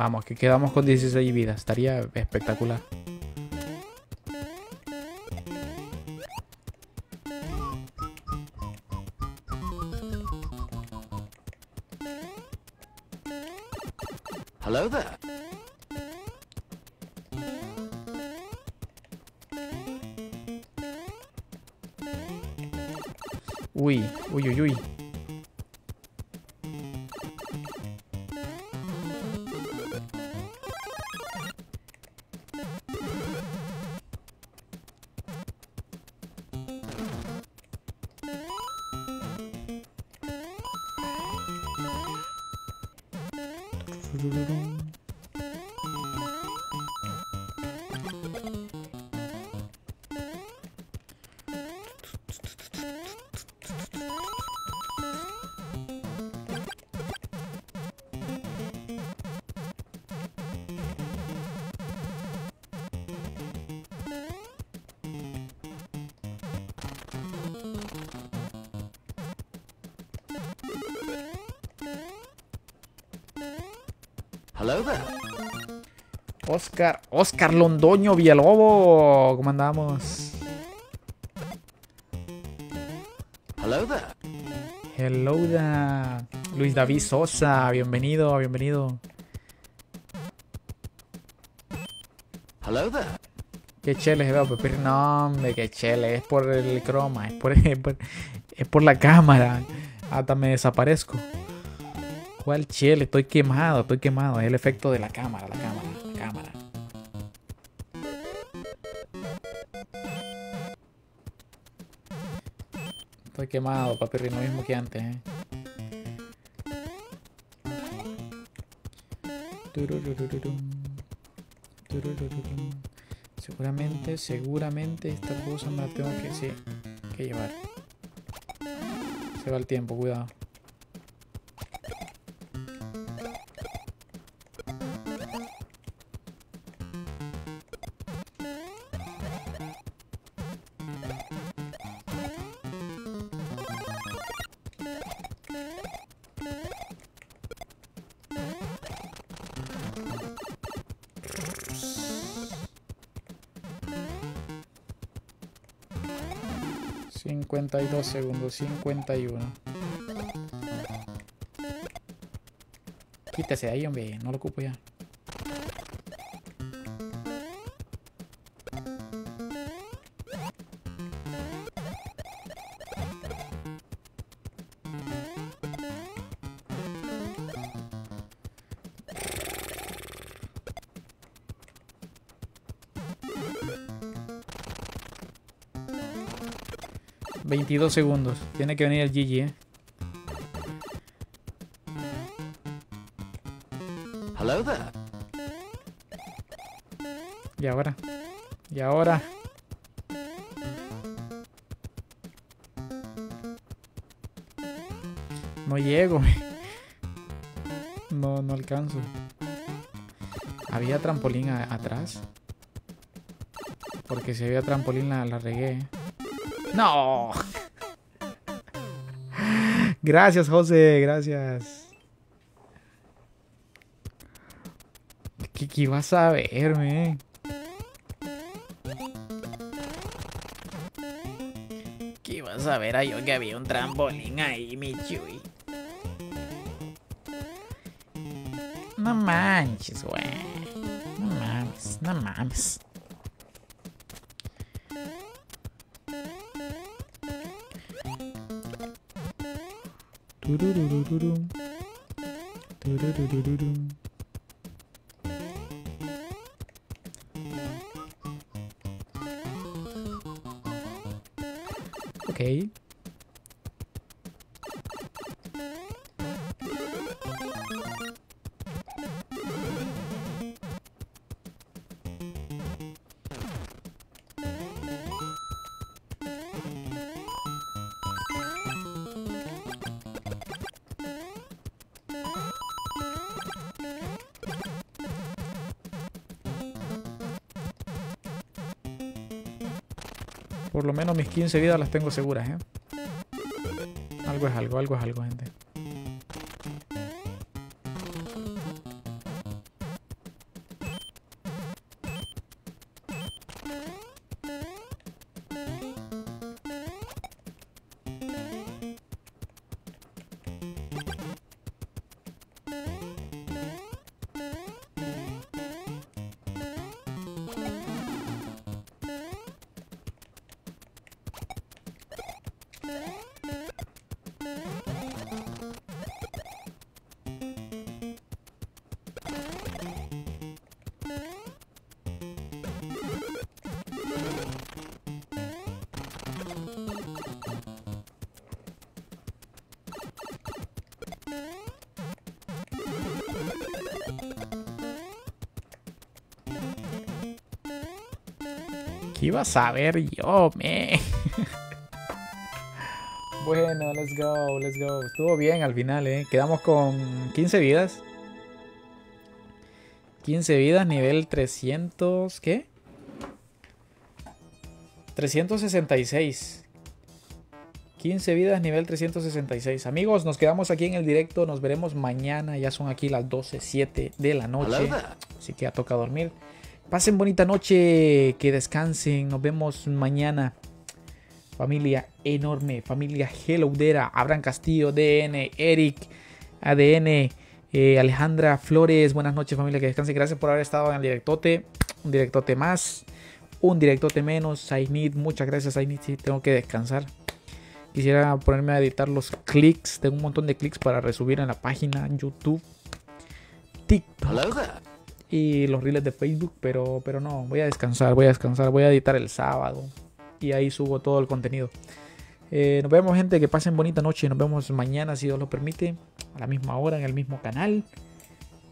[SPEAKER 1] Vamos, que quedamos con 16 vidas. Estaría espectacular. Oscar, Londoño Villalobos. ¿Cómo andamos?
[SPEAKER 3] Hello there.
[SPEAKER 1] Hello da. Luis David Sosa, bienvenido, bienvenido.
[SPEAKER 3] Hello there.
[SPEAKER 1] Qué chele Pepir. No, hombre, qué chele. Es por el croma, es por, es por, es por la cámara. Hasta me desaparezco. ¿Cuál chele? Estoy quemado, estoy quemado. Es el efecto de la cámara, la cámara, quemado, papi, lo mismo que antes, eh. Seguramente, seguramente esta cosa me la tengo que, sí, que llevar. Se va el tiempo, cuidado. Cincuenta y dos segundos, cincuenta y uno. Quítese de ahí, hombre, no lo ocupo ya. Veintidós segundos. Tiene que venir el GG, eh.
[SPEAKER 3] Hello there.
[SPEAKER 1] Y ahora. Y ahora. No llego. No, no alcanzo. ¿Había trampolín atrás? Porque si había trampolín la, la regué. ¡No! Gracias, José. Gracias. ¿Qué, qué ibas a verme? ¿Qué ibas a ver? yo que había un trampolín ahí, mi chuy. No manches, güey. No mames, no mames. 두루룽 두루루루룽 mis 15 vidas las tengo seguras, ¿eh? Algo es algo, algo es algo, gente. Iba a saber yo, me? bueno, let's go, let's go. Estuvo bien al final, ¿eh? Quedamos con 15 vidas. 15 vidas, nivel 300... ¿Qué? 366. 15 vidas, nivel 366. Amigos, nos quedamos aquí en el directo. Nos veremos mañana. Ya son aquí las 12, 7 de la noche. Así que ya toca dormir. Pasen bonita noche. Que descansen. Nos vemos mañana. Familia enorme. Familia Helloudera. Abraham Castillo, DN, Eric, ADN, eh, Alejandra Flores. Buenas noches, familia. Que descansen. Gracias por haber estado en el directote. Un directote más. Un directote menos. Zainid, muchas gracias, Zainid. Sí, tengo que descansar. Quisiera ponerme a editar los clics. Tengo un montón de clics para resubir en la página YouTube, TikTok. Y los reels de Facebook, pero, pero no, voy a descansar, voy a descansar, voy a editar el sábado y ahí subo todo el contenido. Eh, nos vemos gente, que pasen bonita noche, nos vemos mañana si Dios lo permite, a la misma hora en el mismo canal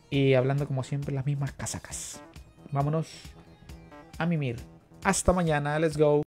[SPEAKER 1] y hablando como siempre las mismas casacas. Vámonos a mimir. Hasta mañana, let's go.